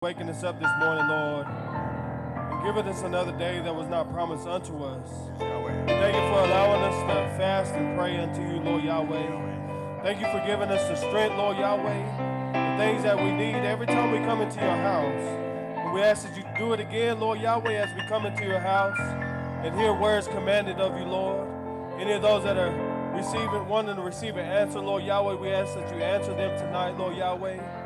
waking us up this morning, Lord, and giving us another day that was not promised unto us. Thank you for allowing us to fast and pray unto you, Lord Yahweh. Thank you for giving us the strength, Lord Yahweh, the things that we need every time we come into your house. And we ask that you do it again, Lord Yahweh, as we come into your house and hear words commanded of you, Lord. Any of those that are receiving, wanting to receive an answer, Lord Yahweh, we ask that you answer them tonight, Lord Yahweh.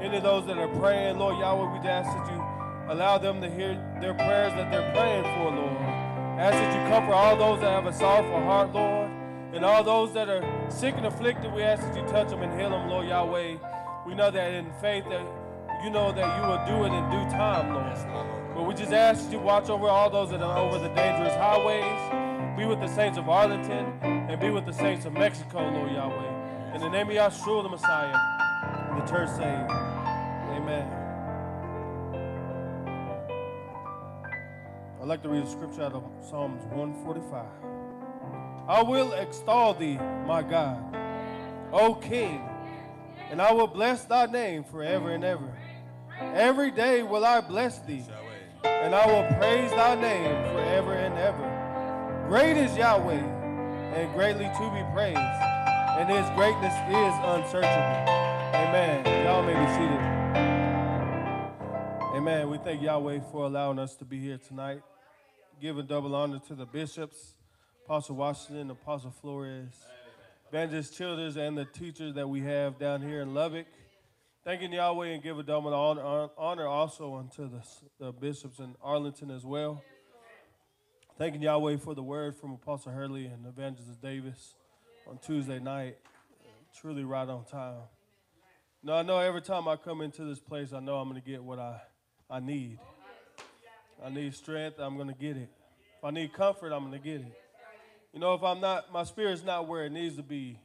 Any of those that are praying, Lord Yahweh, we ask that you allow them to hear their prayers that they're praying for, Lord. Ask that you comfort all those that have a sorrowful heart, Lord. And all those that are sick and afflicted, we ask that you touch them and heal them, Lord Yahweh. We know that in faith that you know that you will do it in due time, Lord. But we just ask that you watch over all those that are over the dangerous highways. Be with the saints of Arlington and be with the saints of Mexico, Lord Yahweh. In the name of Yahshua the Messiah, the church say, Amen. I'd like to read a scripture out of Psalms 145. I will extol thee, my God, O King, and I will bless thy name forever and ever. Every day will I bless thee, and I will praise thy name forever and ever. Great is Yahweh, and greatly to be praised, and his greatness is unsearchable. Amen. Y'all may be seated. Amen. We thank Yahweh for allowing us to be here tonight. Giving double honor to the bishops, Apostle Washington, Apostle Flores, Evangelist Childers, and the teachers that we have down here in Lubbock. Thanking Yahweh and giving double honor, honor also unto the, the bishops in Arlington as well. Thanking Yahweh for the word from Apostle Hurley and Evangelist Davis on Tuesday night. Truly right on time. No, I know every time I come into this place, I know I'm going to get what I, I need. I need strength, I'm going to get it. If I need comfort, I'm going to get it. You know, if I'm not, my spirit's not where it needs to be,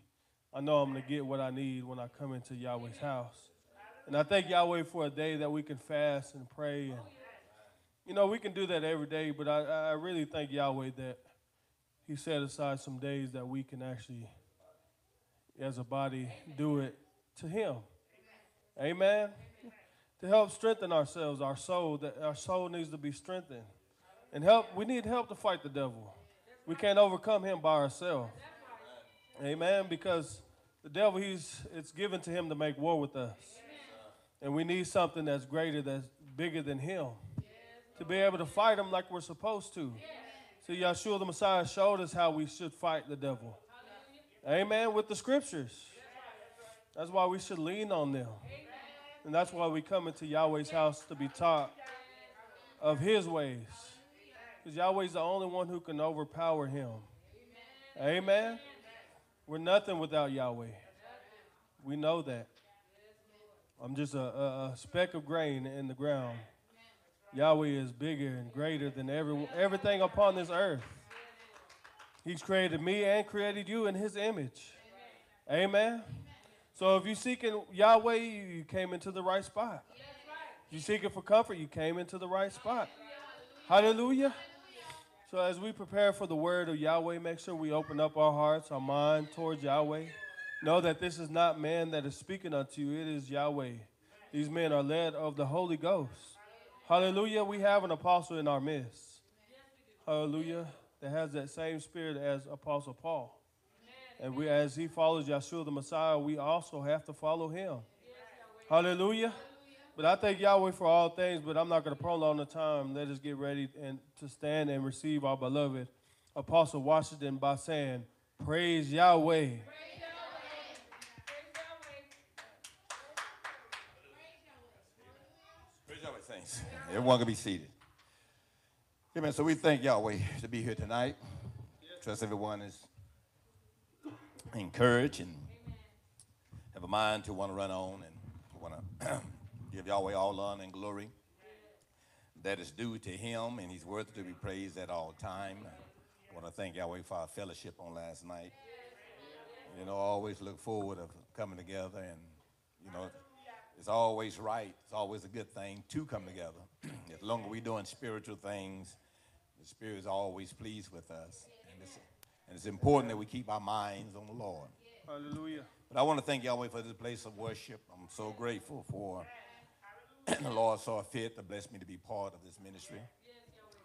I know I'm going to get what I need when I come into Yahweh's house. And I thank Yahweh for a day that we can fast and pray. And, you know, we can do that every day, but I, I really thank Yahweh that He set aside some days that we can actually, as a body, do it to Him. Amen. To help strengthen ourselves, our soul, that our soul needs to be strengthened. And help, we need help to fight the devil. We can't overcome him by ourselves. Amen. Because the devil, he's it's given to him to make war with us. And we need something that's greater, that's bigger than him. To be able to fight him like we're supposed to. So Yahshua the Messiah showed us how we should fight the devil. Amen. With the scriptures. That's why we should lean on them. And that's why we come into Yahweh's house to be taught of his ways. Because Yahweh's the only one who can overpower him. Amen. We're nothing without Yahweh. We know that. I'm just a, a, a, speck of grain in the ground. Yahweh is bigger and greater than every, everything upon this earth. He's created me and created you in his image. Amen. So if you're seeking Yahweh, you came into the right spot. If you're seeking for comfort, you came into the right spot. Hallelujah. So as we prepare for the word of Yahweh, make sure we open up our hearts, our mind towards Yahweh. Know that this is not man that is speaking unto you, it is Yahweh. These men are led of the Holy Ghost. Hallelujah. We have an apostle in our midst. Hallelujah. That has that same spirit as Apostle Paul. And we, as he follows Yahshua the Messiah, we also have to follow him. Hallelujah. But I thank Yahweh for all things, but I'm not going to prolong the time. Let us get ready and to stand and receive our beloved Apostle Washington by saying, Praise Yahweh. Praise Yahweh, saints. Everyone can be seated. Amen. So we thank Yahweh to be here tonight. Trust everyone is encouraged and have a mind to want to run on and want to give Yahweh all honor and glory that is due to him, and he's worthy to be praised at all time. I want to thank Yahweh for our fellowship on last night. You know, I always look forward of coming together, and you know, it's always right. It's always a good thing to come together. as long as we're doing spiritual things, the Spirit is always pleased with us. And it's, and it's important that we keep our minds on the Lord. Hallelujah. But I want to thank Yahweh for this place of worship. I'm so grateful for the Lord saw fit to bless me to be part of this ministry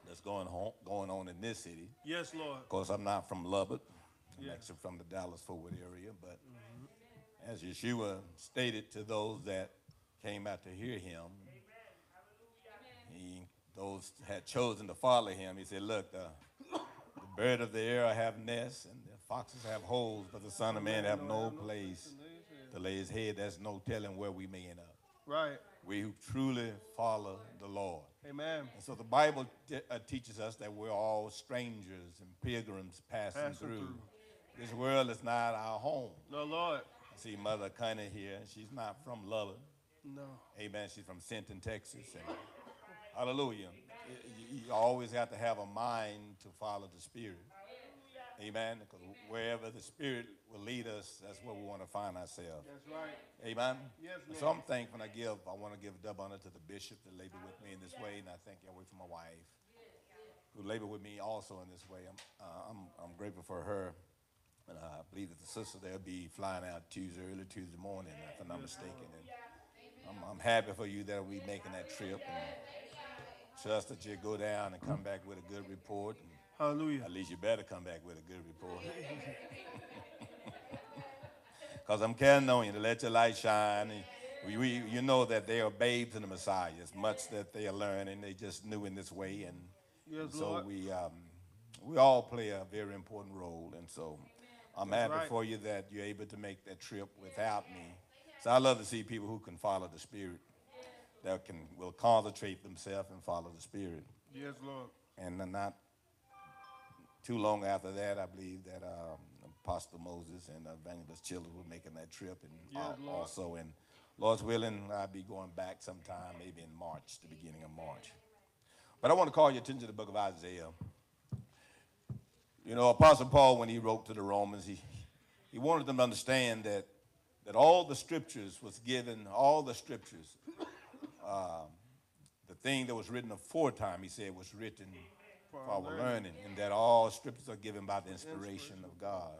that's going home, going on in this city. Yes, Lord. Of course, I'm not from Lubbock. I'm Yeah. actually from the Dallas Fort Worth area. But as Yeshua stated to those that came out to hear him, he, those had chosen to follow him, he said, Look, the, the bird of the air have nests, and the foxes have holes, but the Son of Man have no place to lay his head. There's no telling where we may end up. Right. We who truly follow the Lord. Amen. And so the Bible te- uh, teaches us that we're all strangers and pilgrims passing, Passing through. through. This world is not our home. No, Lord. I see Mother Cunny here. She's not from Lubbock. No. Amen. She's from Sinton, Texas. And hallelujah. You, you always have to have a mind to follow the Spirit. Amen. Because wherever the Spirit will lead us, that's where we want to find ourselves. That's right. Amen. Yes, And So I'm thankful I give. I want to give a double honor to the bishop that labored with me in this way, and I thank you for my wife, who labored with me also in this way. I'm, uh, I'm, I'm grateful for her, and I believe that the sister there will be flying out Tuesday, early Tuesday morning, if I'm not mistaken. And I'm, I'm happy for you that we making that trip, and trust that you go down and come back with a good report. Hallelujah. at least you better come back with a good report. Because I'm counting on you to let your light shine. And we, we, you know that they are babes in the Messiah. As much that they are learning, they just new in this way. And, Yes, and so Lord. we, um, we all play a very important role. And so I'm That's happy right. for you that you're able to make that trip without me. So I love to see people who can follow the Spirit, that can will concentrate themselves and follow the Spirit Yes, Lord. and not too long after that, I believe that um, Apostle Moses and Evangelist Childers were making that trip, and Yes, also, and Lord's willing, I'll be going back sometime, maybe in March, the beginning of March. But I want to call your attention to the book of Isaiah. You know, Apostle Paul, when he wrote to the Romans, he, he wanted them to understand that, that all the scriptures was given, all the scriptures, um, the thing that was written aforetime, he said, was written for our learning, and that all scriptures are given by the inspiration of God.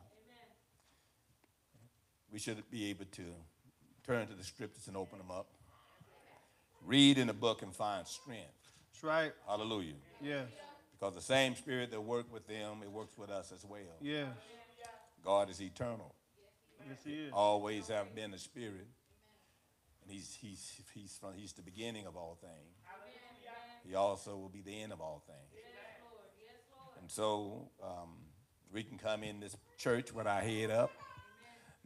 We should be able to turn to the scriptures and open them up. Read in the book and find strength. That's right. Hallelujah. Yes. Because the same spirit that worked with them, it works with us as well. Yes. God is eternal. Yes, He is. Always have been a spirit. And he's, he's, he's, from, he's the beginning of all things. He also will be the end of all things. And so um, we can come in this church with our head up,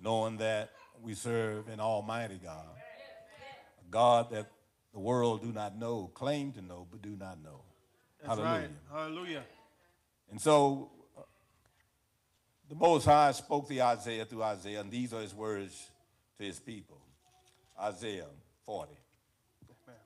knowing that we serve an almighty God. A God that the world do not know, claim to know, but do not know. That's Hallelujah. right. Hallelujah. And so the Most High spoke to Isaiah through Isaiah, and these are his words to his people. Isaiah 40. Amen.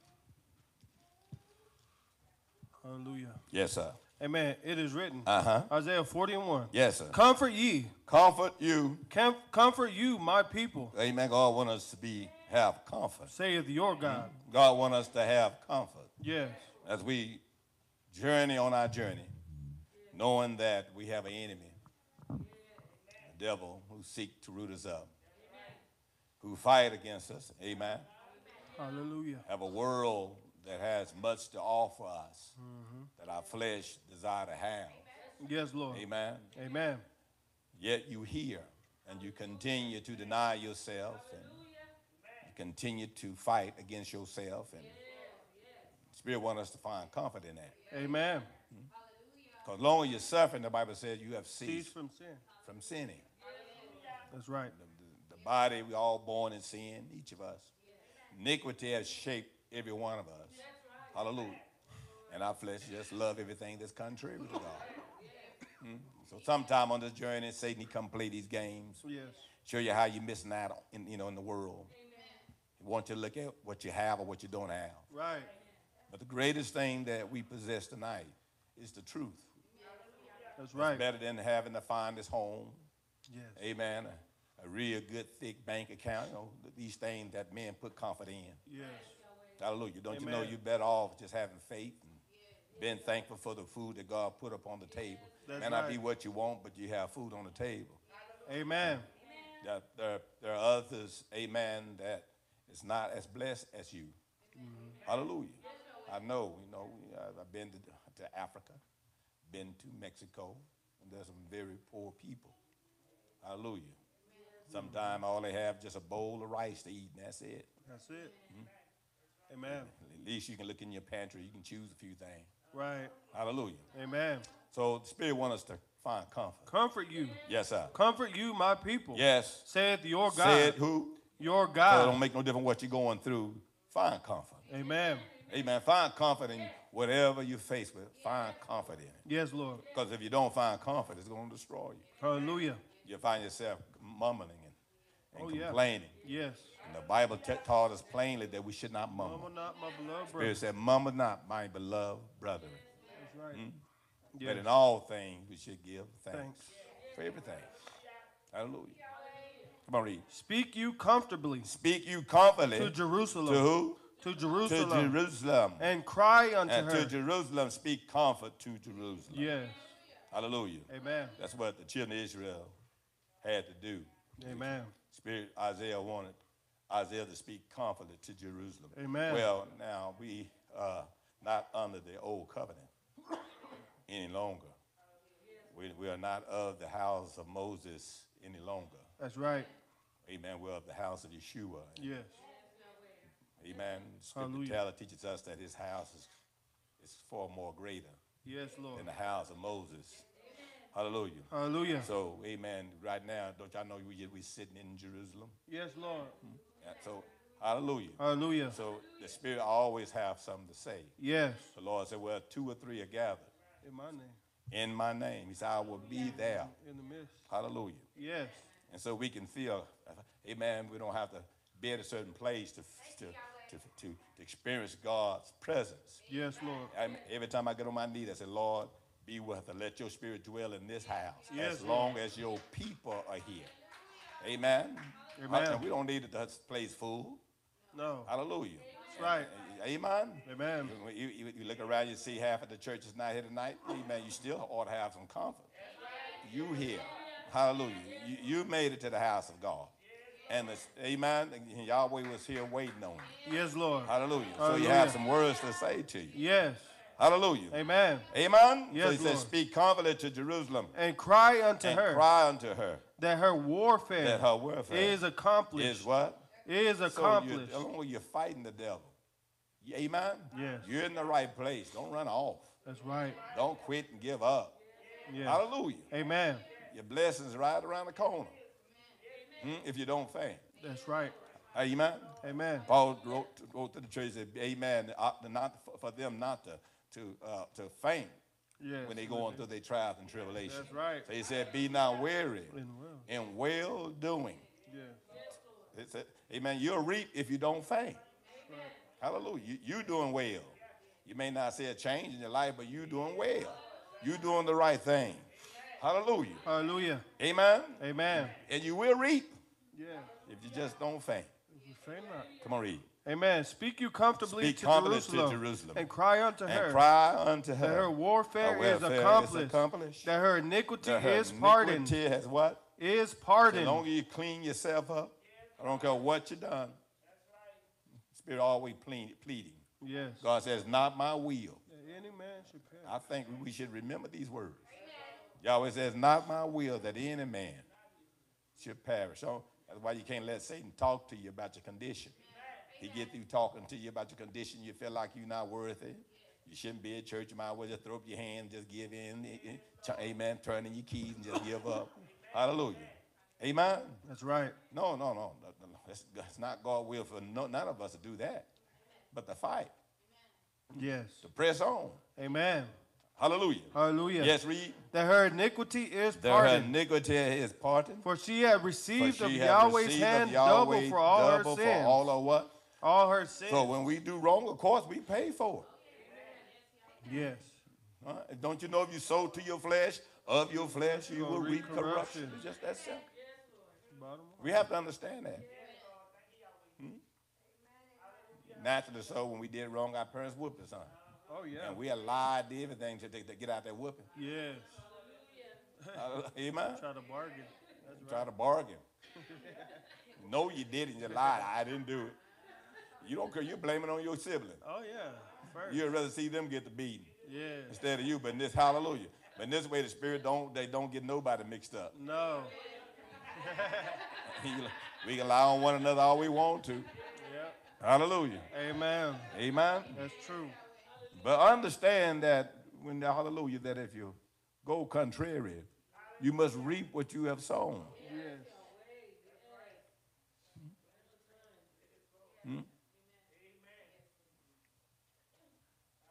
Hallelujah. Yes, sir. Amen. It is written. Uh-huh. Isaiah 40 and 1. Yes, sir. Comfort ye. Comfort you. Com- comfort you, my people, Amen. God want us to be have comfort. saith your God. God want us to have comfort Yes. as we journey on our journey, knowing that we have an enemy, devil, who seek to root us up, who fight against us. Amen. Hallelujah. have a world that has much to offer us mm-hmm. that our flesh desire to have. Yes, Lord. Amen. Amen. Yet you hear and you continue to deny yourself and you continue to fight against yourself and Spirit wants us to find comfort in that. Amen. Hmm? Because long as you're suffering, the Bible says you have Cease ceased from sin. from sinning. That's right. The, the- the body, we all born in sin, each of us. Iniquity has shaped every one of us. Hallelujah. And our flesh just love everything that's contrary to God. Hmm? So sometime on this journey, Satan he come play these games, Yes. show you how you're missing out in, you know, in the world. He wants you to look at what you have or what you don't have. Right. But the greatest thing that we possess tonight is the truth. That's right. Better than having the finest home, Yes. Amen. A, a real good, thick bank account. You know, these things that men put comfort in. Yes. Hallelujah. Don't you know you're better off just having faith and being thankful for the food that God put up on the table. That's May not be what you want, but you have food on the table. Amen. There, there, there are others, amen, that is not as blessed as you. Hallelujah. I know, you know, uh, I've been to, to Africa, been to Mexico, and there's some very poor people. Hallelujah. Sometimes all they have just a bowl of rice to eat, and that's it. That's it. Mm-hmm. Amen. At least you can look in your pantry, you can choose a few things. Right. Hallelujah. Amen. So the Spirit wants us to find comfort. Comfort you. Yes, sir. Comfort you, my people. Yes. Saith your God. Said who? Your So it God. don't make no difference what you're going through. Find comfort. Amen. Amen. Find comfort in whatever you're faced with. Find comfort in it. Yes, Lord. Because if you don't find comfort, it's going to destroy you. Hallelujah. You find yourself mumbling and, and Oh, yeah. complaining. Yes. And the Bible t- taught us plainly that we should not mumble. Mama, not my beloved brother. Spirit said, mumble not, my beloved brethren. That's right. Hmm? But Yes. in all things, we should give thanks, Thanks. for everything. Hallelujah. Come on, read. Speak you comfortably Speak you confidently to Jerusalem. to who? To To Jerusalem. Jerusalem. and cry unto And her. to Jerusalem, speak comfort to Jerusalem. yes. Hallelujah. Amen. That's what the children of Israel had to do. Amen. Spirit Isaiah wanted Isaiah to speak confidently to Jerusalem. Amen. Well, now we are not under the old covenant any longer. We, we are not of the house of Moses any longer. That's right. Amen. We're of the house of Yeshua. Yes. Amen. Scripture teaches us that his house is, is far more greater Yes, Lord. than the house of Moses. Hallelujah. Hallelujah. So, amen. Right now, don't y'all know we we sitting in Jerusalem? Yes, Lord. Yeah, So, hallelujah. Hallelujah. So the Spirit always have something to say. Yes. The Lord said, "Well, two or three are gathered In my name. in my name." He said, "I will be there." In the midst. Hallelujah. Yes. And so we can feel, Amen. We don't have to be at a certain place to to to, to, to experience God's presence. Yes, Lord. I mean, every time I get on my knees, I say, "Lord, be with us. Let your Spirit dwell in this house Yes, as Lord. long as your people are here." Amen. Amen. We don't need this place full. No. Hallelujah. That's right. Amen. Amen. You, you, you look around, you see half of the church is not here tonight. Amen. You still ought to have some comfort. You here. Hallelujah. You, you made it to the house of God. And the, amen. and Yahweh was here waiting on you. Yes, Lord. Hallelujah. So you Hallelujah. have some words to say to you. Yes. Hallelujah. Amen. Amen. Yes, so he says, speak confidently to Jerusalem And cry unto and her cry unto her that her warfare that her warfare is accomplished. is what? Is So you, accomplished. along with you're fighting the devil. Amen. Yes. You're in the right place. Don't run off. That's right. Don't quit and give up. Yeah. Hallelujah. Amen. Your blessings right around the corner. Hmm, If you don't faint. That's right. Amen. Amen. Paul wrote, wrote to the church, said, Amen. uh, Not for them not to to uh, to faint Yes. when they go on through their trials and tribulations. That's right. So he said, Be not weary In well. doing. Yeah. It said, Amen. You'll reap if you don't faint. Right. Hallelujah. You, you doing well. You may not see a change in your life, but you're doing well. You're doing the right thing. Hallelujah. Hallelujah. Amen. Amen. And you will reap Yeah. if you just don't faint. If you faint not. Come on, read. Amen. Speak you comfortably Speak to, confidently to Jerusalem, Jerusalem. and cry unto her cry unto that her her. warfare, Her is, accomplished, accomplished. that her iniquity That her is pardoned, iniquity has what? is pardoned. As pardoned. long as you clean yourself up, I don't care what you done. Spirit always plead, pleading. Yes. God says, not my will. Any man should perish. I think we should remember these words. Yahweh says, not my will that any man should perish. So that's why you can't let Satan talk to you about your condition. He get through talking to you about your condition, you feel like you're not worthy. You shouldn't be at church. You might as well just throw up your hand, just give in. Amen. Turn in your keys and just give up. Hallelujah. Amen. That's right. No, no, no. It's, it's not God's will for no, none of us to do that. But to fight, Yes. to press on. Amen. Hallelujah. Hallelujah. Yes, read. That her iniquity is That her iniquity is pardoned. For she had received of she hath Yahweh's received of hand Yahweh double for all her double sins. For all of what? All her sins. So when we do wrong, of course, we pay for it. yes. Huh? Don't you know if you sow to your flesh, of your flesh, you will reap corruption. corruption. It's just that simple. We have to understand that. Hmm? Naturally, so when we did wrong, our parents whooped us, huh? Oh yeah. And we lied to everything to, to, get out that whooping. yes. Hallelujah. Amen. Try to bargain. That's right. Try to bargain. no, you didn't. You lied. I didn't do it. You don't care. You blame it on your sibling. Oh yeah. First. You'd rather see them get the beating yeah. instead of you. But in this hallelujah. But in this way, the spirit don't they don't get nobody mixed up. No. we can lie on one another all we want to. Yep. Hallelujah. Amen. Amen. That's true. But understand that when the hallelujah, that if you go contrary, you must reap what you have sown. Yes. Hmm?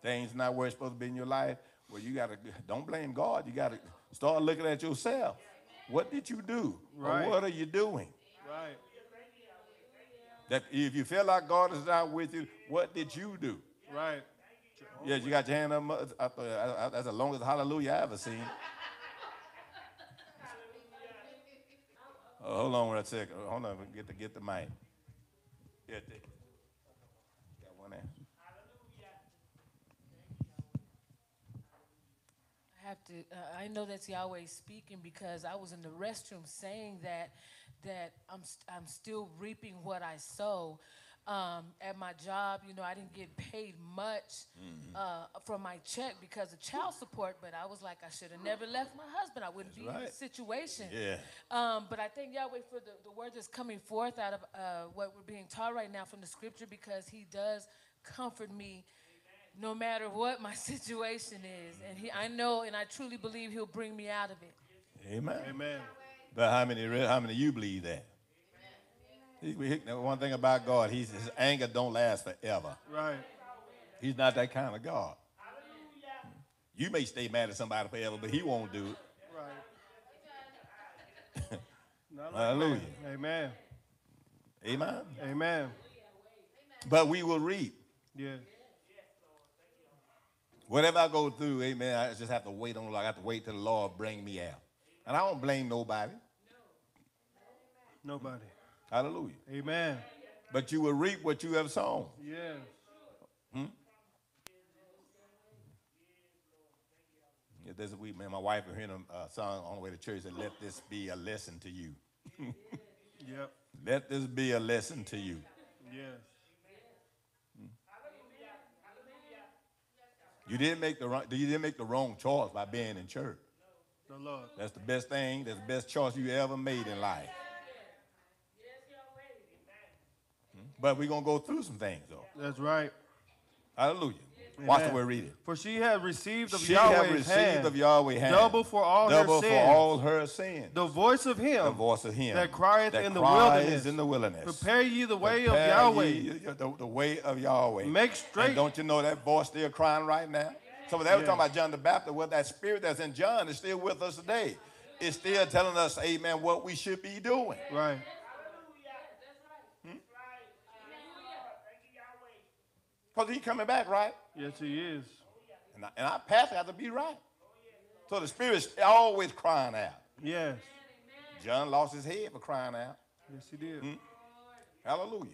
Things not where it's supposed to be in your life. Well, you gotta don't blame God. You gotta start looking at yourself. What did you do? Right. Or what are you doing? Right. That if you feel like God is not with you, what did you do? Right. Yes, you got your hand up. I, thought- I, I, that's the longest hallelujah I ever seen. Oh, hold on one second. Hold on, get the get the mic. Yeah, take it. Got one there. I have to. Uh, I know that's Yahweh speaking because I was in the restroom saying that that I'm st- I'm still reaping what I sow. Um, at my job, you know, I didn't get paid much uh, from my check because of child support, but I was like, I should have never left my husband. I wouldn't be in this situation. Yeah. Um, but I thank Yahweh for the, the word that's coming forth out of uh, what we're being taught right now from the scripture because He does comfort me no matter what my situation is. And he, I know and I truly believe He'll bring me out of it. Amen. Amen. But how many how many of you believe that? He- One thing about God, he's, his anger don't last forever. Right. He's not that kind of God. Hallelujah. You may stay mad at somebody forever, but he won't do it. Right. Like Hallelujah. that. Amen. Amen. Amen. But we will reap. Yeah. Whatever I go through, amen, I just have to wait on the Lord. I have to wait till the Lord bring me out. And I don't blame nobody. Nobody. Hallelujah. Amen. But you will reap what you have sown. Yes. Yeah, This week, man, my wife was hearing a uh, song on the way to church that let this be a lesson to you. Yep. Let this be a lesson to you. Yes. You didn't make the wrong, you didn't make the wrong choice by being in church. The Lord. That's the best thing. That's the best choice you ever made in life. Hmm? But we're gonna go through some things though. That's right. Hallelujah. Watch the Amen. word read it. For she had received of She Yahweh's received hand of Yahweh's hand double for all her sins. double for all her sins. the voice of him the voice of him that crieth that in the wilderness. in the wilderness. Prepare ye the way of Prepare Yahweh. ye the, the way of Yahweh. Make straight- And don't you know that voice still crying right now? So they were Yeah. talking about John the Baptist. Well, that spirit that's in John is still with us today. It's still telling us, Amen, what we should be doing. Right. Because he coming back, right? Yes, he is. And, I, and our pastor has to be right. So the spirit's always crying out. Yes. John lost his head for crying out. Yes, he did. Hmm? Hallelujah.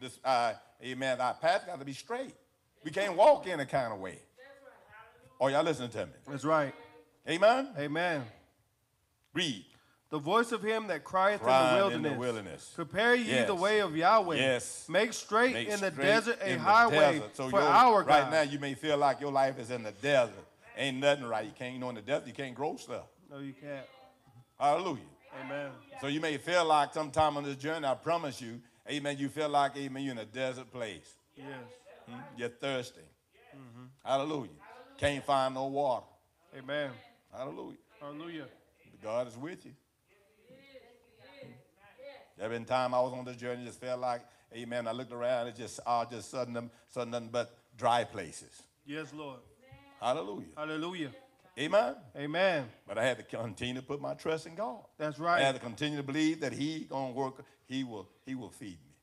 This, uh, amen. Our path got to be straight. We can't walk in a kind of way. Oh, y'all listening to me? That's right. Amen. Amen. Read. The voice of him that crieth in in the the wilderness. wilderness. Prepare ye Yes. the way of Yahweh. Yes. Make straight Make in the straight desert a highway desert. So for our right now, you may feel like your life is in the desert. Ain't nothing right. You can't, you know, in the desert, you can't grow stuff. No, you can't. Hallelujah. Amen. So you may feel like sometime on this journey, I promise you, amen, you feel like, amen, you're in a desert place. Yes. Hmm? You're thirsty. Hallelujah. Can't find no water. Amen. Hallelujah. Hallelujah. God is with you. There been time I was on this journey, just felt like, amen, I looked around, it just, I just sudden, sudden nothing but dry places. Yes, Lord. Hallelujah. Hallelujah. Amen. Amen. But I had to continue to put my trust in God. That's right. I had to continue to believe that He gonna work. He will. He will feed me.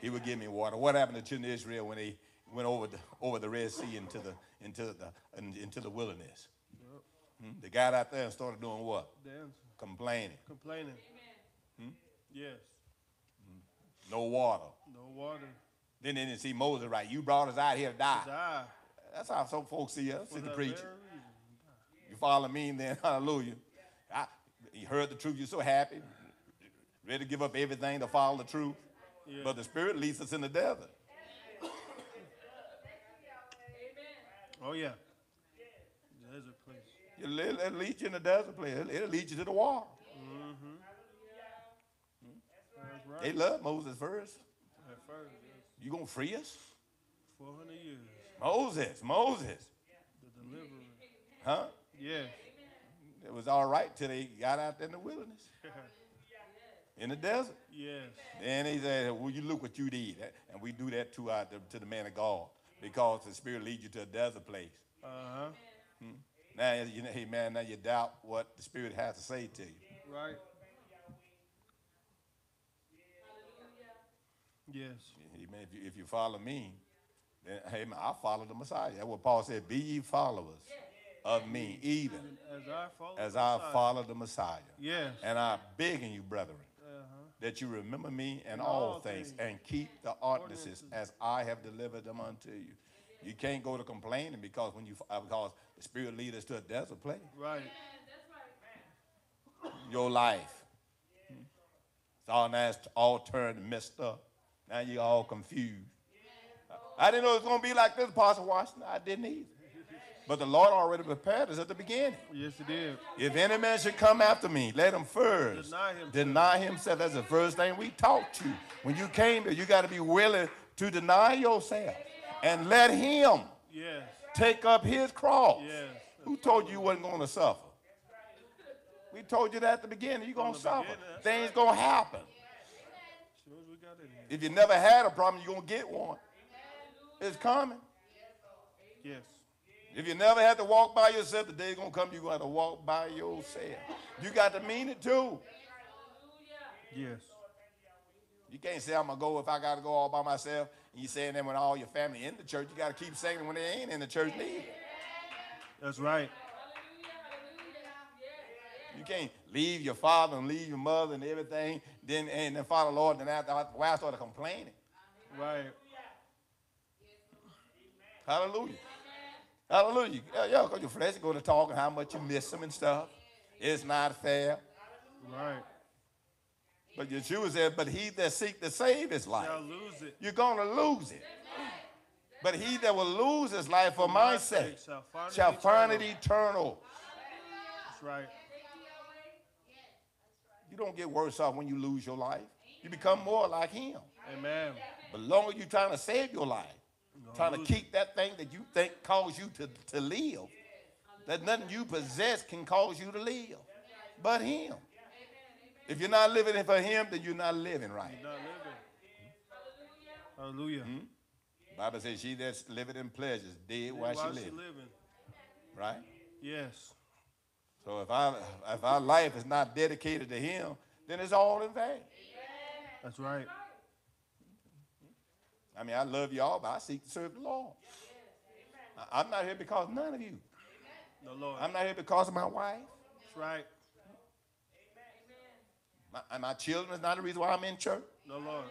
He will give me water. What happened to children of Israel when they went over the over the Red Sea into the into the into the wilderness? Hmm? They got out there and started doing what? Dancing. Complaining. Complaining. Yes. No water. No water. Then they didn't see Moses right. You brought us out here to die. Die. That's how some folks see us, see the preacher. You follow me, then hallelujah. I, you heard the truth. You're so happy, ready to give up everything to follow the truth. Yeah. But the Spirit leads us in the desert. Oh yeah. Desert place. It'll, it'll lead you in the desert place. It'll, it'll lead you to the water. That's right. They love Moses first. At first, yes. You gonna free us? 400 years. Moses, Moses. The deliverer. Huh? Yes. It was all right till they got out there in the wilderness, in the desert. yes. And he said, Well, you look what you did. And we do that to, our, to the man of God because the Spirit leads you to a desert place. Uh huh. Now, you know, hey, man, now you doubt what the Spirit has to say to you. Right. Yes. Amen. If you, if you follow me, then, hey, man, I follow the Messiah. That's what Paul said. Be ye followers of me, even As I follow. as the I Messiah. follow the Messiah. Yes. And I begging you, brethren, Uh-huh. that you remember me in In all all things things. and keep the ordinances as I have delivered them unto you. You can't go to complaining because when you uh, because the Spirit leads us to a desert place. Right. Your life. It's all now all turned messed up. Now you all confused. I didn't know it was gonna be like this, Pastor Washington. I didn't either. But the Lord already prepared us at the beginning. Yes, it did. If any man should come after me, let him first Deny himself. deny himself. That's the first thing we taught you. When you came here, you got to be willing to deny yourself and let him Yes. take up his cross. Yes. Who told you you wasn't going to suffer? We told you that at the beginning. You're going to suffer. Things going to happen. Sure as we got it here. If you never had a problem, you're going to get one. It's coming. Yes. If you never had to walk by yourself, the day's gonna come, you're gonna have to walk by yourself. You got to mean it too. Yes. You can't say I'm gonna go if I gotta go all by myself. And you saying that when all your family in the church, you gotta keep saying it when they ain't in the church neither. That's right. You can't leave your father and leave your mother and everything, then and then follow the Lord, then after a while start complaining. Right. Hallelujah. Hallelujah. Yeah, because your flesh is going to talk and how much you miss them and stuff. It's not fair. Right. But Yeshua said, but he that seek to save his life. Shall lose it. you're going to lose it. But he that will lose his life for my sake shall find it shall find it eternal. eternal. That's right. You don't get worse off when you lose your life. You become more like him. Amen. But longer you're trying to save your life, trying to keep that thing that you think cause you to, to live, that nothing you possess can cause you to live, but him. If you're not living for him, then you're not living right. Not living. Hallelujah. Hmm? Bible says she that's living in pleasures dead while, While she she liveth. living. Right? Yes. So if our if our life is not dedicated to Him, then it's all in vain. That's right. I mean, I love y'all, but I seek to serve the Lord. I- I'm not here because of none of you. No Lord. I'm not here because of my wife. That's right. My, my children is not the reason why I'm in church. No Lord.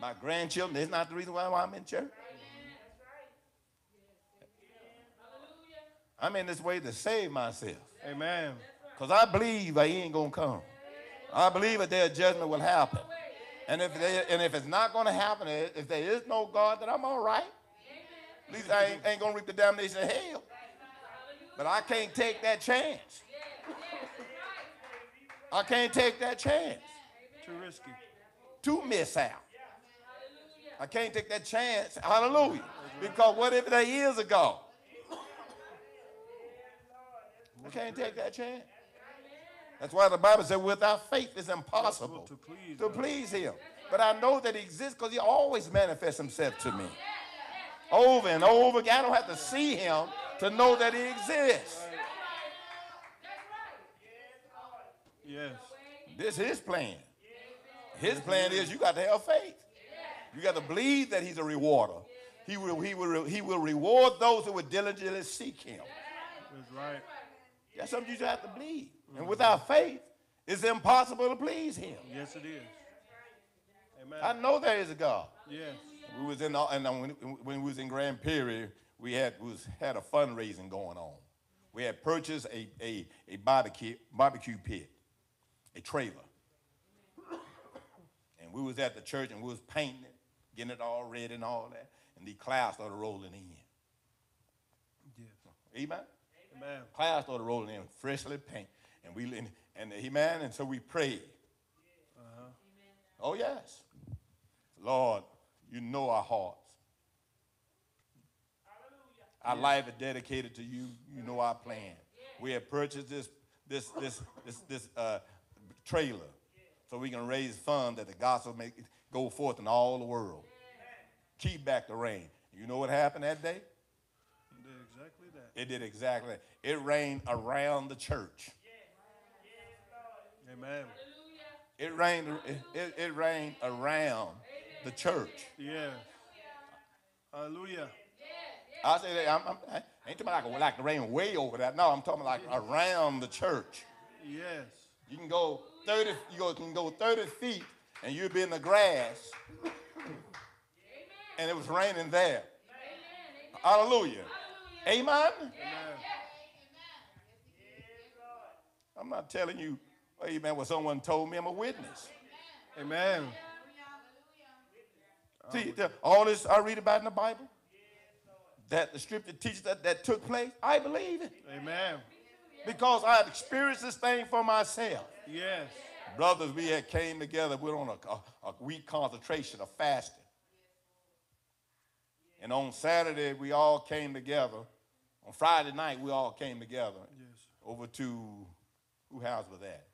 My grandchildren is not the reason why I'm in church. I'm in this way to save myself. Amen. Because I believe that he ain't going to come. I believe that their judgment will happen. And if, they, and if it's not going to happen, if there is no God, then I'm all right. At least I ain't, ain't going to reap the damnation of hell. But I can't take that chance. I can't take that chance Too risky. to miss out. I can't take that chance. Hallelujah. Because what if there is a God? I can't take that chance. That's why the Bible said, without faith, it's impossible To please to please Him. But I know that He exists because He always manifests Himself to me. Over and over again. I don't have to see Him to know that He exists. Yes. This is His plan. His plan is you got to have faith. You got to believe that He's a rewarder. He will, he will, he will reward those who would diligently seek Him. That's right. That's something you just have to believe. And without faith, it's impossible to please Him. Yes, it is. Amen. I know there is a God. yes. We was in the, and when, when we was in Grand Prairie, we had was had a fundraising going on. We had purchased a, a, a barbecue barbecue pit, a trailer, and we was at the church and we was painting it, getting it all ready and all that, and the clouds started rolling in. Yeah. Amen. Amen. Clouds started rolling in, freshly painted, and we and, and amen. And so we prayed. Oh yes, Lord, you know our hearts. Our life is dedicated to you. You know our plan. We have purchased this this this this this uh, trailer so we can raise funds that the gospel may go forth in all the world. Keep back the rain. You know what happened that day? Did exactly that. It did exactly. that. It rained around the church. Amen. It rained. It, it, it rained around the church. Yes. Hallelujah. I say that I'm, I'm, I ain't talking about like, like the rain way over that. No, I'm talking like around the church. Yes. You can go 30. You go, can go 30 feet, and you'll be in the grass, and it was raining there. Hallelujah. Amen. Amen. I'm not telling you, amen, what someone told me. I'm a witness. Amen. See, the- all this I read about in the Bible, that the scripture teaches that that took place, I believe it. Amen. Because I have experienced this thing for myself. Yes. Brothers, we had came together, We're on a, a, a week concentration of fasting. And on Saturday, we all came together. On Friday night, we all came together Yes. over to, who house was that?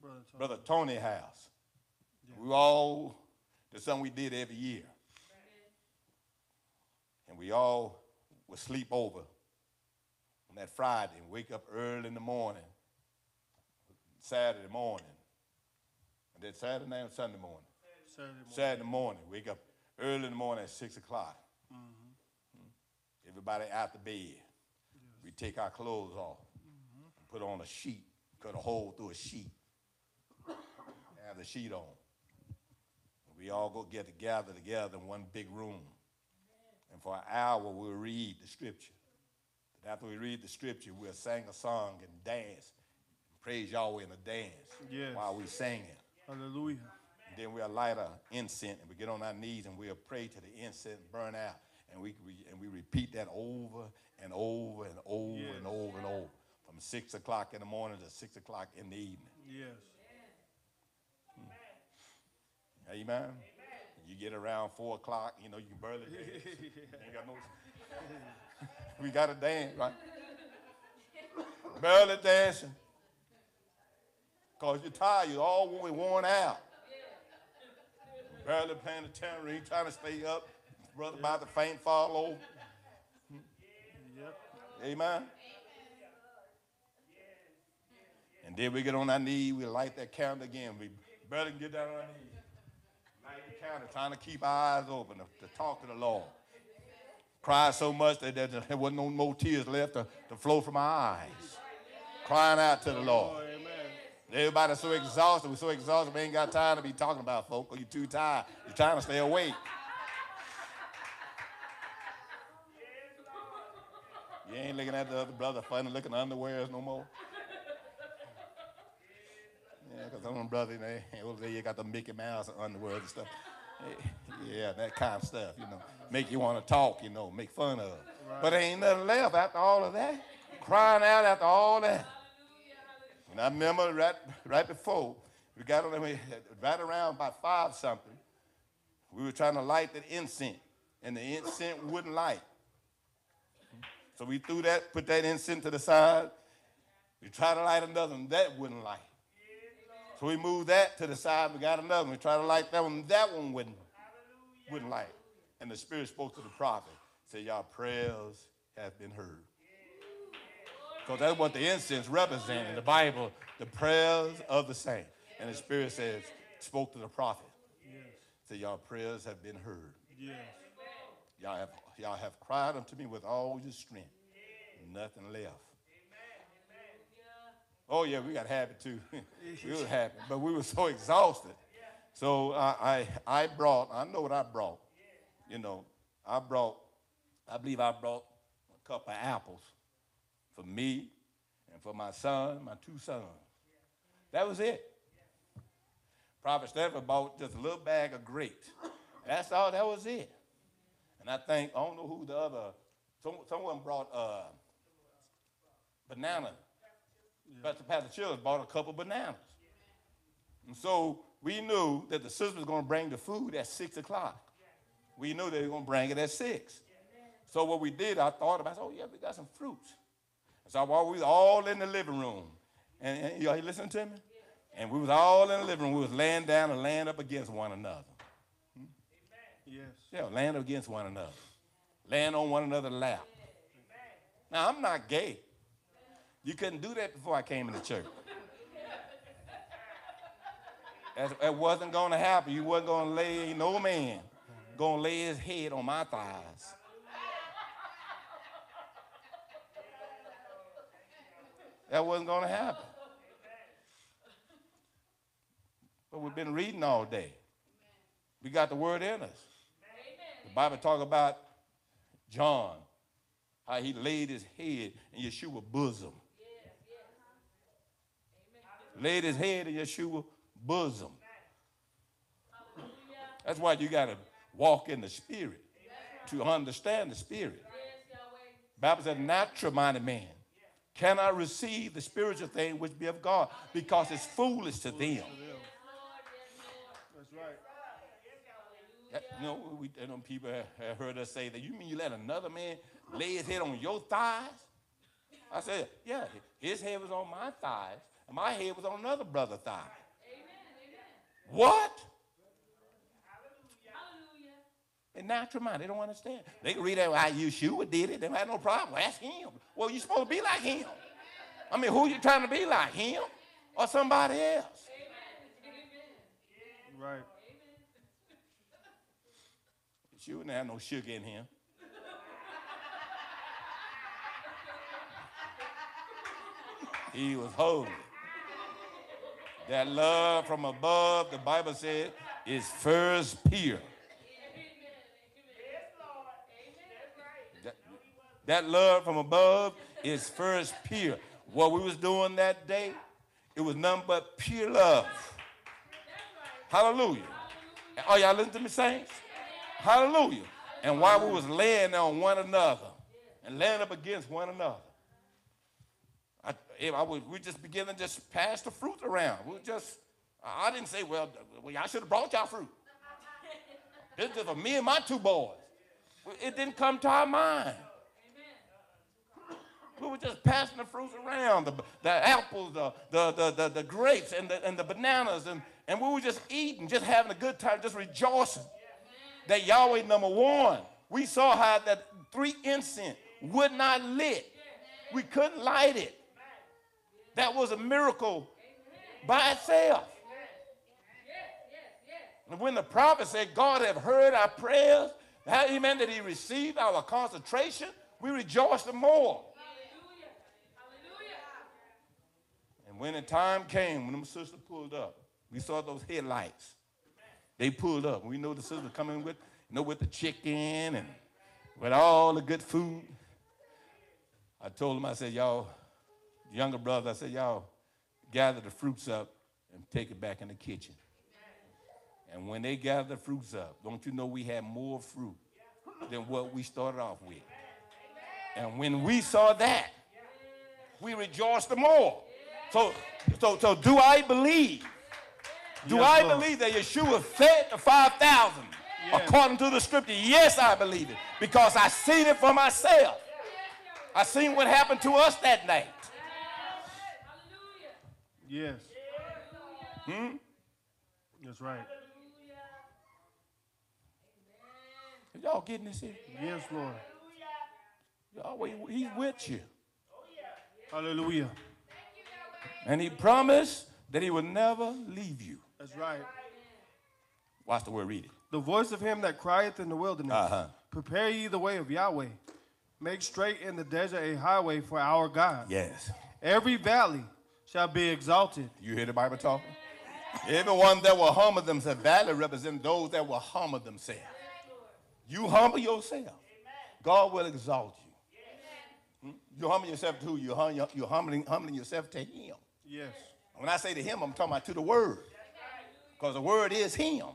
Brother Tom. Brother Tony house. We all, that's something we did every year. And we all would sleep over on that Friday and wake up early in the morning, Saturday morning. And then Saturday night or Sunday morning? Saturday morning. Saturday morning, wake up early in the morning at six o'clock. Everybody out the bed. We take our clothes off, put on a sheet, cut a hole through a sheet, have the sheet on. We all go get together together in one big room. And for an hour, we'll read the scripture. And after we read the scripture, we'll sing a song and dance, praise Yahweh in a dance Yes. while we singing. Hallelujah. And then we'll light a incense and we get on our knees and we'll pray to the incense burn out. And we, we and we repeat that over and over and over Yes. and over and over from six o'clock in the morning to six o'clock in the evening. Yes. Hmm. Amen. You get around four o'clock, you know, you can barely dance. Ain't got no. we got to dance, right? barely dancing. Because you're tired, you're all worn- worn out. Barely playing the tambourine, trying to stay up. Brother by the faint, fall over. Yep. Amen. And then we get on our knees, we light that candle again. We better get down on our knees. Light the candle, trying to keep our eyes open to, to talk to the Lord. Cried so much that there wasn't no more tears left to, to flow from our eyes. Crying out to the Lord. Everybody's so exhausted. We're so exhausted, we ain't got time to be talking about folk, you're too tired. You're trying to stay awake. You ain't looking at the other brother funny looking underwears no more. Yeah, because some of them brothers, they, there, you got the Mickey Mouse underwear and stuff. Yeah, that kind of stuff, you know. Make you want to talk, you know, make fun of. But there ain't nothing left after all of that. Crying out after all that. And I remember right, right before, we got on, we- right around about five something, we were trying to light the incense, and the incense wouldn't light. So we threw that, put that incense to the side. We tried to light another one, that wouldn't light. So we moved that to the side, we got another one. We tried to light that one, that one wouldn't, wouldn't light. And the Spirit spoke to the prophet, said, Y'all prayers have been heard. Because that's what the incense represents in the Bible, the prayers of the saints. And the Spirit says, spoke to the prophet, Yes. said, Y'all prayers have been heard. Yes. Y'all have, y'all have cried unto me with all your strength. Nothing left. Oh, yeah, we got happy too. we were happy, but we were so exhausted. So I, I, I brought, I know what I brought. You know, I brought, I believe I brought a couple of apples for me and for my son, my two sons. That was it. Prophet Stephen bought just a little bag of grapes. That's all. That was it. And I think I don't know who the other. Some, someone brought uh, banana. Pastor Pastor Childers bought a couple bananas. And so we knew that the sister was going to bring the food at six o'clock. We knew they were going to bring it at six. So what we did, I thought about, oh yeah, we got some fruits. So while we was all in the living room, and, and y'all listen to me? And we was all in the living room. We was laying down and laying up against one another. Yes. Yeah, land against one another. Land on one another's lap. Now, I'm not gay. You couldn't do that before I came into church. That, that wasn't going to happen. You wasn't going to lay, no man going to lay his head on my thighs. That wasn't going to happen. But we've been reading all day. We got the word in us. Bible talk about John, how he laid his head in Yeshua's bosom. Laid his head in Yeshua's bosom. That's why you got to walk in the spirit to understand the spirit. Bible said, natural minded man cannot receive the spiritual thing which be of God because it's foolish to them. That's right. That- you know, we, you know, people have, have heard us say that. You mean you let another man lay his head on your thighs? I said, yeah, his head was on my thighs, and my head was on another brother's thigh. Amen, What? In natural mind, they don't understand. They can read that how Yeshua did it. They had no problem. Well, Ask him. Well, you're supposed to be like him. I mean, who you trying to be like, him or somebody else? Right. Yeshua didn't have no sugar in him. he was holy. That love from above, the Bible said, is first pure. That, that love from above is first pure. What we was doing that day, it was nothing but pure love. Hallelujah. Are y'all listening to me, saints? Hallelujah. And while we was laying on one another and laying up against one another, I, if I we just begin to just pass the fruit around. We just, I didn't say, well, well I should have brought y'all fruit. This is for me and my two boys. It didn't come to our mind. We were just passing the fruits around, the, the apples, the, the, the, the, the grapes, and the, and the bananas, and, and we were just eating, just having a good time, just rejoicing that Yahweh, number one, we saw how that three incense would not lit. We couldn't light it. That was a miracle by itself. And when the prophet said, God have heard our prayers, that he meant that he received our concentration, we rejoiced the more. And when the time came, when them sisters pulled up, we saw those headlights. They pulled up. We know the sisters coming with, you know, with the chicken and with all the good food. I told them, I said, y'all, younger brothers, I said, y'all gather the fruits up and take it back in the kitchen. And when they gathered the fruits up, don't you know we had more fruit than what we started off with? And when we saw that, we rejoiced the more. So, so, so do I believe? Do Yes, I Lord. believe that Yeshua fed the 5,000 Yes. according to the scripture? Yes, I believe it because I seen it for myself. I seen what happened to us that night. Yes. Hmm? That's right. Y'all getting this here? Yes, Lord. Y'all, he's with you. Hallelujah. And he promised that he would never leave you. That's right. Watch the word, read it. The voice of him that crieth in the wilderness. Uh-huh. Prepare ye the way of Yahweh. Make straight in the desert a highway for our God. Yes. Every valley shall be exalted. You hear the Bible talking? Everyone that will humble themselves, valley represent those that will humble themselves. You humble yourself, God will exalt you. Hmm? You humble yourself to who? You're, hum- you're humbling, humbling yourself to Him. Yes. When I say to Him, I'm talking about to the Word. Because the word is him.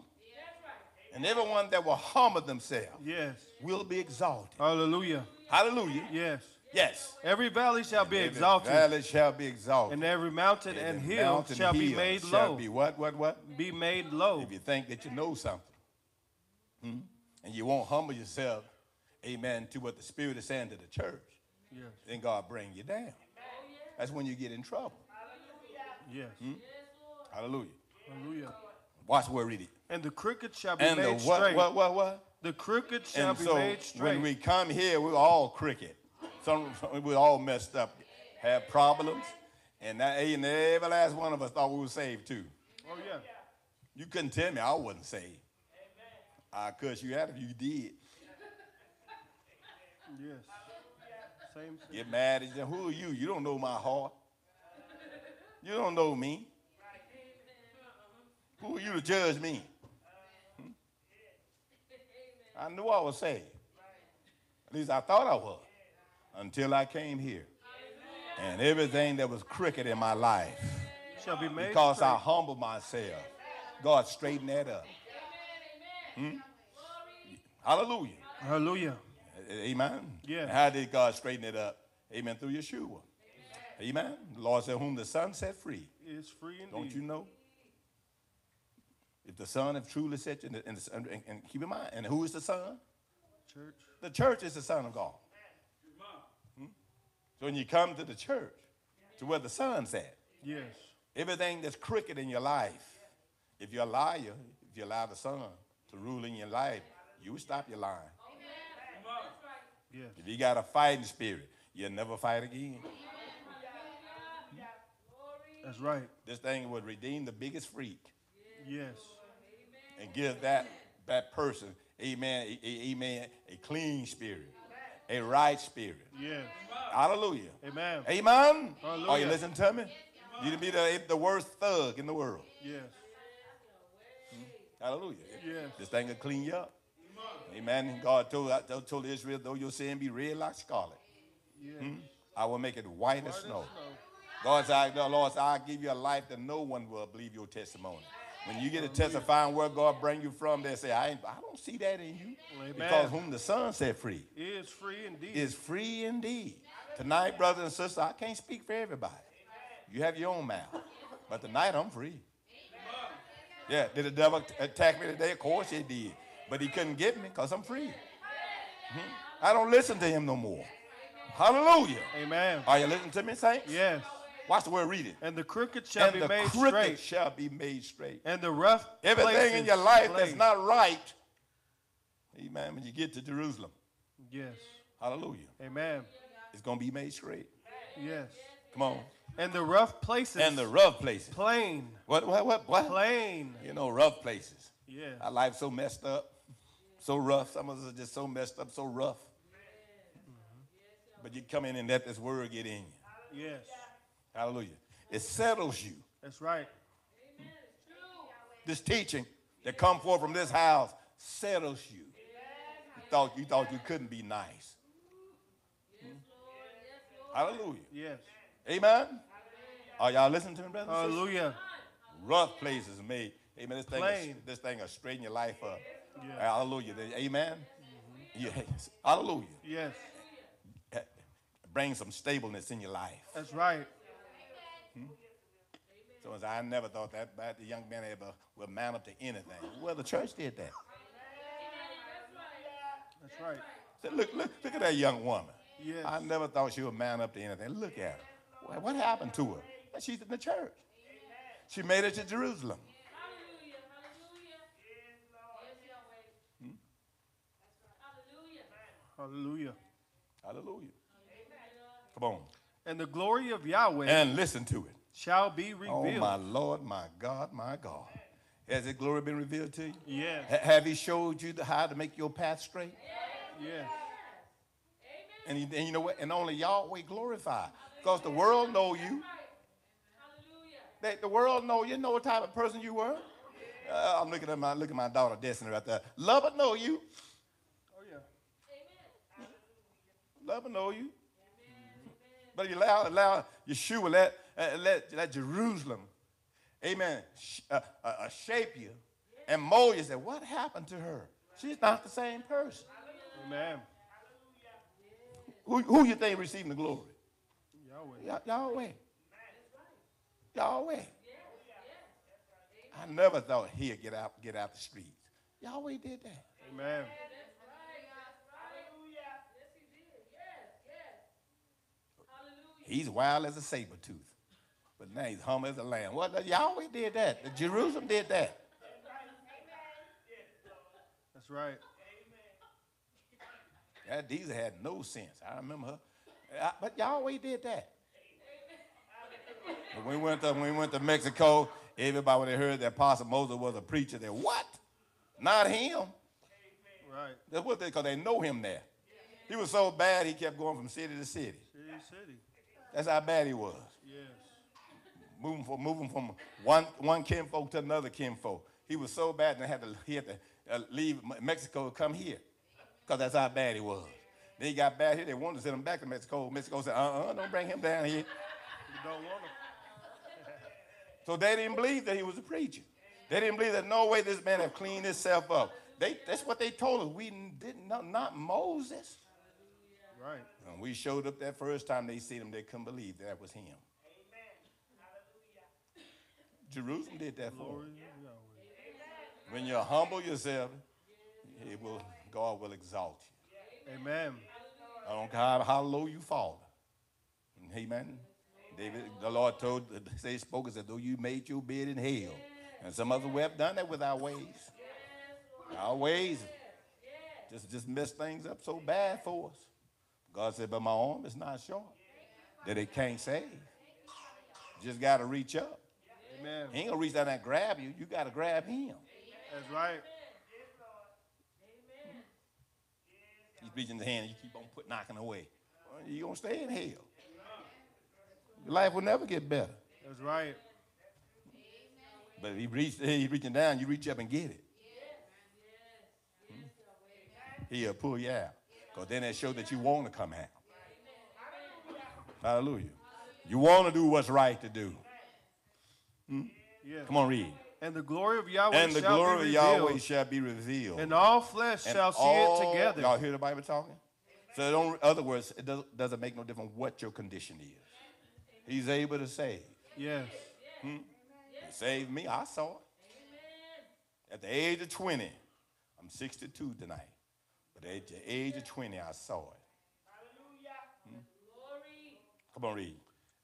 And everyone that will humble themselves Yes. will be exalted. Hallelujah. Hallelujah. Yes. Yes. Every valley shall be Every exalted, Valley shall be exalted. and every mountain and Every hill mountain shall be hill made shall low. Be what, what, what? Be made low. If you think that you know something, hmm, and you won't humble yourself, amen, to what the Spirit is saying to the church, Yes. then God bring you down. That's when you get in trouble. Yes. Hmm? Hallelujah. Hallelujah. Watch where read it. And the crooked shall be And the made what, straight. what, what, what? The crooked shall And be so made straight. when we come here, we're all crooked. Some, some we're all messed up, have problems, and that and every last one of us thought we were saved too. oh yeah. You couldn't tell me I wasn't saved. I cuss you out if you did. Yes. Same thing. Get mad at you. Who are you? You don't know my heart. You don't know me. Who are you to judge me? Hmm? I knew I was saved. At least I thought I was until I came here. And everything that was crooked in my life, Shall be made because I straight. humbled myself, God straightened that up. Hmm? Hallelujah. Hallelujah. Amen. Yeah. How did God straighten it up? Amen. Through Yeshua. Amen. The Lord said, Whom the Son set free. Is free indeed. Don't you know? If the Son have truly set you, and, and, and, and keep in mind, and who is the Son? Church. The church is the Son of God. Hmm? So when you come to the church, to where the Son's at, Yes. everything that's crooked in your life, if you're a liar, if you allow the Son to rule in your life, you stop your lying. Yes. If you got a fighting spirit, you'll never fight again. That's right. This thing would redeem the biggest freak Yes. and give that, that person, amen, a- a- amen, a clean spirit, a right spirit. Yes. Hallelujah. Amen. Amen. Are you listening to me? You to be the, the worst thug in the world. Yes. Hallelujah. Yes. This thing will clean you up. Amen. God told, told, told Israel, though your sin be red like scarlet, Yes. Hmm, I will make it white as White as snow. snow. God said, the Lord said, I'll give you a life that no one will believe your testimony. When you get to testifying where God bring you from, they say, I, ain't, I don't see that in you. Amen. Because whom the Son set free Is free indeed. is free indeed. Tonight, brothers and sisters, I can't speak for everybody. You have your own mouth. But tonight, I'm free. Yeah, did the devil attack me today? Of course he did. But he couldn't get me because I'm free. Mhm. I don't listen to him no more. Hallelujah. Amen. Are you listening to me, saints? Yes. Watch the word, reading. And the crooked shall and be the made crooked straight. shall be made straight. And the rough Everything in your life that's not right, amen, when you get to Jerusalem, Yes. hallelujah, Amen. it's going to be made straight. Yes. Come on. And the rough places And the rough places. plain. What, what, what, what? Plain. You know, rough places. Yeah. Our life's so messed up, so rough. Some of us are just so messed up, so rough. Mm-hmm. But you come in and let this word get in you. Yes. Hallelujah. It settles you. That's right. Amen. This teaching that come forth from this house settles you. You thought you thought you couldn't be nice. Hallelujah. Yes. Amen. Are y'all listening to me, brothers? Hallelujah. Rough places made. Amen. This thing, Plain. this thing will straighten your life up. Yeah. Hallelujah. Amen. Yes. Hallelujah. Yes. Bring some stableness in your life. That's right. Hmm? So as I never thought that, that the young man ever would mount up to anything. Well, the church did that. That's right. Say, look, look, look at that young woman. Yes. I never thought she would mount up to anything. Look at her. What, happened to her? She's in the church. She made it to Jerusalem. Hallelujah. Hallelujah. Yes, Yahweh. Hallelujah. Hallelujah. Hallelujah. Come on. And the glory of Yahweh And listen to it. shall be revealed. Oh, my Lord, my God, my God. Has His glory been revealed to you? Yes. Ha- have He showed you the, how to make your path straight? Yes. And, he, and you know what? And only Yahweh glorified. Because the world know you. Hallelujah they, the world know you know what type of person you were. Uh, I'm looking at my look at my daughter Destiny right there. Love her know you. Oh yeah. Amen. Love her know you. But you allow allow Yeshua let uh, let let Jerusalem, amen, sh- uh, uh, uh, shape you and mold you. Say, what happened to her? She's not the same person. Amen. Who, who you think receiving the glory? Yahweh. Yahweh. Yahweh. I never thought he'd get out, get out the streets. Yahweh did that. Amen. He's wild as a saber tooth, but now he's humble as a lamb. What? y'all Yahweh did that. The Jerusalem did that. That's right. That Deezer had no sense. I remember her. Uh, But Yahweh did that. When we went to, when we went to Mexico, everybody when they heard that Apostle Moses was a preacher, they what? Not him. Right. That's what they because they know him there. He was so bad he kept going from city to city. City, city. That's how bad he was. Yes. Moving from moving from one one kinfolk to another kinfolk. He was so bad that he had to he had to uh, leave Mexico to come here because that's how bad he was. Then he got bad here. They wanted to send him back to Mexico. Mexico said, "Uh-uh, don't bring him down here." You don't want them. So they didn't believe that he was a preacher. They didn't believe that no way this man had cleaned himself up. They, that's what they told us. We didn't know, not Moses. Right. When we showed up that first time they seen him, they couldn't believe that was him. Jerusalem did that for Glory us. When you humble yourself, it will, God will exalt you. Amen. I don't care how, how low you fall. Amen. David, the Lord told, they spoke and said, though you made your bed in hell. And some of us we have done that with our ways. Our ways just, just mess things up so bad for us. God said, but my arm is not short, that it can't save. Just got to reach up. Amen. He ain't gonna reach down and grab you. You got to grab him. That's right. He's reaching the hand, and you keep on put knocking away. Well, you gonna stay in hell. Your life will never get better. That's right. But if he reach, he's reaching down, you reach up and get it. Hmm? He'll pull you out. Because then that shows that you want to come out. Hallelujah. You want to do what's right to do. Hmm? Yes. Come on, read. And the glory of Yahweh And the shall glory be of revealed, Yahweh shall be revealed. and all flesh And shall see all- it together. Y'all hear the Bible talking? So, in don't- other words, it does, doesn't make no difference what your condition is. He's able to save. Yes. Hmm? He saved me. I saw it. At the age of 20, I'm 62 tonight. But at the age of 20, I saw it. Hmm? Come on, read.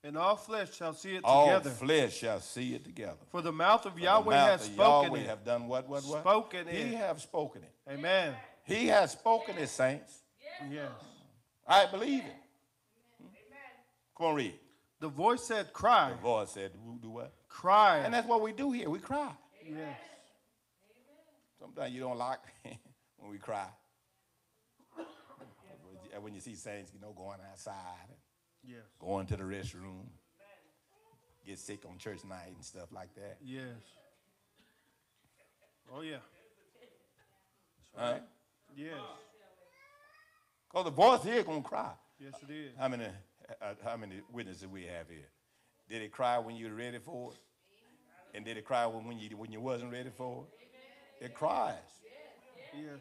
And all flesh shall see it All together. flesh shall see it together. For the mouth of The Yahweh mouth has of spoken Yahweh it. have done what, what, what? Spoken he it. have spoken it. Amen. He has spoken it, saints. Yes. I believe it. Hmm? Come on, read. The voice said, Cry, The voice said, do what? cry. And that's what we do here. We cry. Yes. Sometimes you don't like when we cry. When you see saints, you know, going outside, and Yes. going to the restroom, get sick on church night and stuff like that. Yes. Oh, yeah. Huh? Yes. Because the voice here gonna cry. Yes, it is. How many, uh, how many witnesses we have here? Did it cry when you were ready for it? And did it cry when, when you when you wasn't ready for it? It cries. Yes.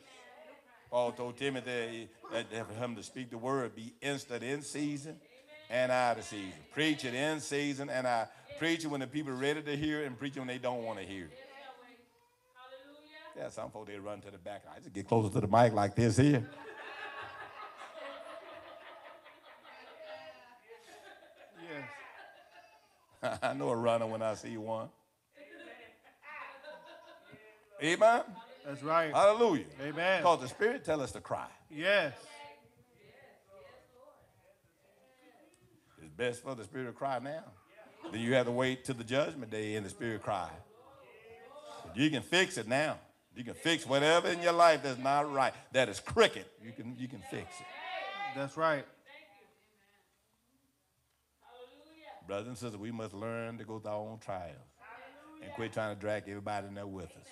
Paul told Timothy for him to speak the word be instant in season and out of season. Preach it in season and I preach it when the people are ready to hear and preach it when they don't want to hear. Yeah, some folks they run to the back. I just get closer to the mic like this here. Yes. I know a runner when I see one. Amen. That's right. Hallelujah. Amen. Because the Spirit tell us to cry. Yes. It's best for the Spirit to cry now. Then you have to wait till the judgment day and the Spirit cry. You can fix it now. You can fix whatever in your life that's not right, that is crooked. You can you can fix it. That's right. Thank you. Hallelujah. Brothers and sisters, we must learn to go through our own trials and quit trying to drag everybody in there with us.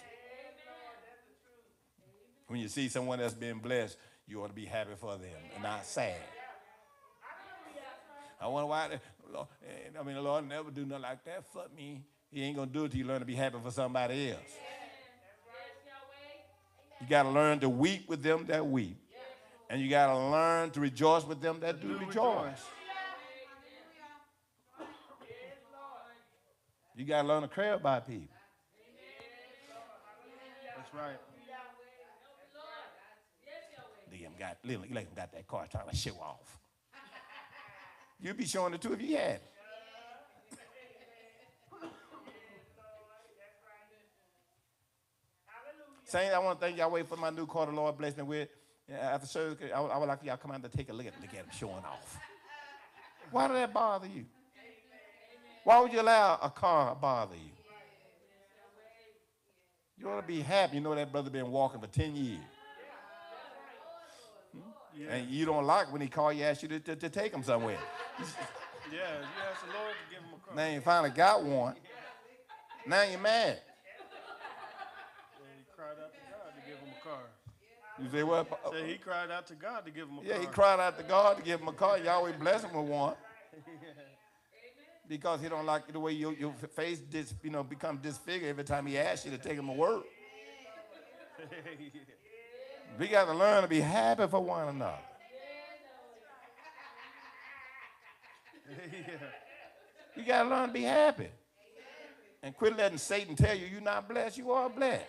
When you see someone that's been blessed, you ought to be happy for them and not sad. I wonder why. Lord, eh, I mean, the Lord never do nothing like that for me. He ain't gonna do it till you learn to be happy for somebody else. You gotta learn to weep with them that weep. And you gotta learn to rejoice with them that do, rejoice. You gotta learn to care about people. That's right. Got Liam, Liam got that car trying to show off. You'd be showing it too if you had. Saints, I want to thank y'all wait for my new car the Lord bless me with. After service, I would, I would like y'all come out and take a look at, look at him showing off. Why did that bother you? Why would you allow a car bother you? You ought to be happy. You know that brother been walking for 10 years. Yeah. And you don't like when he call you, ask you to, to, to take him somewhere. Yeah, you ask the Lord to give him a car. Now you finally got one. Now you're mad. And he cried out to God to give him a car. You say what? Say he cried out to God to give him a Yeah, car. he cried out to God to give him a car. Always bless him with one. Because he don't like the way your, your face dis, you know, become disfigured every time he asks you to take him to work. We got to learn to be happy for one another. yeah. You got to learn to be happy. And quit letting Satan tell you you're not blessed. You are blessed.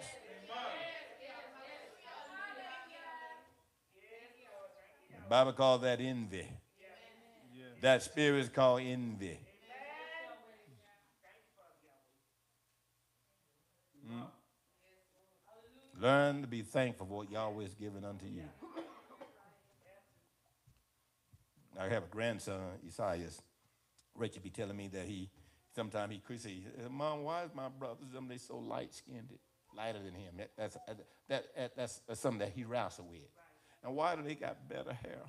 The Bible calls that envy. That spirit is called envy. Learn to be thankful for what Yahweh has given unto you. I have a grandson, Esaias. Rachel be telling me that he, sometimes he could say, Mom, why is my brothers, them, they so light-skinned, lighter than him? That, that's, uh, that, that, that's, something that he wrestle with. And why do they got better hair?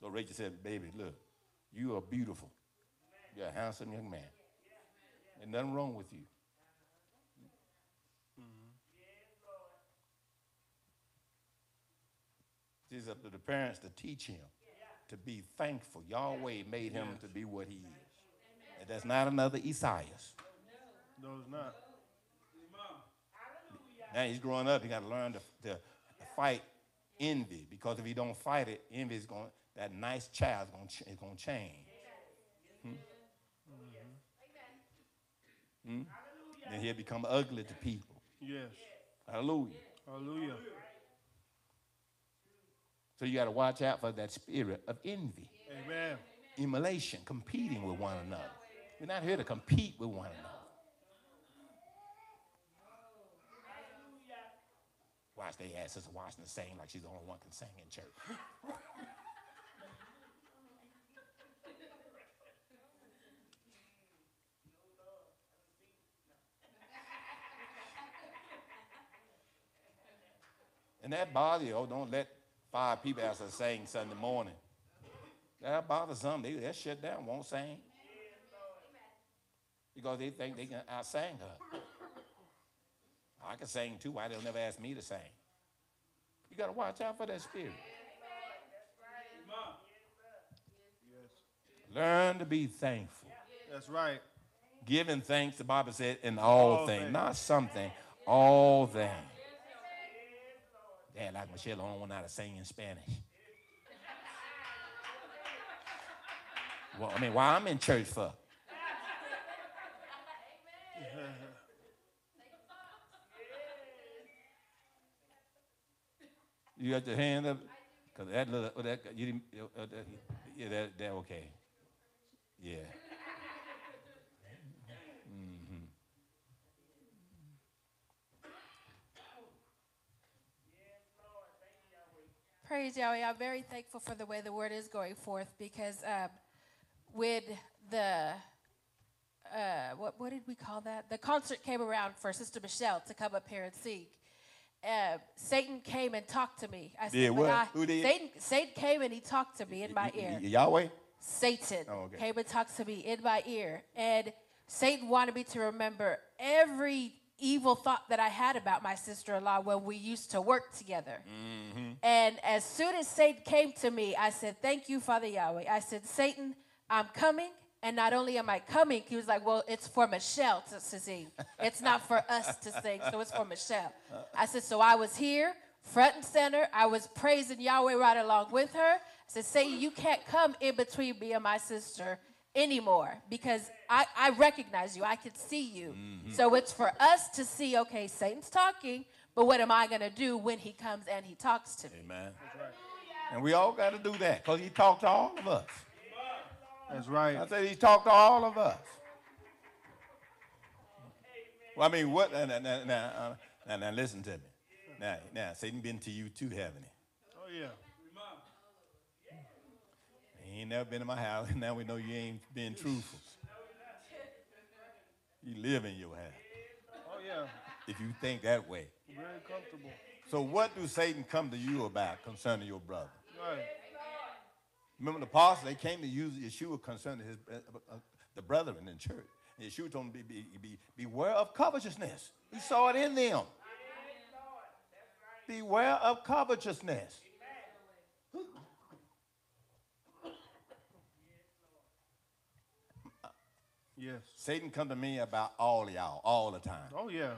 So Rachel said, baby, look, you are beautiful. You're a handsome young man. There's nothing wrong with you. It's up to the parents to teach him to be thankful. Yahweh made him to be what he is. And that's not another Esaias. No, it's not. Now he's growing up, he got to learn to, to fight envy because if he don't fight it, envy is going, that nice child is going is going to change. Hmm? Hmm? Then he'll become ugly to people. Yes. Hallelujah. Hallelujah. So you got to watch out for that spirit of envy, Amen. emulation, competing with one another. We're not here to compete with one another. Watch they ask Sister Washington sing like she's the only one can sing in church. And that bother you. Oh, don't let five people ask to sing Sunday morning. That bothers some. They, they'll shut down, won't sing. Because they think they can out-sing her. I can sing too. Why they'll never ask me to sing? You got to watch out for that spirit. Learn to be thankful. That's right. Giving thanks, the Bible said, in all, All things. things. Not something, all things. Dad, like Michelle, the only one out of sing in Spanish. well, I mean, why I'm in church for? you got your hand up? Because that little, oh, that, you didn't, uh, that, yeah, that, that, okay. Yeah. Praise Yahweh. I'm very thankful for the way the word is going forth because um, when the, uh, what, what did we call that? The concert came around for Sister Michelle to come up here and sing. Uh, Satan came and talked to me. I Did what? I-" Who did? Satan, Satan came and he talked to me in my ear. Yahweh? Satan Oh, okay. came and talked to me in my ear. And Satan wanted me to remember every evil thought that I had about my sister in law when we used to work together. Mm-hmm. And as soon as Satan came to me, I said, Thank you, Father Yahweh. I said, Satan, I'm coming. And not only am I coming, he was like, Well, it's for Michelle to, to sing. It's not for us to sing, so it's for Michelle. I said, So I was here, front and center. I was praising Yahweh right along with her. I said, Satan, you can't come in between me and my sister anymore because I, I recognize you. I can see you. Mm-hmm. So it's for us to see, okay, Satan's talking, but what am I going to do when he comes and he talks to me? Amen. And we all got to do that because he talked to all of us. That's right. I said he talked to all of us. Well, I mean, what? Now, now, now, now, now listen to me. Now, now, Satan been to you too, haven't he? Oh yeah. He ain't never been in my house. And now we know you ain't been truthful. You live in your house Oh yeah. if you think that way. Very comfortable. So, what do Satan come to you about concerning your brother? Right. Remember the apostles, they came to use Yeshua concerning his, uh, uh, the brethren in church. And Yeshua told them, be, be, be, beware of covetousness. He saw it in them. Beware of covetousness. Yes. Satan come to me about all of y'all, all the time. Oh yeah.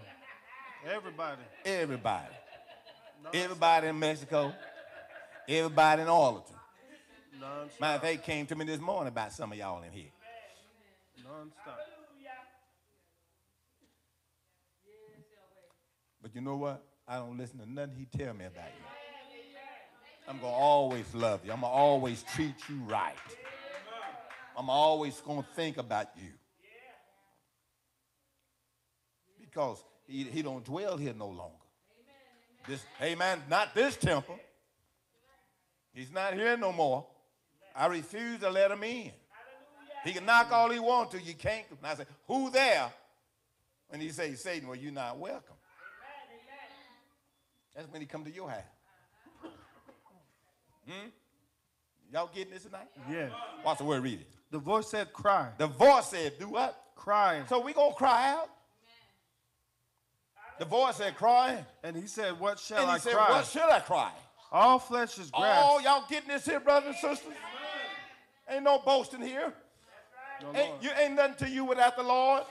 Everybody. Everybody. Everybody in Mexico. Everybody in Arlington. Non-stop. Matter of fact, came to me this morning about some of y'all in here. Non-stop. But you know what? I don't listen to nothing he tell me about you. I'm gonna always love you. I'm gonna always treat you right. I'm always gonna think about you. Because he, he don't dwell here no longer. This, amen, not this temple. He's not here no more. I refuse to let him in. He can knock all he wants to. You can't. And I say, who there? And he say, Satan, well, you're not welcome. That's when he come to your house. Hmm? Y'all getting this tonight? Yes. Watch the word, read it. The voice said, "Cry, The voice said, do what? cry," So we gonna cry out? The voice said, cry. and he said, "What shall And he I said, cry? what should I cry? All flesh is grass." Oh, y'all getting this here, brothers and sisters? Ain't no boasting here. No, Ain't, you ain't nothing to you without the Lord.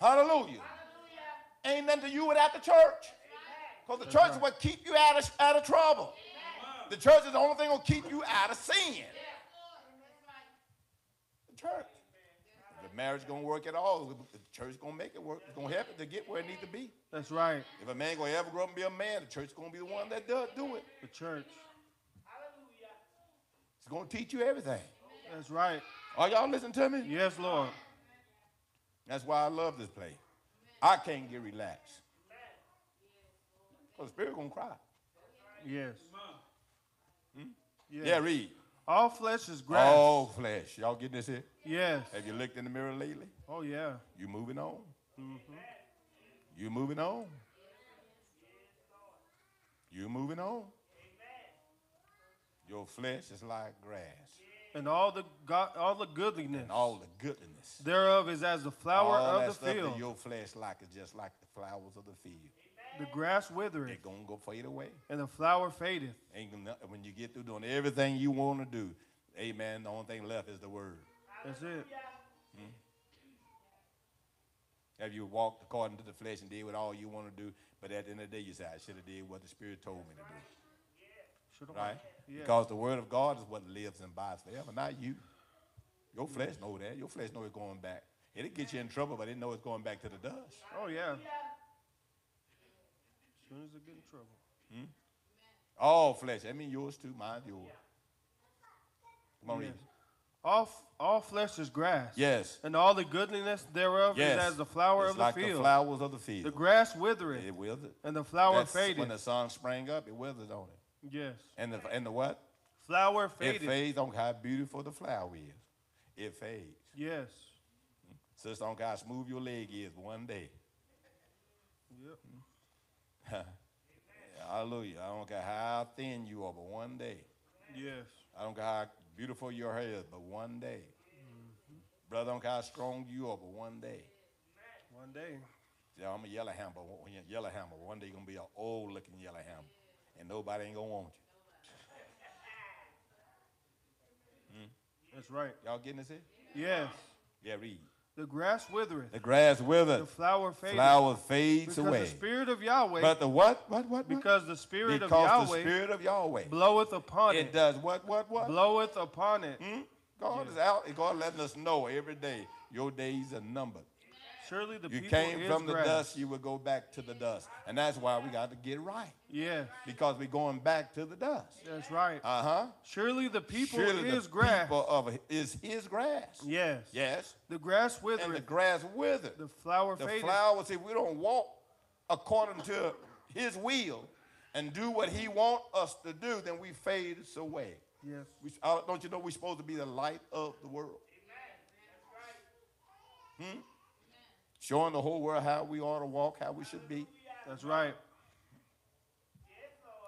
Hallelujah. Ain't nothing to you without the church. Because the church is what keep you out of, out of trouble. The church is the only thing gonna keep you out of sin. The church. If marriage gonna work at all, the church gonna make it work. It's gonna help it to get where it needs to be. That's right. If a man gonna ever grow up and be a man, the church gonna be the one that does do it. The church. It's gonna teach you everything. That's right. Are y'all listening to me? Yes, Lord. That's why I love this place. I can't get relaxed. Because the spirit gonna cry. Yes. Yes. Yeah, read. All flesh is grass. All flesh. Y'all getting this here? Yes. Have you looked in the mirror lately? Oh yeah. You moving on. Mm-hmm. You moving on. You moving on. Your flesh is like grass. And all the God, all the goodliness And all the goodness. thereof is as the flower all of the field. your flesh like is just like the flowers of the field. The grass withereth, They're gonna go fade away. and the flower fadeth. Ain't gonna, when you get through doing everything you want to do, amen, the only thing left is the word. That's it. Hmm? Have you walked according to the flesh and did what all you want to do, but at the end of the day you say, I should have did what the Spirit told me to do. Have Right? Yeah. Because the word of God is what lives and abides forever, not you. Your flesh know that. Your flesh know it's going back. It'll get you in trouble, but it know it's going back to the dust. Oh yeah. Soon as I get in trouble. Hmm? All flesh. That means yours too, mine, yours. Come on, Yes. read. All, all flesh is grass. Yes. And all the goodliness thereof Yes. is as the flower it's of like the field. the flowers of the field. The grass withereth, it withered. and the flower That's fadeth. when the sun sprang up, it withered on it. yes. And the and the what? Flower It fades. Don't how beautiful the flower is. It fades. Yes. Sister, don't care how smooth your leg is. One day, Yep. hallelujah. I don't care how thin you are, but one day. Yes. I don't care how beautiful your hair is, but one day. Mm-hmm. Brother, I don't care how strong you are, but one day. One day. Yeah, I'm a yellow hammer. One- Yellow hammer. One day you're gonna be an old looking yellow hammer, and nobody ain't gonna want you. That's right. Y'all getting this here? Yes. Yeah, read. The grass withereth, The grass withereth. the flower fadeth. flower fades because away. the spirit of Yahweh, But the what? What? What? what? because the spirit because of the spirit of Yahweh. bloweth upon It it, does what? What? What? bloweth upon it. Hmm? God is out. God letting us know every day your days are numbered. Surely the You people came is from the grass. dust, you will go back to the dust. And that's why we got to get right. Yeah. Because we're going back to the dust. that's right. Uh-huh. Surely the people Surely is the grass. people of is his grass. Yes. Yes. The grass And the grass withered. the flower The fadeth. flowers, if we don't walk according to his will and do what he want us to do, then we fade away. Yes. We, uh, don't you know we're supposed to be the light of the world? Amen. That's right. Hmm? Showing the whole world how we ought to walk, how we should be. That's right.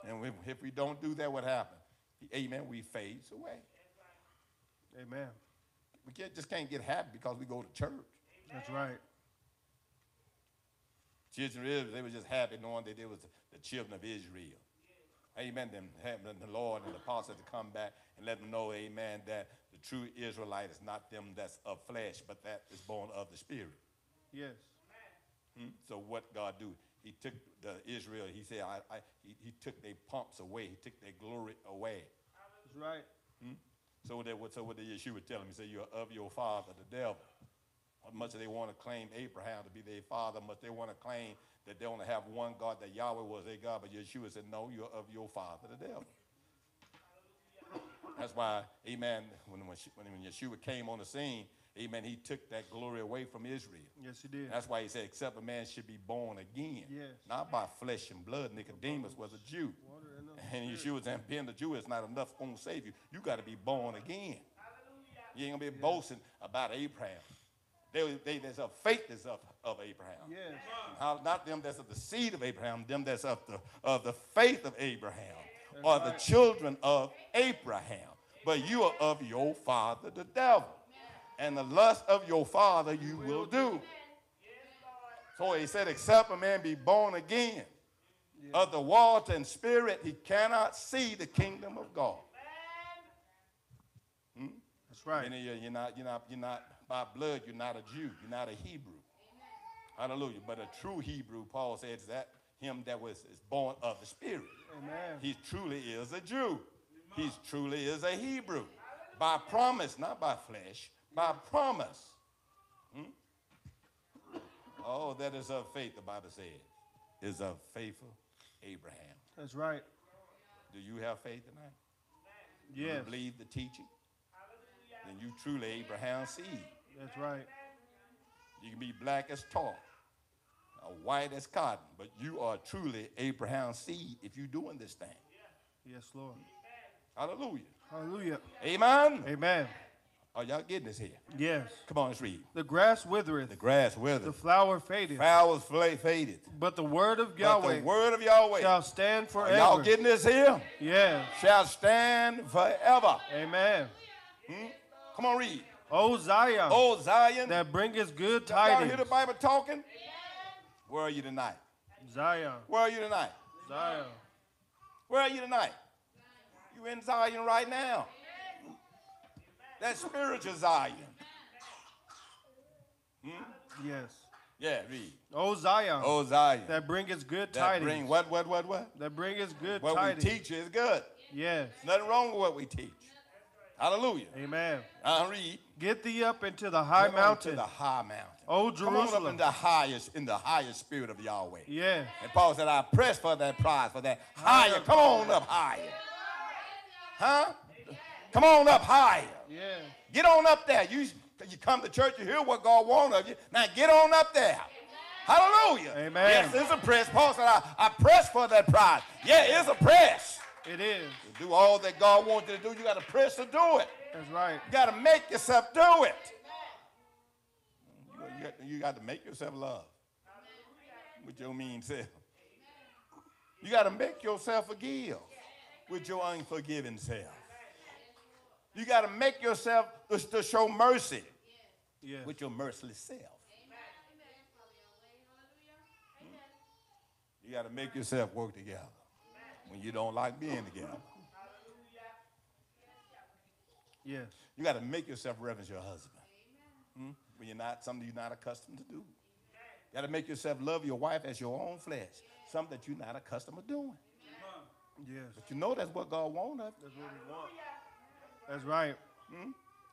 And if, if we don't do that, what happens? Amen. We fade away. Amen. We can't, just can't get happy because we go to church. That's right. Children of Israel, they were just happy knowing that they was the children of Israel. Amen. Them having the Lord and the apostles to come back and let them know, amen, that the true Israelite is not them that's of flesh, but that is born of the spirit. Yes. Hmm? So what God do? He took the Israel, he said, I, I, he, he took their pomps away. He took their glory away. That's right. So that what so what the Yeshua tell him, he said, You're of your father, the devil. How much they want to claim Abraham to be their father, much they want to claim that they only have one God, that Yahweh was their God, but Yeshua said, No, you're of your father, the devil. That's why, amen, when, when, when Yeshua came on the scene, amen, he took that glory away from Israel. Yes, he did. That's why he said, except a man should be born again. Yes. Not by flesh and blood. Nicodemus was a Jew. And the And Yeshua said, being a Jew is not enough going to save you. You got to be born again. You ain't going to be boasting about Abraham. They, they, there's a faith that's of, of Abraham. Yes. How- Not them that's of the seed of Abraham, them that's of the, of the faith of Abraham, or the children of Abraham. But you are of your father, the devil. And the lust of your father you will do. So he said, except a man be born again of the water and spirit, he cannot see the kingdom of God. Hmm? That's right. And you're, you're not, you're not, you're not by blood, you're not a Jew, you're not a Hebrew. Hallelujah. But a true Hebrew, Paul says that him that was is born of the Spirit. Amen. He truly is a Jew. He truly is a Hebrew. By promise, not by flesh, by promise. Hmm? Oh, that is of faith, the Bible says. Is of faithful Abraham. That's right. Do you have faith tonight? Yes. you believe the teaching? Then you truly Abraham's seed. That's right. You can be black as tar, or white as cotton, but you are truly Abraham's seed if you're doing this thing. Yes, Lord. Hallelujah. Hallelujah. Amen. Amen. Are y'all getting this here? Yes. Come on, let's read. The grass withereth, The grass withereth. the flower fadeth, flowers faded, but the word of Yahweh. but the word of Yahweh, shall stand are y'all getting this here? Yes. Shall stand forever. Amen. Hmm? Come on, read. O Zion, Oh, Zion. that bringeth good Y'all hear the Bible talking? Where are you tonight? Zion. Where are you tonight? Zion. Where are you tonight? You in Zion right now. That spiritual Zion. Hmm? Yes. Yeah, read. O Zion, Oh, Zion. that bringeth good That tidings. bring what, what, what, what? that bringeth good What tidings. What we teach is good. Yes. Nothing wrong with what we teach. Hallelujah. Amen. I read. Get thee up into the high Come mountain, To the high mountain. O Come on up in Jerusalem. the highest, in the highest spirit of Yahweh. Yeah. And Paul said, I press for that prize, for that higher. Come on up higher. Huh? Come on up higher. Yeah. Get on up there. You, you come to church, you hear what God wants of you. Now get on up there. Hallelujah. Amen. Yes, it's a press. Paul said, I, I press for that prize. Yeah, it's a press. It is. To do all that God wants you to do, you got to press to do it. That's right. You got to make yourself do it. You, you got, you got to make yourself love with your mean self. You got to make yourself forgive with your unforgiving self. You got to make yourself to, to show mercy Yes. with your merciless self. You got to make yourself work together when you don't like being together. Yes. You got to make yourself reverence your husband. Hmm? When you're not something you're not accustomed to do. You got to make yourself love your wife as your own flesh, something that you're not accustomed to doing. Yes. But you know that's what God wants of you. That's what we want. That's right.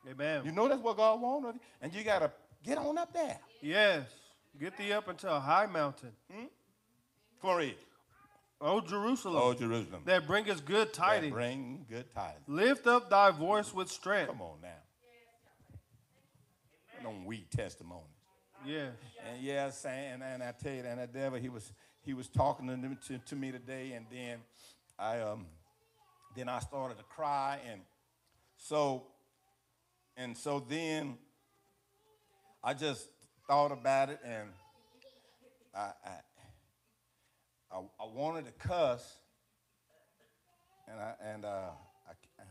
Amen. You know that's what God wants of you. And you got to get on up there. yes. Get thee up into a high mountain. For it. O Jerusalem. Oh, Jerusalem. that bringeth good That tidings. bring good tidings. Lift up thy voice with strength. Come on now. Don't weak testimonies. Yes. And yeah, saying, and I tell you, and that devil, he was he was talking to, to, to me today, and then I um then I started to cry, and so and so then I just thought about it, and I I, I, I wanted to cuss, and I and uh, I,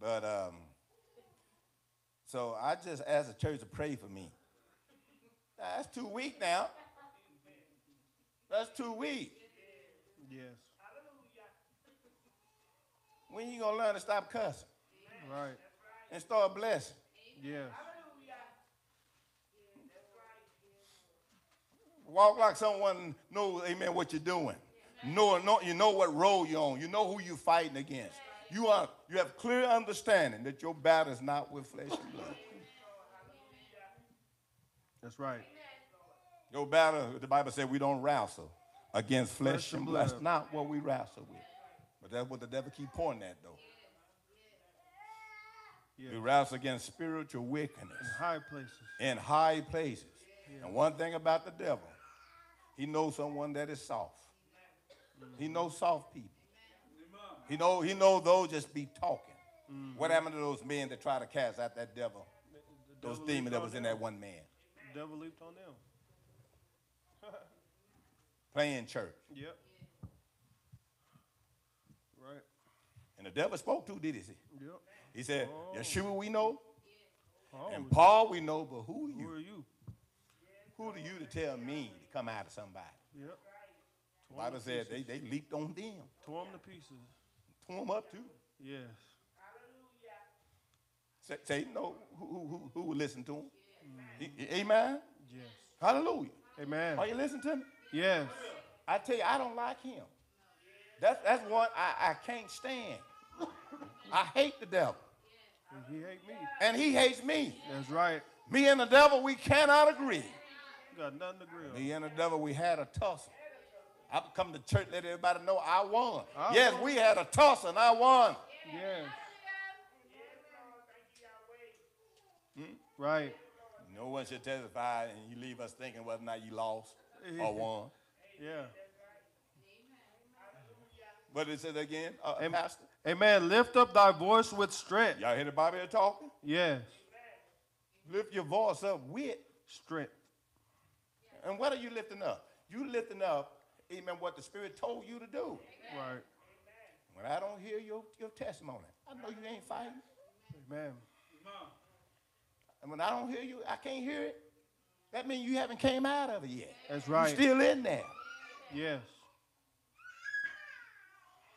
but um, so I just asked the church to pray for me. That's too weak now. That's too weak. Yes. When you gonna learn to stop cussing Right. and start blessing? Yes. Walk like someone knows, amen, what you're doing. Know, know, you know what role you're on. You know who you're fighting against. You are you have clear understanding that your battle is not with flesh and blood. That's right. Your battle, the Bible said we don't wrestle against flesh, Flesh and and blood. That's not what we wrestle with. But that's what the devil keep pointing at, though. Yes. We wrestle against spiritual wickedness In high places. in high places. And one thing about the devil, he knows someone that is soft. He mm-hmm. knows soft people. He know he know those just be talking. Mm-hmm. What happened to those men that try to cast out that devil? The Those devil demons that was in them. that one man The devil leaped on them. playing church. Yep. Right. And the devil spoke to, did he? Yep. He said, Oh. Yeshua we know, Oh, and Paul we know, but who are who you? are you? Who are you to tell me to come out of somebody? Yep. The Bible said they, they leaped on them, Tore them to pieces. tore them up too. Yes. Say, say no, who, who, who, who would listen to him? A- mm. Amen? Yes. Hallelujah. Amen. Are you listening to me? Yes. I tell you, I don't like him. That's, that's one I, I can't stand. I hate the devil, And he hate me. and he hates me. That's right. Me and the devil, we cannot agree. You got nothing to agree on. Me and the devil, we had a tussle. I come to church, let everybody know I won. I yes, won. we had a tussle, and I won. Yes. Right. No one should testify, and you leave us thinking whether or not you lost or won. Yeah. But it says again, uh, Pastor, Amen. Lift up thy voice with strength. y'all hear the Bible talking? Yes. Lift your voice up with Strength. And what are you lifting up? You lifting up, amen, what the Spirit told you to do. Right. When I don't hear your, your testimony, I know you ain't fighting. Amen. And when I don't hear you, I can't hear it. That means you haven't came out of it yet. That's You're right. still in there. Yes.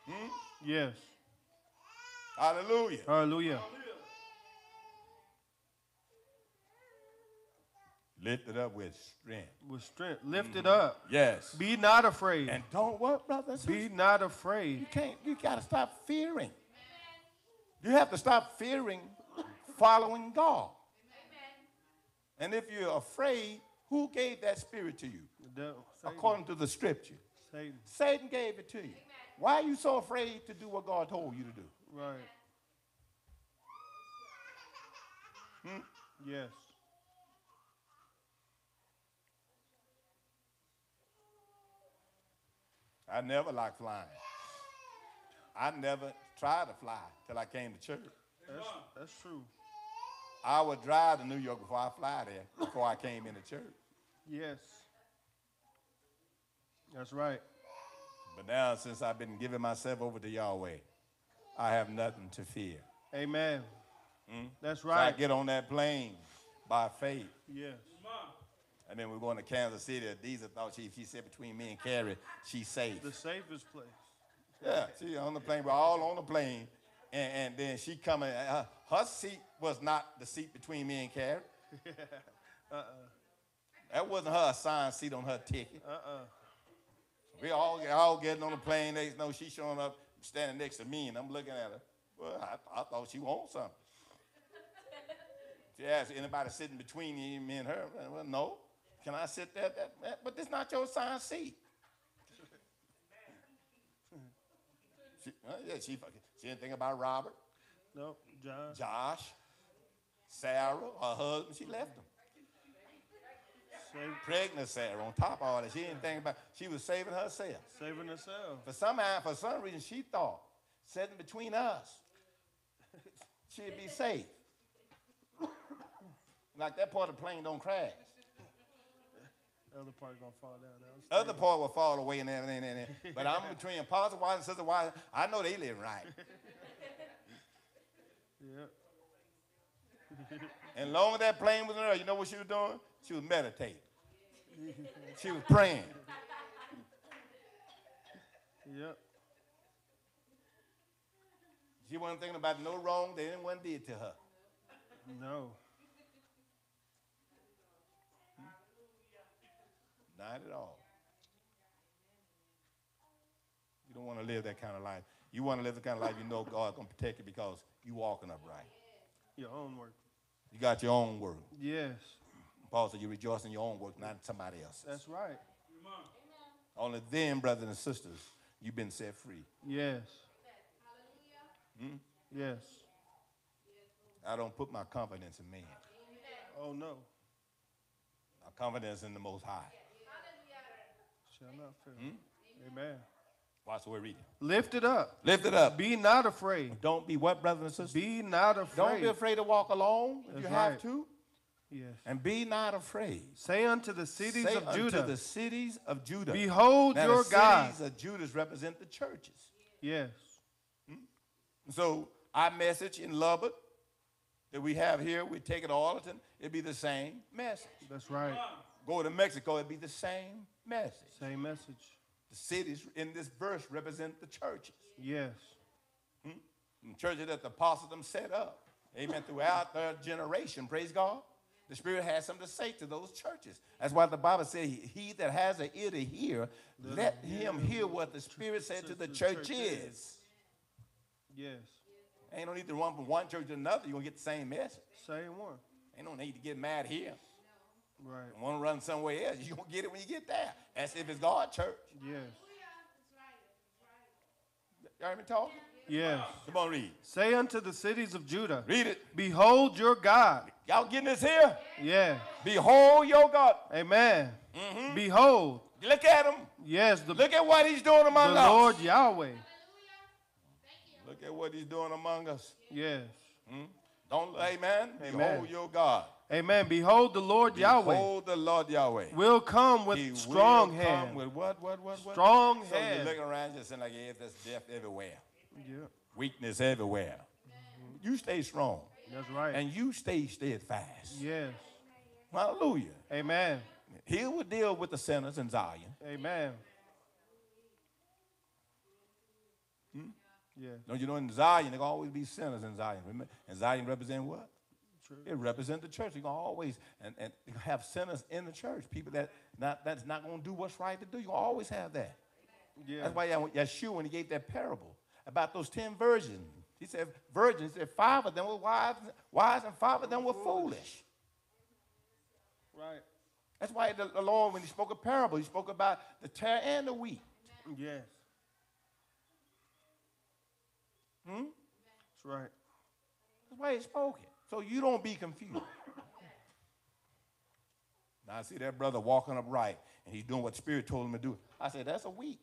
Hmm? Yes. Hallelujah. Hallelujah. Lift it up with strength. With strength. Lift it mm-hmm. up. Yes. Be not afraid. And don't what, brother? Be not afraid. You can't, you gotta stop fearing. You have to stop fearing following God. And if you're afraid, who gave that spirit to you? Devil, According to the scripture. Satan. Satan gave it to you. Why are you so afraid to do what God told you to do? Right. Hmm? Yes. I never liked flying. I never tried to fly till I came to church. That's, that's true. I would drive to New York before I fly there, before I came into church. Yes. That's right. But now, since I've been giving myself over to Yahweh, I have nothing to fear. Amen. That's So I get on that plane by faith, Yes. And then we're going to Kansas City. Adiza thought she, she said between me and Carrie, she's safe. The safest place. Yeah, she on the plane. We're all on the plane. And, and then she coming. Uh, her seat was not the seat between me and Carrie. Uh. That wasn't her assigned seat on her ticket. Uh-uh. We all all getting on the plane. They know she showing up, standing next to me, and I'm looking at her. Well, I, I thought she wanted something. She asked anybody sitting between me and her. Well, no. Can I sit there? That, that- but this not your assigned seat. She, uh, yeah, she, fucking- she didn't think about Robert, No, John. Josh, Sarah, her husband. She left them. Save, Pregnant Sarah on top of all that. She didn't think about. She was saving herself. saving herself. For some for some reason, she thought sitting between us, she'd be safe. like that part of the plane don't crash. The other part gonna fall down. Other part will fall away and everything. And, and, but I'm between Apostle Wise and Sister Wise. I know they live right. Yeah. And long as that plane was in there, you know what she was doing? She was meditating. she was praying. Yep. She wasn't thinking about no wrong that anyone did to her. No. Not at all. You don't want to live that kind of life. You want to live the kind of life you know God's going to protect you because you walking upright. Your own work. You got your own work. Yes. Paul said you rejoice in your own work, not somebody else's. That's right. Only then, brothers and sisters, you've been set free. Yes. Hallelujah. Yes. I don't put my confidence in man. Oh no. My confidence in the Most High. Shall not fail. Hmm? Amen. Watch what we're reading. Lift it up. Lift it up. Be not afraid. Don't be what, brothers and sisters? Be not afraid. Don't be afraid to walk alone if That's you have right. to. Yes. And be not afraid. Say unto the cities Say of unto Judah, the cities of Judah. Behold Now, your the God. The cities of Judah represent the churches. Yes. Hmm? So our message in Lubbock that we have here, we take it to Arlington, it'd be the same message. That's right. Go to Mexico, it'd be the same message. Same message. The cities in this verse represent the churches. Yes. Hmm? The churches that the apostles them set up. Amen. Throughout their generation, praise God. The Spirit has something to say to those churches. That's why the Bible says, He that has an ear to hear, let him hear what the Spirit said to the churches. Yes. Ain't no need to run from one church to another. You're going to get the same message. Same one. Ain't no need to get mad here. Right. and Want to run somewhere else. You're going to get it when you get there. That's if it's God church. Yes. You heard me talking? Yes. Come on, read. Say unto the cities of Judah, Read it. Behold your God. Y'all getting this here? Yeah. Behold your God. Amen. Mm-hmm. Behold. Look at him. Yes. The, Look at what he's doing the among us. Lord Yahweh. Look at what he's doing among us. Yes. Mm-hmm. Don't, amen. Amen. Behold your God. Amen. Behold the Lord Yahweh Behold the Lord Yahweh. will come with He strong will hand. Come with what, what, what, what? Strong so hand. you're looking around, just saying like, yeah, there's death everywhere, Yeah. weakness everywhere. Mm-hmm. You stay strong, That's right. and you stay steadfast. yes. Hallelujah. Amen. He will deal with the sinners in Zion. Amen. Hmm? Yeah. Don't you know in Zion, there always be sinners in Zion. Remember? And Zion represent what? True. It represents the church. You're gonna always and, and have sinners in the church. People that not that's not gonna do what's right to do. You always have that. Yeah. That's why Yeshua, when he gave that parable about those ten virgins, he said virgins, he said five of them were wise, wise and five of them were foolish. Right. That's why the, the Lord, when he spoke a parable, he spoke about the tare and the wheat. Yes. Hmm? That's right. That's why he spoke it. So you don't be confused. now I see that brother walking upright and he's doing what the Spirit told him to do. I said, that's a wheat.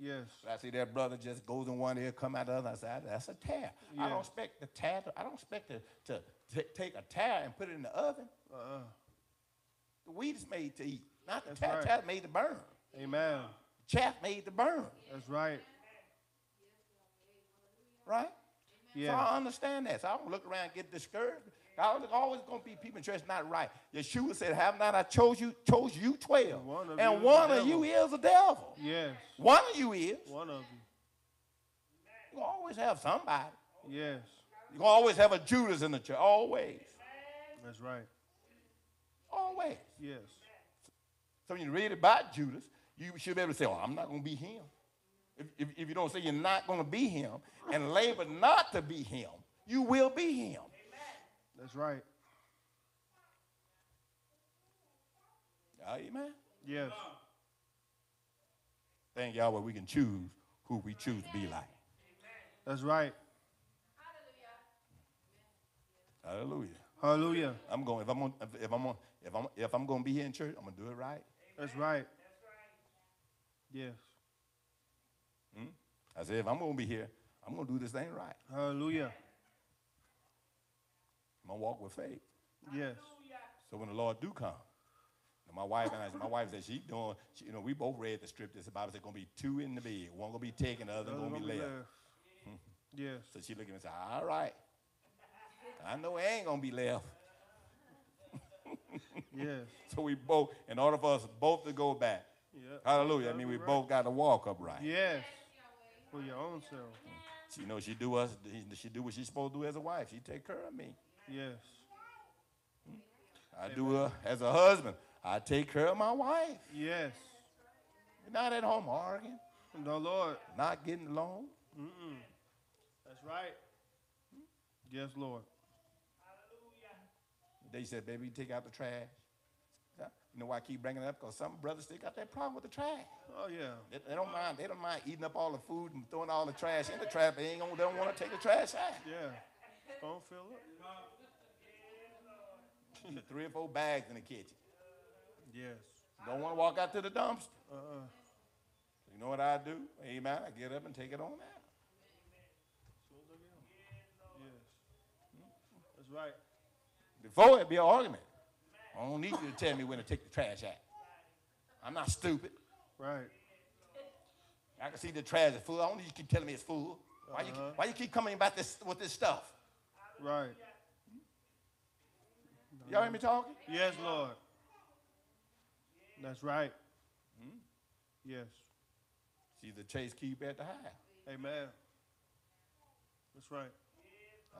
Yes. I see that brother just goes in one ear, come out the other. I said, that's a tare. I don't expect the tare. To, I don't expect to, to t- take a tare and put it in the oven. Uh-uh. The wheat is made to eat, not the tare. right. Tare made to burn. Amen. The Chaff made to burn, That's right. right? So Yeah. I understand that. So I don't look around and get discouraged There's always going to be people in church not right. Yeshua said, "Have not I chose you? Chose you twelve, And one of and you is one of you devil." is the devil. Yes. One of you is. One of you. You always have somebody. Yes. You always have a Judas in the church. Always, That's right. always. Yes. So when you read about Judas, you should be able to say, "Oh, I'm not going to be him." If, if, if you don't say you're not going to be him and labor not to be him, you will be him. That's right. Amen. Yes. Thank Yahweh we can choose who we choose to be like. That's right. Hallelujah. Hallelujah. I'm going. If I'm on, if, I'm on, if I'm if I'm going to be here in church, I'm going to do it right. That's right. That's right. Yes. Hmm? I said, if I'm going to be here, I'm going to do this thing right. Hallelujah. I'm to walk with faith. Yes. So when the Lord do come, my wife and I, my wife said she doing, she, you know, we both read the script. The Bible said going to be two in the bed. One going to be taken, the other to be gonna left. Yes. So she looked at me and said, all right. I know it ain't going to be left. Yes. So we both, in order for us both to go back, Yeah. hallelujah, I mean, we both got to walk upright. Yes. For your own self. She, you know, she do us, she do what she's supposed to do as a wife. She take care of me. Yes. I do her as a husband. I take care of my wife. Yes. We're not at home arguing, No, Lord. not getting along. Mm-mm. That's right. Yes, Lord. They said, baby, you take out the trash. You know why I keep bringing it up? Because some brothers still got that problem with the trash. Oh, yeah. They, they don't mind. They don't mind eating up all the food and throwing all the trash in the trash. They ain't gonna. They don't want to take the trash out. Yeah. Don't fill Three or four bags in the kitchen. Yes. Don't want to walk out to the dumpster. Uh-uh. You know what I do? Amen. I get up and take it on out. Yes. That's right. Before it'd be an argument. I don't need you to tell me when to take the trash out. I'm not stupid. Right. I can see the trash is full. I don't need you to keep telling me it's full. Why, you, Uh-huh. why you keep coming about this with this stuff? Right. Y'all hear me talking? Yes, Lord. That's right. Hmm? Yes. See the chase keep at the high. Amen. That's right.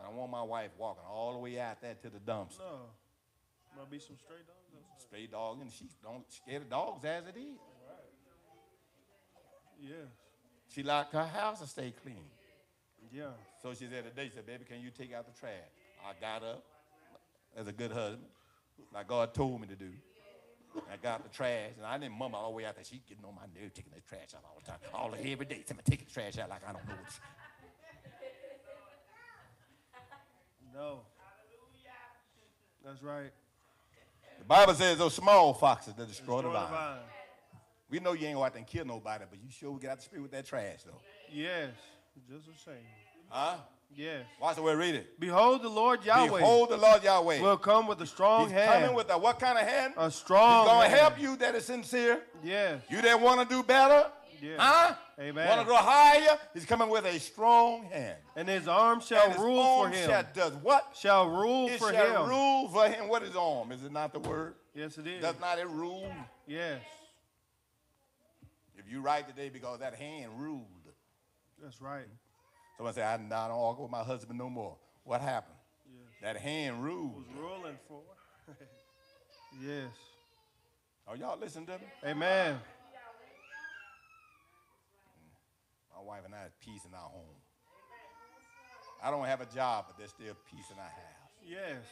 I don't want my wife walking all the way out there to the dumpster. No. Might be some stray dogs outside. Stray dog and she don't scared of dogs as it is. Right. Yes. She like her house to stay clean. Yeah. So she said today, she said, baby, can you take out the trash? I got up as a good husband, like God told me to do. I got the trash, and I didn't mumble all the way out there. She getting on my nerves, taking the trash out all the time, all the every day. Somebody taking the trash out like I don't know what. No. That's right. The Bible says those small foxes that destroy, Destroy the the vine. vine. We know you ain't go out there and kill nobody, but you sure we get out the street with that trash, though. Yes. Just the same. Huh? Yes. Watch the way read it. Behold, the Lord Yahweh Behold the Lord Yahweh. will come with a strong He's hand. coming with a what kind of hand? a strong He's gonna hand. help you that is sincere. Yes. You that want to do better, Yes. huh? Amen. Want to go higher? He's coming with a strong hand. And his arm shall his rule for him. Shall does what? Shall rule It for shall him. rule for him. What is arm? Is it not the word? Yes, it is. Does not it rule? Yes. If you write today because that hand ruled. That's right. Someone say, I, I don't argue with my husband no more. What happened? That hand ruled. Was ruling for. yes. Are y'all listening to me? Amen. My wife and I have peace in our home. I don't have a job, but there's still peace in our house. Yes.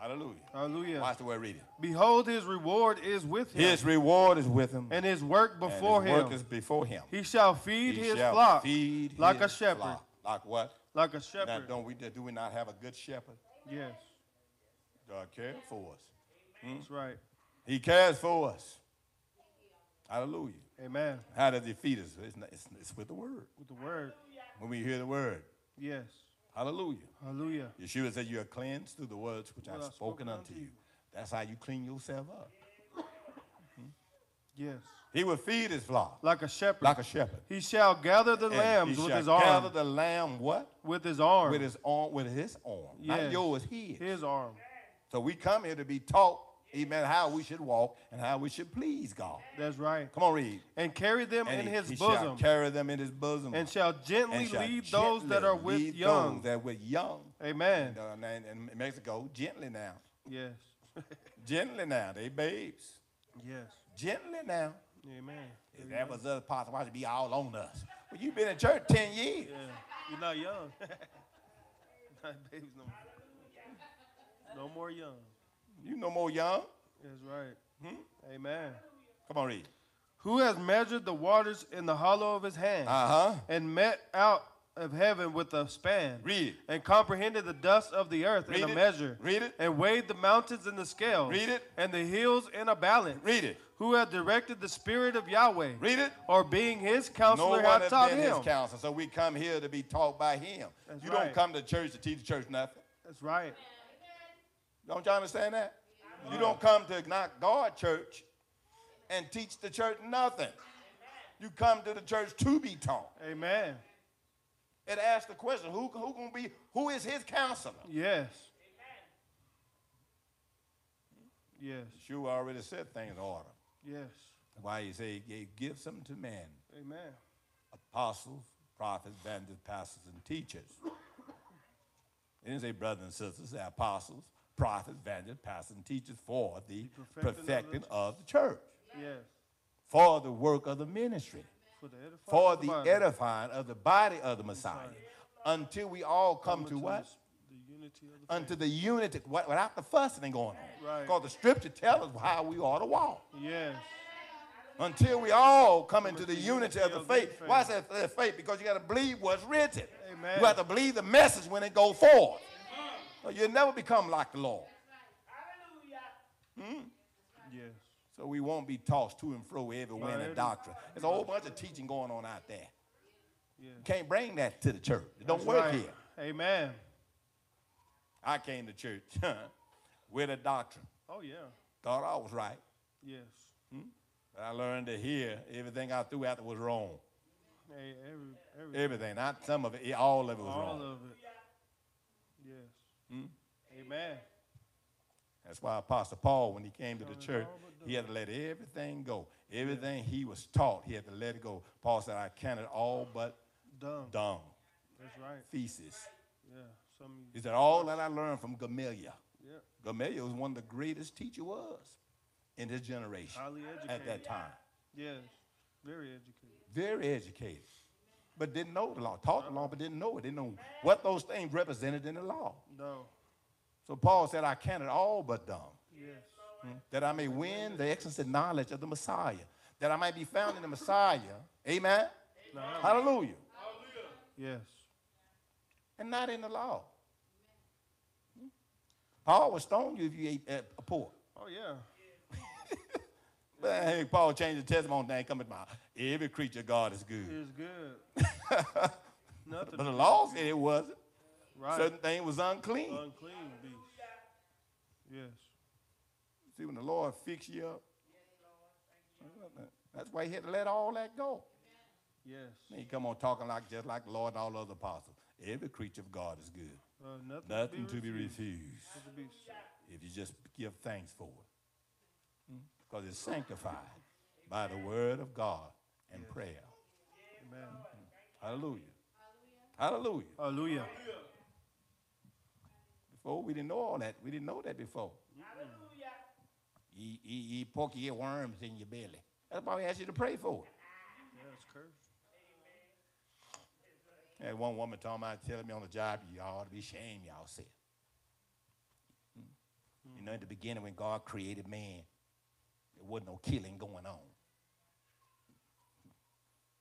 Hallelujah. Hallelujah. Watch the word read it. Behold, his reward is with him, His reward is with him. and his work before his him. work is before him. he shall feed He his shall flock feed like a shepherd. flock. Like what? like a Now, shepherd. don't we, do we not have a good shepherd? Yes. God cares for us. Hmm? That's right. He cares for us. Hallelujah. Amen. How does he feed us? It's, not, it's, it's with the word. With the word. When we hear the word. Yes. Hallelujah. Hallelujah. Yeshua said you are cleansed through the words which What I've spoken spoken unto you. you. That's how you clean yourself up. Hmm? Yes. He will feed his flock Like a shepherd. like a shepherd. he shall gather the And lambs he with shall his gather arm. the lamb what? With his arm. With his arm, with his arm. Not yours, his. His arm. So we come here to be taught, amen, how we should walk and how we should please God. That's right. Come on, read. And carry them And in he, his he bosom. carry them in his bosom. and shall gently and shall lead those that are with lead young. Those that with young. Amen. And, uh, in Mexico, gently now. Yes. Gently now. They babes. yes. Gently now. Amen. If that was us, Pastor, why should be all on us? Well, you've been in church 10 years. Yeah. You're not young. not babies no more. No more young. You no more young. That's right. Hmm? Amen. Come on, read. Who has measured the waters in the hollow of his hand Uh huh. and met out of heaven with a span Read and comprehended the dust of the earth Read in a it. measure Read it. and weighed the mountains in the scales Read it. and the hills in a balance Read it. who had directed the spirit of Yahweh Read it. or being his counselor No one taught been him his counselor, so we come here to be taught by him. That's you right. don't come to church to teach the church nothing. that's right Don't y'all understand that? You don't come to not God church and teach the church nothing. You come to the church to be taught. amen It asks the question, who, who gonna be, who is his counselor? yes yes Yeshua already said things in order. yes Why he say he gave gifts something to men, amen apostles, prophets, evangelists, pastors, and teachers. He didn't say brothers and sisters, say apostles, prophets, evangelists, pastors, and teachers for the perfecting of the perfecting of the church, yes for the work of the ministry. for the edifying for of the body. edifying of the body of the Messiah, until we all come Unto to what? the unity of the Unto the unity, without the fussing going on. Right. Because the scripture tells us how we ought to walk. yes Until we all come into the the unity unity of the of faith. faith. Why is that faith? Because you got to believe what's written. Amen. You have to believe the message when it go forward. Oh, so you'll never become like the Lord. Hallelujah. Yes hmm? So we won't be tossed to and fro every wind of doctrine. There's a whole bunch of teaching going on out there. You can't bring that to the church. It don't That's work right. here. amen I came to church with a doctrine. oh yeah Thought I was right. yes But I learned to hear everything I threw out that was wrong. hey, every, every Everything, not some of it, all of it was all wrong. All of it yes Mm-hmm. amen That's why Apostle Paul, when he came to the church, he had to let everything go. Everything he was taught, he had to let it go. Paul said, I counted all but dung dung, that's right feces. yeah some He said, all that I learned from Gamaliel. yeah Gamaliel was one of the greatest teacher was in his generation highly educated. at that time. yes very educated very educated, but didn't know the law. Taught the law, but didn't know it. Didn't know what those things represented in the law. no So Paul said, I counted all but dung, yes that I may win the excellency knowledge of the Messiah, that I might be found in the Messiah. Amen. No. Hallelujah. yes And not in the law. Paul would stone you if you ate uh, pork. oh yeah But hey, Paul changed the testimony thing coming about. Every creature of God is good. it's good nothing But the law said it wasn't. right Certain thing was unclean. unclean beast yes See, when the Lord fixed you up, that's why he had to let all that go. yes Then he come on talking like just like the Lord and all other apostles. Every creature of God is good. uh, nothing, Nothing to to be refused. refused be if you just give thanks for it. Because it's sanctified by the word of God and prayer. amen Hallelujah. Hallelujah. hallelujah Before we didn't know all that. We didn't know that before. Hallelujah. eat, eat pork, you get worms in your belly. That's why we asked you to pray for it. yeah it's cursed Had one woman talking about telling me on the job, you ought to be ashamed y'all said. Hmm. You know, in the beginning when God created man, there wasn't no killing going on.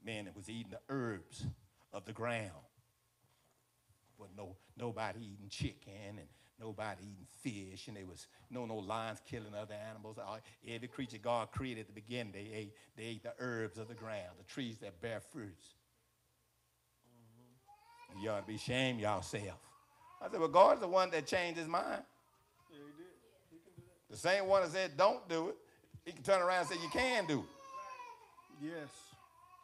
Man that was eating the herbs of the ground. Wasn't no nobody eating chicken and nobody eating fish, and there was no no lions killing other animals. Every creature God created at the beginning, they ate they ate the herbs of the ground, the trees that bear fruits. Mm-hmm. You ought to be ashamed yourself. I said, well, God's the one that changed his mind. yeah he did he can do that The same one that said don't do it, he can turn around and say you can do it. Yes.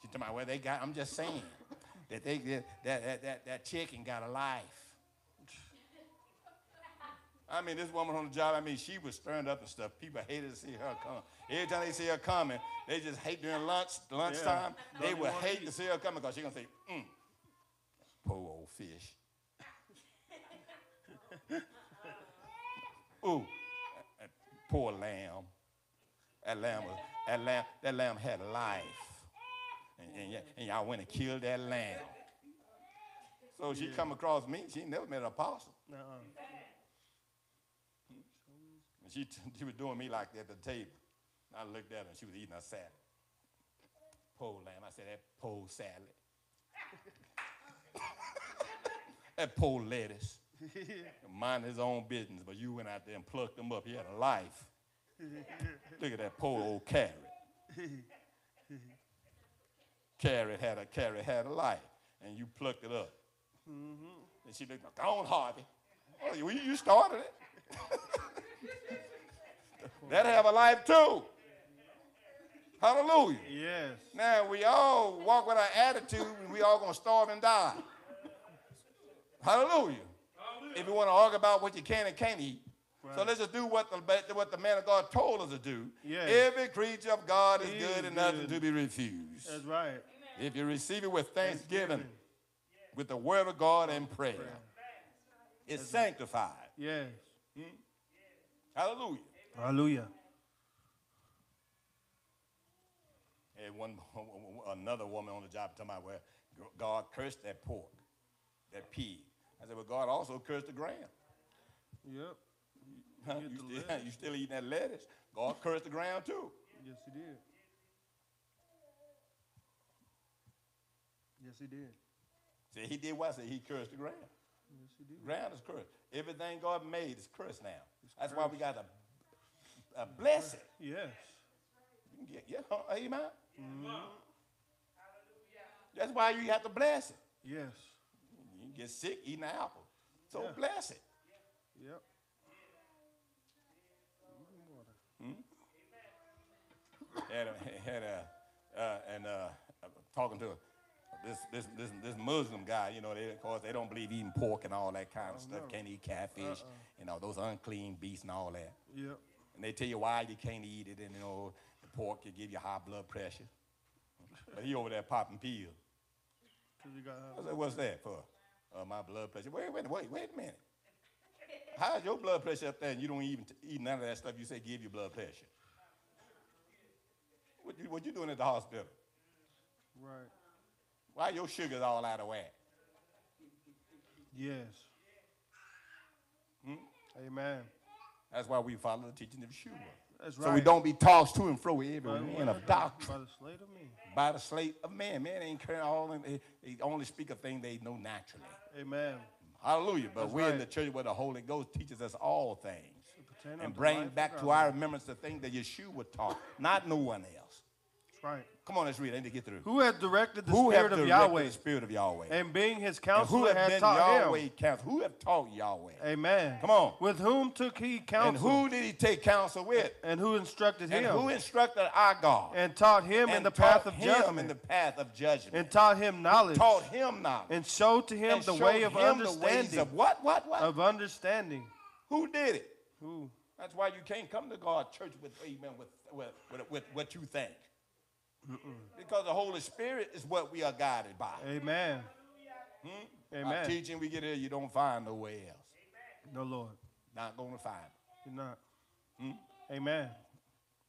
She talking about, well, they got, I'm just saying that they that that that, that chicken got a life. I mean, this woman on the job, I mean, she was stirring up and stuff. People hated to see her come. Every time they see her coming, they just hate during lunch, lunchtime. Don't They would wanna hate to see her coming because she gonna say, mm, poor old fish. Ooh, that poor lamb. That lamb was, that lamb, that lamb had life. And, and, and y'all went and killed that lamb. So she come across me, she never met an apostle. Uh-uh. And she, she was doing me like that at the table. I looked at her and she was eating a salad. Poor lamb. I said, that poor salad. that poor lettuce. Mind his own business, but you went out there and plucked him up. He had a life. Look at that poor old carrot. Carrot had a carrot had a life, and you plucked it up. Mm-hmm. And she looked, go on, Harvey. Oh, you, you started it. that have a life too. Hallelujah. Yes. Now we all walk with our attitude and we all gonna starve and die. Hallelujah. If you want to argue about what you can and can't eat. So let's just do what the, what the man of God told us to do. Yes. Every creature of God is He good is and nothing to be refused. That's right. If you receive it with thanksgiving, with the word of God and prayer, it's sanctified. Yes. Hmm? Hallelujah. Hallelujah. And one, another woman on the job talking about, where God cursed that pork, that pig. I said, well, God also cursed the ground. Yep. Huh? You, still, lettuce. you still eating that lettuce. God cursed the ground too. Yes, he did. Yes, he did. See, he did what? I said he cursed the ground. Yes, he did. Ground is cursed. Everything God made is cursed now. That's why we got to uh, bless it. Yes. You can get- Yeah, amen. That's why you have to bless it. Yes. You can get sick eating an apple. So Yeah. bless it. Yep. Had a, had a uh, and uh, talking to this this this this Muslim guy. You know, they of course they don't believe eating pork and all that kind of stuff. no. Can't eat catfish, you know, those unclean beasts and all that. Yep. And they tell you why you can't eat it, and you know, the pork can give you high blood pressure. But he over there popping pills. Cause you got. I said, what's that for? Uh, my blood pressure. Wait, wait, wait, wait a minute. How's your blood pressure up there and you don't even t- eat none of that stuff you say give you blood pressure? What you, what you doing at the hospital? Right. Why your sugar's all out of whack? Yes. Hmm? Amen. That's why we follow the teaching of Yeshua. That's right. So we don't be tossed to and fro with every By- man by- of doctrine By the slate of me. by the slate of man. Man ain't carrying all, in, they, they only speak of things they know naturally. Amen. Hallelujah. But That's we're in the church where the Holy Ghost teaches us all things. And bring back to our remembrance the thing that Yeshua taught, not no one else. Right. Come on, let's read. I need to get through. Who has directed the Who spirit of directed Yahweh the spirit of Yahweh? and being his And who counselor have has been taught Yahweh him? counsel? Who have taught Yahweh? Amen. Come on. With whom took he counsel? And who did he take counsel with? and who instructed And him? who instructed our God? and taught him in the path of judgment. in the path of judgment. and taught him knowledge. taught him knowledge. and showed to him And the way of him the ways understanding. of what? What? What? of understanding. Who did it? Who? That's why you can't come to God church with amen with with, with, with what you think. Because the Holy Spirit is what we are guided by. Amen. Our Amen. teaching we get here, you don't find nowhere else. No Lord. Not going to find it. You're not. Hmm? Amen.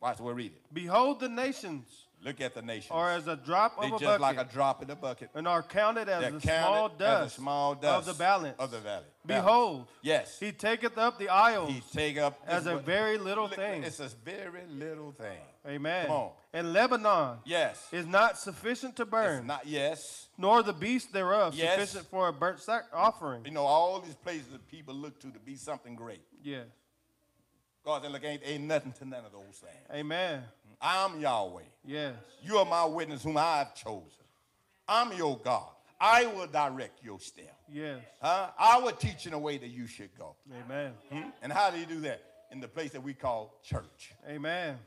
Watch, we'll read it. Behold, the nations Look at the nations. are as a drop they of a bucket. just like a drop in the bucket. and are counted as They're a small as a small dust of the balance. Of the valley. Behold, Yes. he taketh up the isles He take up as a very little thing. It's a very little thing. Amen. Come on. And Lebanon Yes. is not sufficient to burn, It's not yes. nor the beast thereof Yes. sufficient for a burnt sac- offering. You know, all these places that people look to to be something great. Yes. God said, look, ain't, ain't nothing to none of those things. Amen. I'm Yahweh. Yes. You are my witness whom I have chosen. I'm your God. I will direct your step. Yes. Huh? I will teach in a way that you should go. Amen. Hmm? And how do you do that? In the place that we call church. Amen.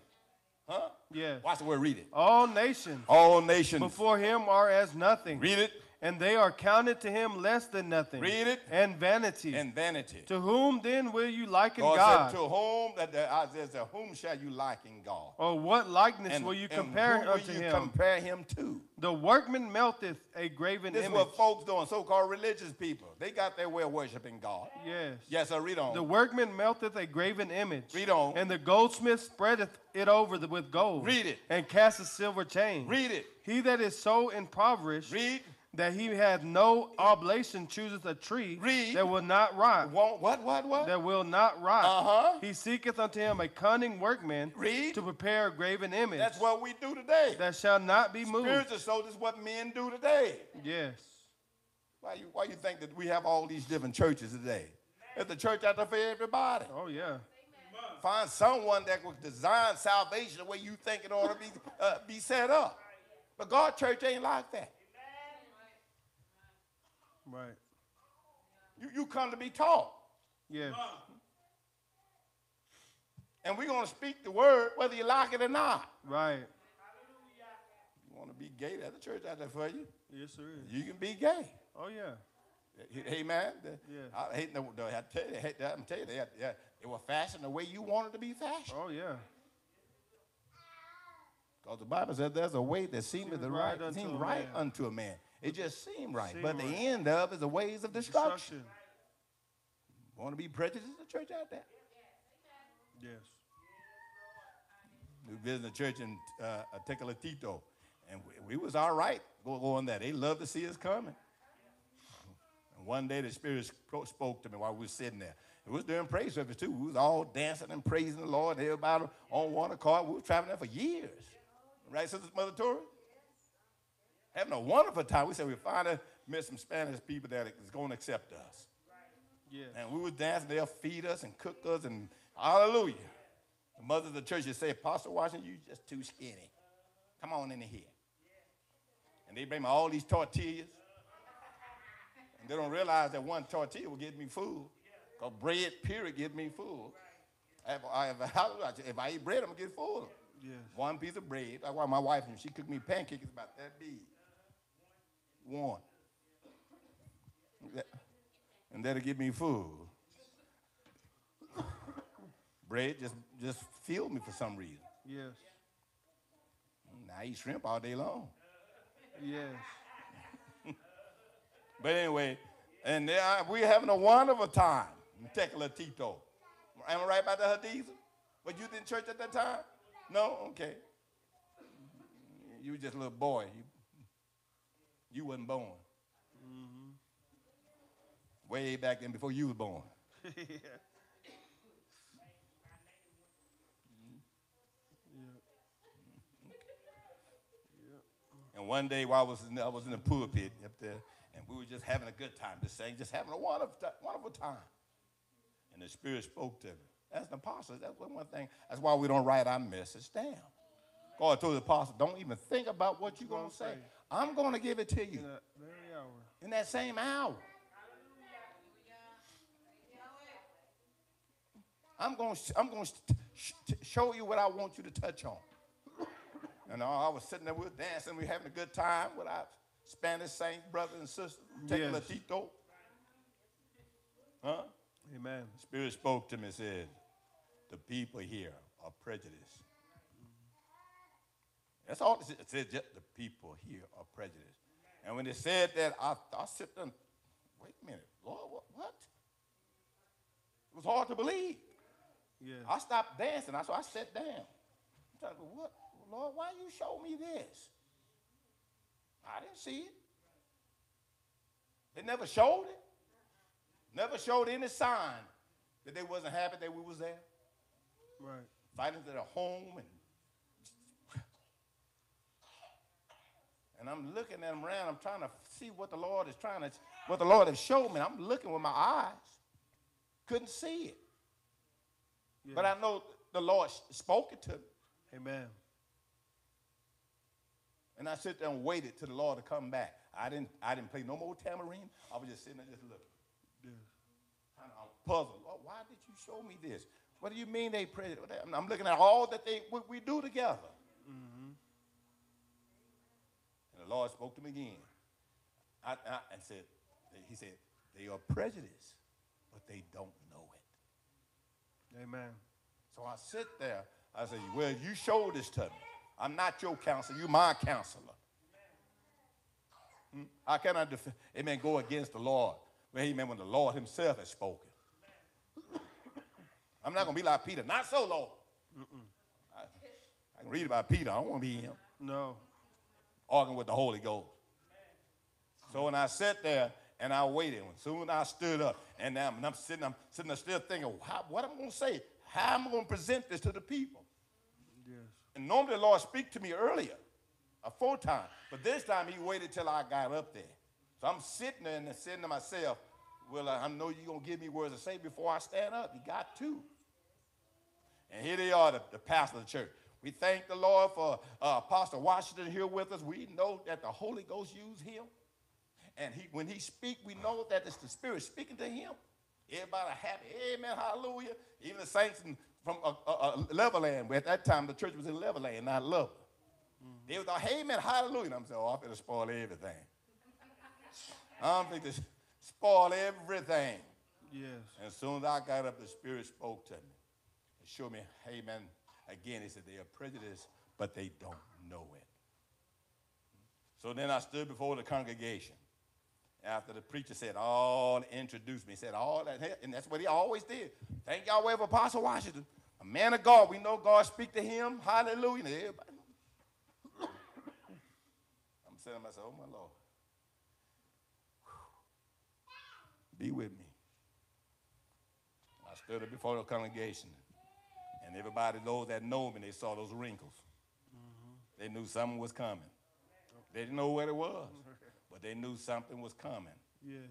Huh? Yeah. Watch the word, read it. All nations All nations. before him are as nothing. Read it. And they are counted to him less than nothing. Read it. And vanity. And vanity. to whom then will you liken God, God? said, to whom, that the Isaiah said, whom shall you liken God? or what likeness And, will you compare unto you him? compare him to? the workman melteth a graven image. This is what folks doing, so-called religious people. They got their way of worshiping God. yes. Yes, sir, read on. The workman melteth a graven image. Read on. And the goldsmith spreadeth it over the, with gold. Read it. And casteth silver chain. read it. He that is so impoverished Read. That he hath no oblation chooseth a tree Read. that will not rot. Won't, what, what, what? That will not rot. Uh-huh. He seeketh unto him a cunning workman Read. to prepare a graven image That's what we do today. that shall not be moved. Spiritual soldiers, what men do today. Yes. Why you, why you think that we have all these different churches today? There's a church out there for everybody. Oh yeah. Find someone that will design salvation the way you think it ought to be, uh, be set up. But God church ain't like that. Right. You, you come to be taught. Yes. And we're going to speak the word whether you like it or not. Right. You want to be gay, there's a church out there for you. Yes, sir. You can be gay. Oh yeah. Amen. The- Yeah. I hate no, no, I tell you, I. I'm telling you, they, yeah, they were fashioned the way you wanted to be fashioned. Oh yeah. Because the Bible says there's a way that seemeth right right, unto seem right man. unto a man. It just seemed right. Seem but the right. end of is the ways of destruction. Destruction. Want to be prejudiced in the church out there? Yes. We visited a church in uh, Tecalitito, and we, we was all right go- going there. They loved to see us coming. And one day the Spirit spoke to me while we were sitting there. It was during praise service too. We was all dancing and praising the Lord. Everybody on one accord. We were traveling there for years. Right, Sister Mother Tori? Having a wonderful time. We said we finally met some Spanish people that is going to accept us. Yes. And we were dancing. They'll feed us and cook us and hallelujah. The mother of the church would say, Apostle Washington, you just too skinny. Come on in here. And they bring me all these tortillas. And they don't realize that one tortilla will get me full. Because bread, period, get me full. If I, if, I, if I eat bread, I'm going to get full. Yes. One piece of bread. That's why my wife, when she cooked me pancakes, about that big. One. And that'll get me food. Bread just, just filled me for some reason. Yes. Now I eat shrimp all day long. Yes. But anyway, and there I- we're having a wonderful time in Tecla Tito. Am I right about the Hadiza? Were you in church at that time? No? Okay. You were just a little boy. You, you wasn't born. Way back then before you was born. And one day while I was in, I was in the pulpit up there, and we were just having a good time, just saying, just having a wonderful, wonderful time. And the Spirit spoke to me. As an apostle, that's one one thing. That's why we don't write our message down. God told the apostle, don't even think about what you're going to say. I'm going to give it to you In that very hour. in that same hour. I'm going to I'm going to show you what I want you to touch on. And I I was sitting there, we were dancing, we were having a good time with our Spanish saints, brothers and sisters, taking Yes. a tito. Huh? Amen. Spirit spoke to me and said, The people here are prejudiced. That's all it said just the people here are prejudiced. And when they said that, I, I sit there and, wait a minute, Lord, what? what? It was hard to believe. Yes. I stopped dancing. I, so I sat down. I'm trying to go, what? Lord, why you show me this? I didn't see it. They never showed it. Never showed any sign that they wasn't happy that we was there. Right. Fighting to their home and and I'm looking at them around. I'm trying to see what the Lord is trying to, what the Lord has showed me. I'm looking with my eyes. Couldn't see it. Yes. But I know the Lord spoke it to me. Amen. And I sit there and waited till the Lord to come back. I didn't, I didn't play no more tambourine. I was just sitting there just looking. Yes. Kind of puzzled. Lord, why did you show me this? What do you mean they? I'm- I'm looking at all that they what we do together. And the Lord spoke to me again. I, I, and said, He said, they are prejudiced, but they don't know it. Amen. So I sit there. I say, Well, you showed this to me. I'm not your counselor. You're my counselor. Hmm? How can I, def- amen, go against the Lord? Well, amen, when the Lord himself has spoken. I'm not going to be like Peter. Not so, Lord. I, I can read about Peter. I don't want to be him. No. Arguing with the Holy Ghost. So when I sat there and I waited, when soon I stood up and I'm, and I'm sitting, I'm sitting there still thinking, how, what am I going to say? How am I going to present this to the people? Yes. And normally the Lord speak to me earlier, a four time, but this time He waited till I got up there. So I'm sitting there and saying to myself, "Well, I know you're gonna give me words to say before I stand up. You got to." And here they are, the, the pastor of the church. We thank the Lord for uh, Apostle Washington here with us. We know that the Holy Ghost used him, and he, when he speak, we know that it's the Spirit speaking to him. Everybody happy, amen, hallelujah. Even the saints in, from uh, uh, uh, Levelland, at that time the church was in Levelland, not Love. They was like, amen, hallelujah. And I'm saying, oh, I'm going to spoil everything. I'm going to spoil everything. Yes. And as soon as I got up, the Spirit spoke to me and showed me, hey, man, again, he said, they are prejudiced, but they don't know it. So then I stood before the congregation after the preacher said all, introduced me, said all that, and that's what he always did. Thank Yahweh for Apostle Washington, a man of God. We know God speak to him. Hallelujah. Everybody. I'm saying to myself, oh, my Lord. Be with me. I stood up before the congregation, and everybody, those that know me, they saw those wrinkles. They knew something was coming. They didn't know what it was, but they knew something was coming. Yes.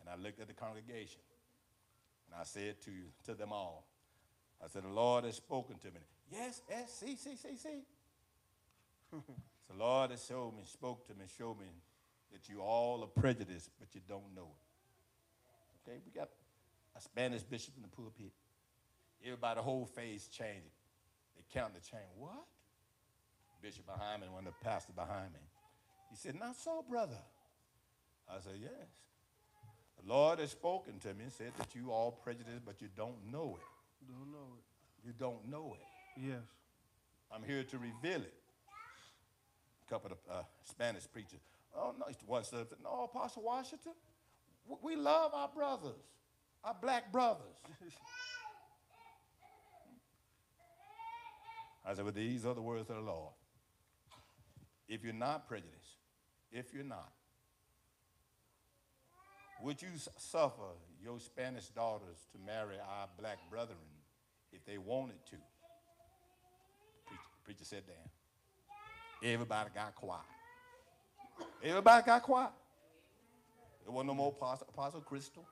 And I looked at the congregation, and I said to to them all, I said, "The Lord has spoken to me." Yes, yes, see, see, see, see. the Lord has showed me, spoke to me, showed me that you all are prejudiced, but you don't know it. Okay, we got a Spanish bishop in the pulpit. Everybody, the whole face changing. They count the chain. What? Bishop behind me, and one of the pastors behind me. He said, Not so, brother. I said, Yes. The Lord has spoken to me and said that you all prejudiced, but you don't know it. Don't know it. You don't know it. Yes. I'm here to reveal it. A couple of uh, Spanish preachers. Oh, no, one said, no, Apostle Washington, we love our brothers, our black brothers. I said, well, these are the words of the Lord. If you're not prejudiced, if you're not, would you suffer your Spanish daughters to marry our black brethren if they wanted to? Preacher, preacher sat down. Everybody got quiet. Everybody got quiet. There wasn't no more Apostle, Apostle Crystal,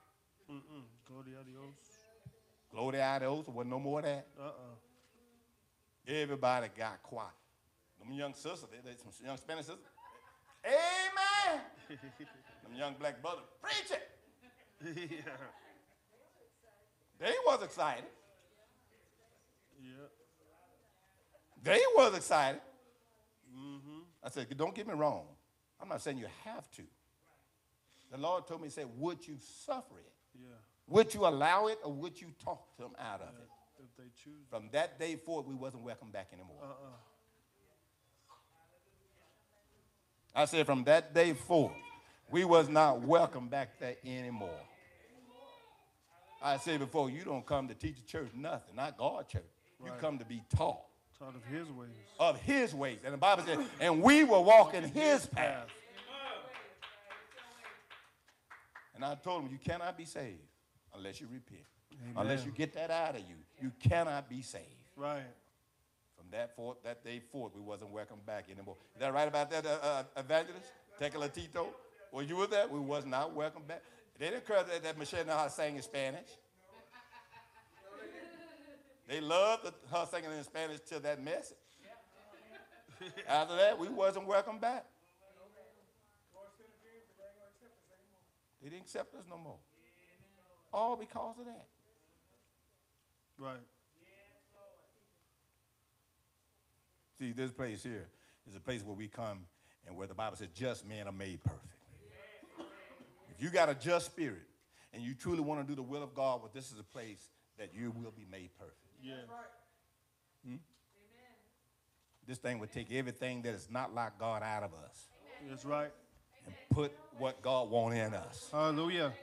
Mm-mm. Gloria a Dios. Gloria a Dios. There wasn't no more of that. Uh-uh. Everybody got quiet. Them young sisters, they, they, some young Spanish sisters, Amen. Them young black brothers, preach it. yeah. They was excited. Yeah. They was excited. Mm-hmm. I said, don't get me wrong. I'm not saying you have to. The Lord told me, he said, would you suffer it? Yeah. Would you allow it or would you talk them out of it? They choose. From that day forward, we wasn't welcome back anymore. Uh-uh. I said, from that day forward, we was not welcome back there anymore. I said before, you don't come to teach the church nothing, not God church. You come to be taught Taught of his ways. of his ways. And the Bible said, and we will walk in his path. And I told him, you cannot be saved unless you repent. Unless you get that out of you, you cannot be saved. Right. From that forth, that day forth, we wasn't welcome back anymore. Is that right about that, uh, uh, evangelist? Tecalatito? Well, you were there. We was not welcome back. They didn't care that, that Michelle know how to sing in Spanish. They loved the, her singing in Spanish till that message. After that, we wasn't welcome back. They didn't accept us no more. All because of that. Right. See, this place here is a place where we come and where the Bible says just men are made perfect. If you got a just spirit and you truly want to do the will of God, well, this is a place that you will be made perfect. Yeah. Hmm? This thing would take everything that is not like God out of us That's right. and put what God wants in us. Hallelujah.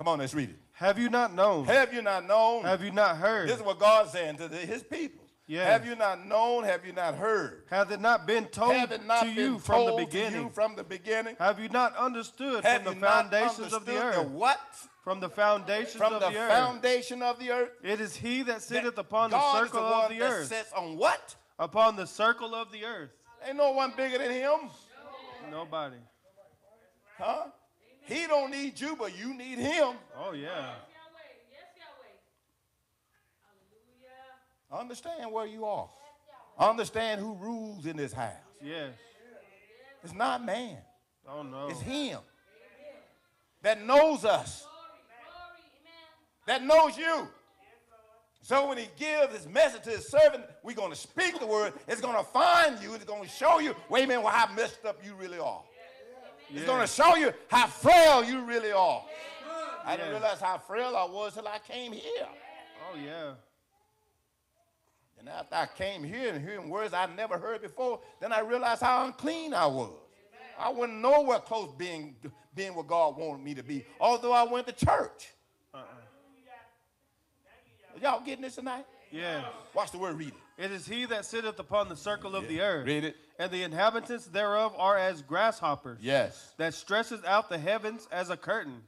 Come on, let's read it. Have you not known? Have you not known? Have you not heard? This is what God's saying to the- his people. Yeah. Have you not known? Have you not heard? Hath it not been told Have it not to been you from the told to beginning? you from the beginning? Have you not understood Have from the foundations of the earth? what? From the foundations From of the, the, earth. foundation of the earth? it is he that That sitteth upon God the circle one of the that earth. sits on what? Upon the circle of the earth. Ain't no one bigger than him. Nobody. Huh? He don't need you, but you need him. Oh yeah. Understand where you are. Understand who rules in this house. Yes. It's not man. Oh no. It's him that knows us, that knows you. So when he gives his message to his servant, we're going to speak the word. It's going to find you. It's going to show you, wait a minute, well, how messed up you really are. It's going to show you how frail you really are. I didn't realize how frail I was till I came here. Oh yeah. And after I came here and hearing words I never heard before, then I realized how unclean I was. I wasn't nowhere close being, being what God wanted me to be, although I went to church. Uh-uh. Y'all getting this tonight? Yeah. Watch the word, read it. It is he that sitteth upon the circle of the earth. Read it. And the inhabitants thereof are as grasshoppers. Yes. That stretcheth out the heavens as a curtain,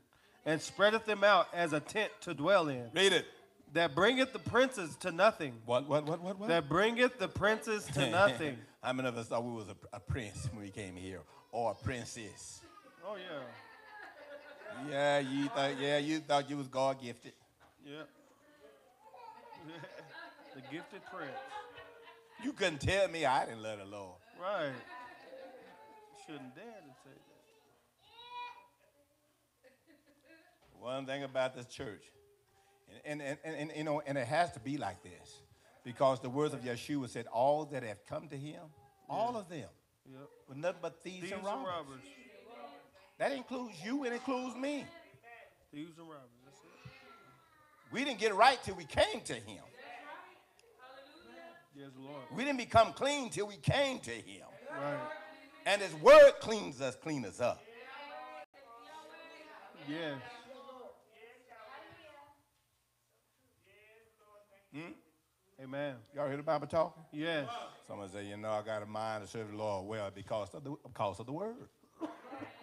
and spreadeth them out as a tent to dwell in. Read it. That bringeth the princes to nothing. What, what, what, what, what? That bringeth the princes to nothing. How many of us thought we was a, a prince when we came here, or a princess? Oh yeah. Yeah, you thought, yeah, you thought you was God gifted. Yep. the gifted prince. You couldn't tell me I didn't love the Lord. Right. Shouldn't dare to say that. One thing about this church, and, and, and, and, you know, and it has to be like this, because the words of Yeshua said, "All that have come to Him, all of them, Yep. were nothing but thieves, Thieves and and robbers." robbers. That includes you, and includes me. Thieves and robbers. That's it. We didn't get right till we came to Him. Yes, Lord. We didn't become clean till we came to Him. Right. And His Word cleans us, clean us up. Yes. Hmm? Amen. Y'all hear the Bible talking? Yes. Someone say, you know, I got a mind to serve the Lord well because of the because of the Word,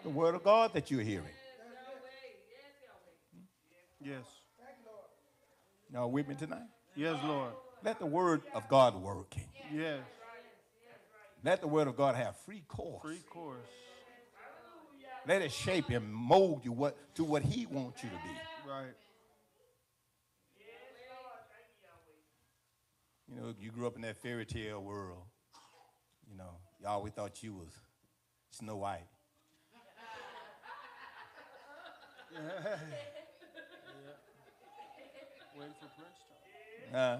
the Word of God that you're hearing. Yes. Y'all with me tonight? Yes, Lord. Let the Word of God work in you. Yes. Let the Word of God have free course. Free course. Let it shape and mold you what to what He wants you to be. Right. You know, you grew up in that fairy tale world. You know, you always thought you was Snow White. Yeah. Waiting for Prince. Uh,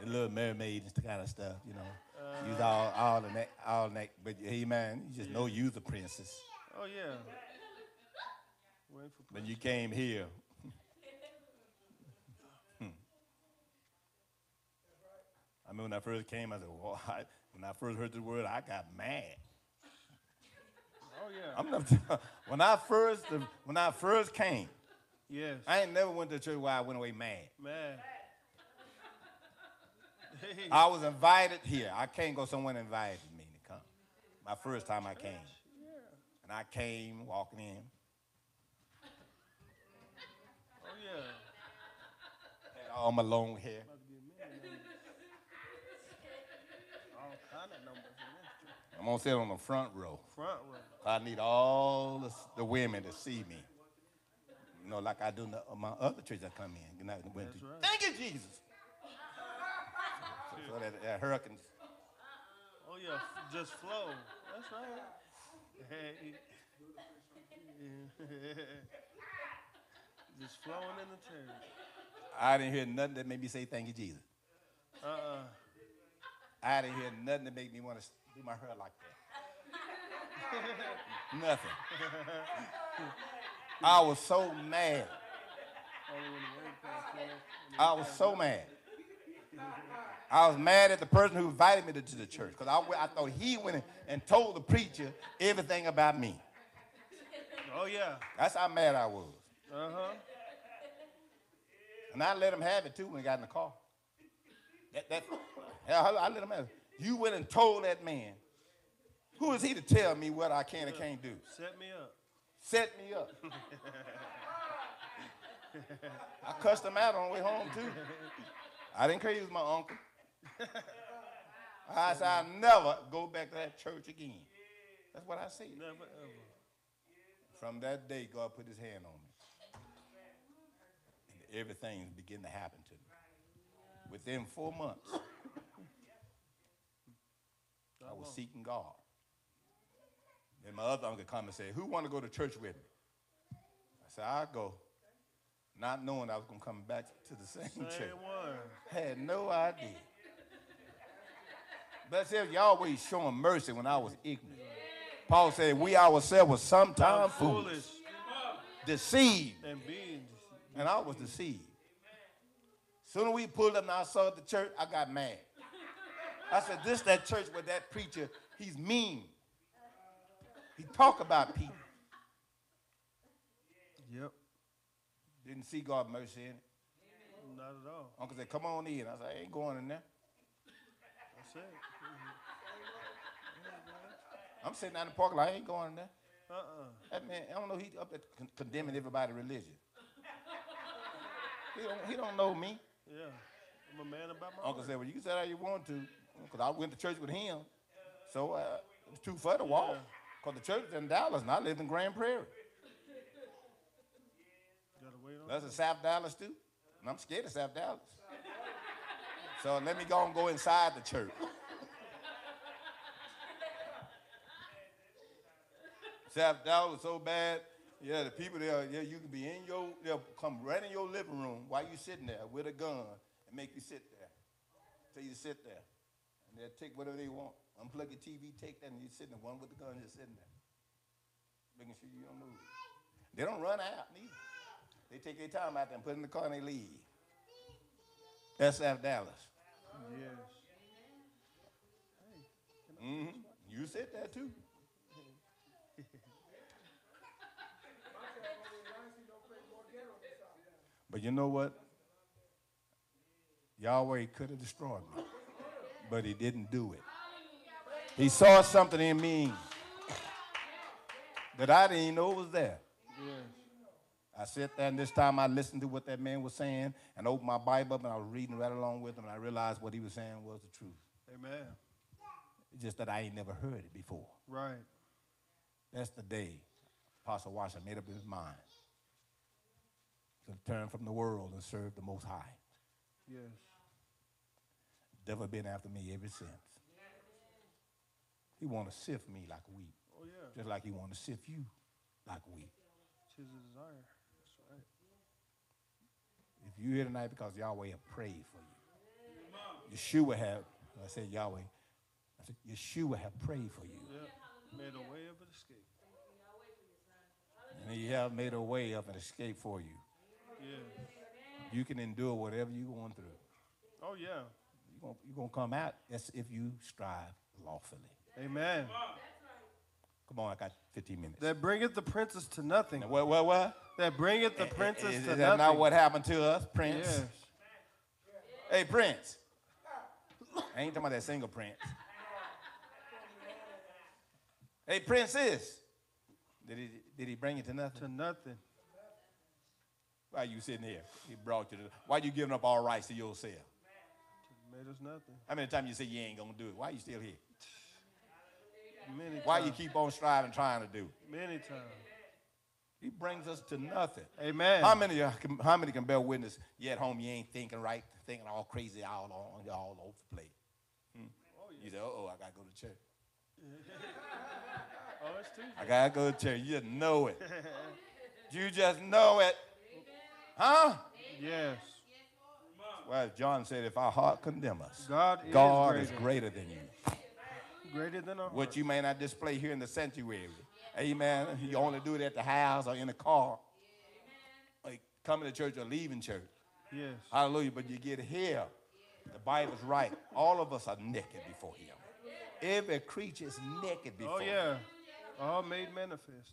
the little mermaid and kind of stuff, you know. Use all all the that all that, but hey man, you just know you's a princess. Oh yeah. When you came here, hmm. I mean, when I first came, I said, well, I, when I first heard the word, I got mad. Oh yeah. I'm not, when I first when I first came, yes. I ain't never went to church where I went away mad. I was invited here. I can't go and invited me to come. My first time I came. And I came walking in. Oh yeah. Had all my long hair. All kind of numbers in this I'm gonna sit on the front row. front row. I need all the, the women to see me. You know, like I do in the, my other church I come in. You know, I went to. right. Thank you, Jesus. So, that, that hurricanes. Oh yeah. Just flow. That's right. Just flowing in the church. I didn't hear nothing that made me say thank you, Jesus. Uh-uh. I didn't hear nothing that made me want to do my hair like that. nothing. I was so mad. I was so mad. I was mad at the person who invited me to, to the church because I, I thought he went and told the preacher everything about me. Oh yeah. That's how mad I was. Uh-huh. And I let him have it too when we got in the car. That, that, I, I let him have it. You went and told that man. Who is he to tell me what I can and can't do? Set me up. Set me up. I cussed him out on the way home too. I didn't was my uncle. I said I'll never go back to that church again. That's what I said. Never ever. From that day, God put his hand on me. And everything began to happen to me. Within four months, I was seeking God. Then my other uncle come and said, Who want to go to church with me? I said, I'll go. Not knowing I was going to come back to the same Same church. one. Had no idea. But said always showing mercy when I was ignorant. Paul said, We ourselves were sometimes foolish, Foolish deceived, and being and I was deceived. Soon as we pulled up and I saw the church, I got mad. I said, This that church with that preacher, he's mean. He talk about people. Yep. Didn't see God mercy in it. Not at all. Uncle said, Come on in. I said, I ain't going in there. That's it. I'm sitting out in the park lot, I ain't going in there. Uh-uh. That man, I don't know, he up there con- condemning everybody religion. He don't, he don't know me. Yeah. I'm a man about my Uncle word. said, well, you can say how you want to, because I went to church with him. So uh, it's too far to walk. Because the church is in Dallas, and I live in Grand Prairie. Gotta wait on That's in South Dallas, too. And I'm scared of South Dallas. So let me go and go inside the church. South Dallas so bad. Yeah, the people there, yeah, you can be in your, they'll come right in your living room while you sitting there with a gun and make you sit there. Tell you to sit there. And they'll take whatever they want. Unplug your TV, take that, and you're sitting there, one with the gun, just sitting there. Making sure you don't move. They don't run out neither. They take their time out there and put it in the car and they leave. That's South Dallas. Yes. hmm You said that too. But you know what? Yahweh could have destroyed me, but he didn't do it. He saw something in me that I didn't even know was there. Yes. I sat there, and this time I listened to what that man was saying and opened my Bible up, and I was reading right along with him, and I realized what he was saying was the truth. Amen. It's just that I ain't never heard it before. Right. That's the day Apostle Washington made up his mind to turn from the world and serve the Most High. Yes. Devil been after me ever since. He want to sift me like wheat, Oh yeah. just like he want to sift you like wheat. It's his desire. That's right. If you here tonight because Yahweh have prayed for you, Yeshua have, I said Yahweh, I said Yeshua have prayed for you. Yeah. Made a way of an escape. And he have made a way of an escape for you. Yeah. You can endure whatever you're going through. Oh yeah. You're going you're gonna come out as if you strive lawfully. Amen. Come on, I got 15 minutes. That bringeth the princess to nothing. What, what, what? That bringeth the eh, eh, princess Is, to is that nothing. not what happened to us, Prince? Yes. Hey, Prince. I ain't talking about that single Prince. Hey, Princess. Did he, did he bring it to nothing? To nothing. Why are you sitting here? He brought you to. Why you giving up all rights to yourself? Made us nothing. How many times you say you ain't gonna do it? Why are you still here? Many Why times. you keep on striving, trying to do? Many times. He brings us to nothing. Amen. How many, uh, can, how many can bear witness? You at home, you ain't thinking right, thinking all crazy, all on, all over the place. Hmm? You say, oh, I gotta go to church. Oh, it's Tuesday. I gotta go to church. You just know it. you just know it, huh? Yes. Well, as John said, if our heart condemn us, God is God is greater. greater than you. Greater than our What you may not display here in the sanctuary. Amen. You only do it at the house or in the car. Like coming to church or leaving church. Yes. Hallelujah. But you get here. The Bible's right. All of us are naked before him. Every creature is naked oh, before Oh, him. yeah. All made manifest.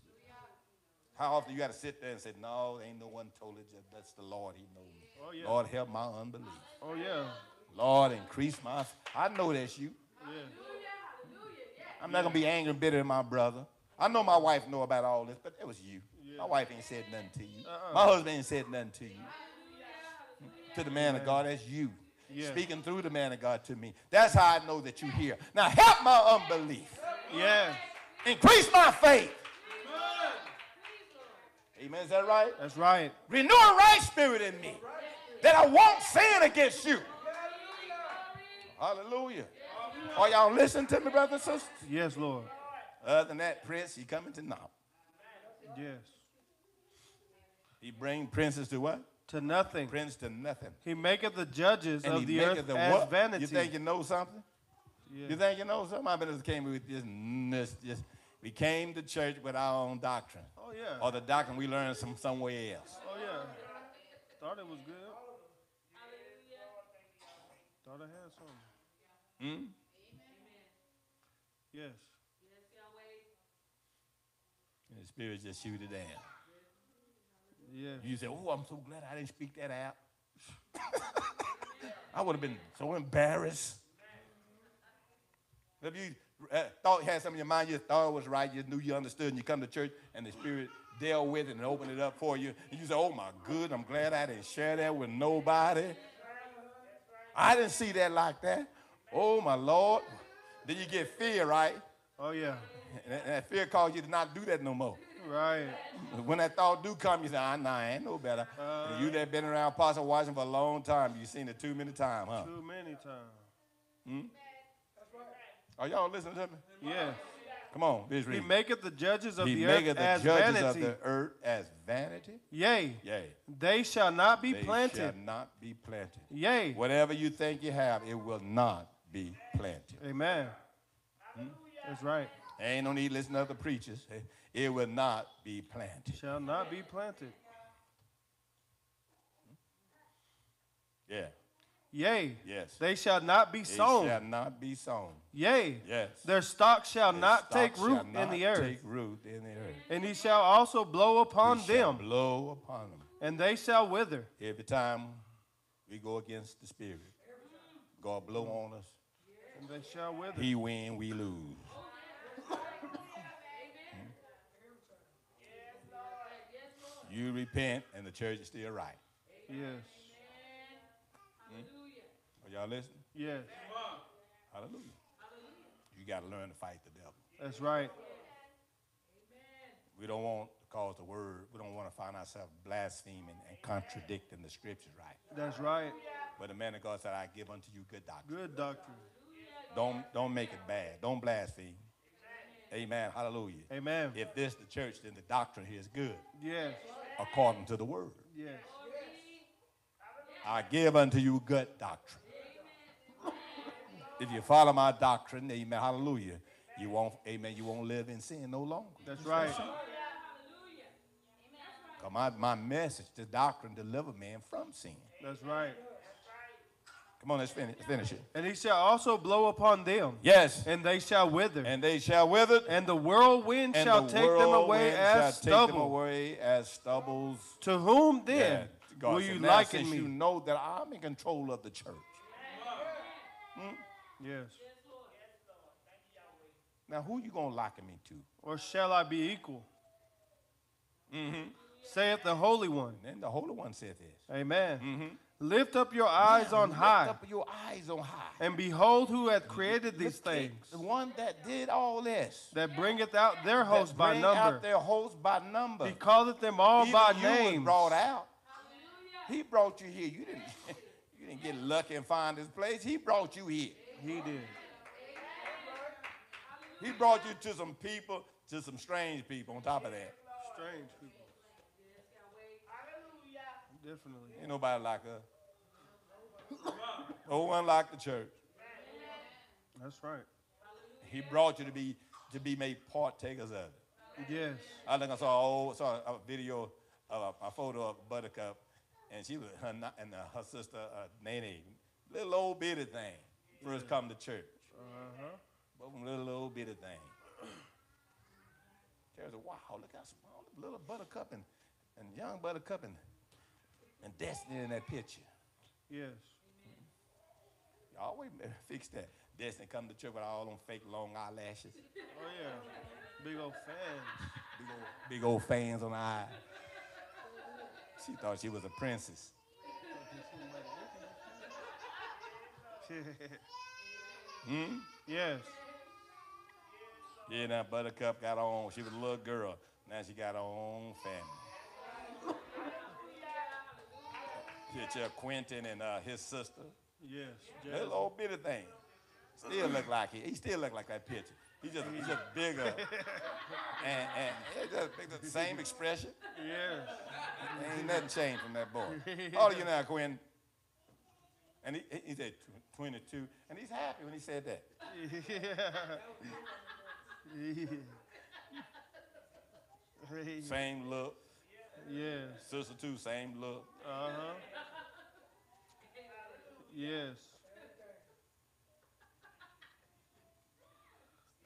How often you got to sit there and say, No, ain't no one told it. That's the Lord. He knows me. Oh, yeah. Lord, help my unbelief. Oh, yeah. Lord, increase my. I know that's you. Yeah. I'm not gonna be angry and bitter at my brother. I know my wife know about all this, but it was you. My wife ain't said nothing to you. Uh-uh. My husband ain't said nothing to you. To the man of God, that's you. Yeah. Speaking through the man of God to me. That's how I know that you're here. Now help my unbelief. Yeah. Increase my faith. Amen. Is that right? That's right. Renew a right spirit in me that I won't sin against you. Hallelujah. Are y'all listening to me, brothers and sisters? Yes, Lord. Other than that, Prince, he coming to now. Yes. He bring princes to what? To nothing. Prince to nothing. He maketh the judges And of he the earth the as what? vanity. You think you know something? Yeah. You think you know something? I been came with just, just, just we came to church with our own doctrine. Oh, yeah. Or the doctrine we learned from somewhere else. Oh, yeah. Thought it was good. Thought I had something. Hmm? Yes. And the spirit just shoot it down. Yes. You say, "Oh, I'm so glad I didn't speak that out." I would have been so embarrassed. If you uh, thought you had something in your mind, you thought it was right, you knew you understood, and you come to church, and the Spirit dealt with it and opened it up for you, and you say, "Oh my good, I'm glad I didn't share that with nobody." I didn't see that like that. Oh my Lord! Then you get fear, right? Oh, yeah. And that- fear calls you to not do that no more. Right. When that thought do come, you say, ah, nah, I ain't no better. Uh, you that been around Apostle Washington for a long time, you seen it too many times, huh? Too many times. Hmm? Are y'all listening to me? Yes. Come on, let's He maketh the judges of He the maketh earth the as judges vanity. of the earth as vanity. Yea, Yea, they shall not be they planted. shall not be planted. Yea. Whatever you think you have, it will not be planted. Amen. Hmm? That's right. Ain't no need to listen to other preachers. It will not be planted. Shall not be planted. Yeah. Yea. Yes. They shall not be It sown. shall not be sown. Yea. Yes. Their stock shall Their not stock take root in the earth. Take root in the earth. And he shall also blow upon He them, blow upon them. and they shall wither. Every time we go against the spirit, God blow on us. They shall wither. He win, we lose. You repent, and the church is still right. Yes. Hmm? Are y'all listening? Yes. Hallelujah. You got to learn to fight the devil. That's right. We don't want to cause the word. We don't want to find ourselves blaspheming and contradicting the scriptures, right? That's right. But the man of God said, "I give unto you good doctrine. Good doctrine. Don't don't make it bad. Don't blaspheme." Amen. Hallelujah. Amen. If this the church, then the doctrine here is good, Yes. according to the word. Yes. I give unto you good doctrine. If you follow my doctrine, amen, hallelujah, you won't, amen, you won't live in sin no longer. That's right. 'Cause my, my message, the doctrine, deliver man from sin. That's right. Come on, let's finish, finish it. And he shall also blow upon them, Yes. and they shall wither. And they shall wither, And the whirlwind and shall the take them away as take them away as stubbles. To whom then Yeah, will you liken me? you know that I'm in control of the church. yes. Now, who you going to liken me to? Or shall I be equal? Mm-hmm. Saith the Holy One. And then the Holy One said this. Amen. Lift up your eyes on Lift high, up your eyes on high. and behold who hath created these Look things, The one that did all this. that bringeth out their host that by bring number. out their host by number. He calleth them all Even by you was name. brought out. He brought you here. You didn't. You didn't get lucky and find this place. He brought you here. He did. He brought you to some people, to some strange people. On top of that, Strange people. Definitely. ain't nobody like us. No one like the church. That's right. He brought you to be to be made partakers of it. Yes. I think I saw a old, saw a video of a, a photo of Buttercup, and she was her and uh, her sister uh, Nene, little old bitty thing, first come to church. Uh-huh. Both of them little old bitty thing. Terry said, "Wow, look how small little Buttercup and, and young Buttercup and and Destiny in that picture. Yes. Y'all a fix that. Destiny come to church with all them fake long eyelashes, Oh yeah. Big old fans. big old, big old fans on the eye. She thought she was a princess. Hmm? Yes. Yeah, now Buttercup got her own. She was a little girl. Now she got her own family. Picture of Quentin and uh, his sister. Yes. Little old bitty thing. Still look like he. He still look like that picture. He just he's just bigger. and and it's just the same expression. Yes. Ain't nothing changed from that boy. All of you now, Quentin? And he, he- said tw- 22, and he's happy when he said that. Hey, Same look. Yes. Sister too, same look. Uh huh. Yes.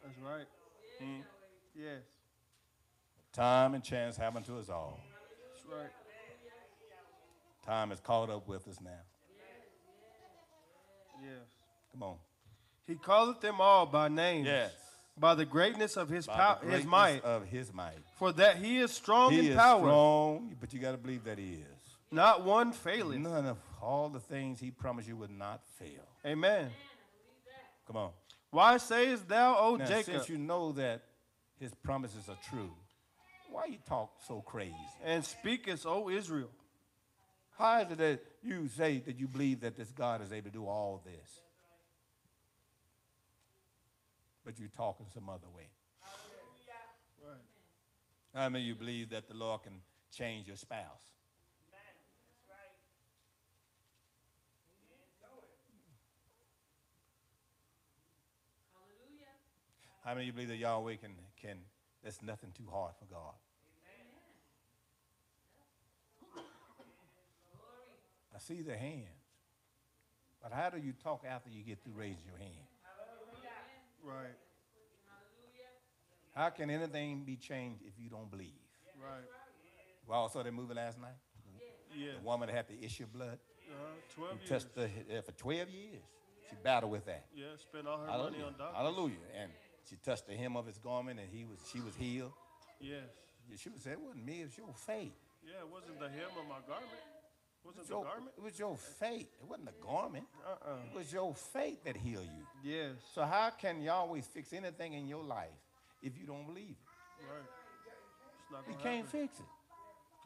That's right. Hmm? Yes. Time and chance happen to us all. That's right. Time has caught up with us now. Yes. Come on. He calleth them all by name. Yes. By the greatness of his power, his might. of his might. For that he is strong He in is power. strong, but you got to believe that he is. Not one faileth. None of all the things he promised you would not fail. Amen. Come on. Why sayest thou, O Now, Jacob, since you know that his promises are true, why you talk so crazy? and speakest, O Israel? How is it that you say that you believe that this God is able to do all this? But you're talking some other way. Right. I mean, you believe that the Lord can change your spouse. How many of you believe that Yahweh can, can there's nothing too hard for God? I see the hands. But how do you talk after you get through raising your hand? Right. How can anything be changed if you don't believe? Right. We all saw that movie last night. Yeah. The woman that had the issue of blood. Uh, Twelve years. touched her for 12 years. She battled with that. Yeah. Spent all her money Hallelujah. on doctors. Hallelujah. And she touched the hem of his garment and he was she was healed. Yes. She would say, it wasn't me, it was your faith. Yeah. It wasn't the hem of my garment. Wasn't It the was your, garment? it was your faith. It wasn't the garment. Uh-uh. It was your faith that healed you. Yes. So how can Yahweh fix anything in your life if you don't believe it? Right. He can't happen. fix it.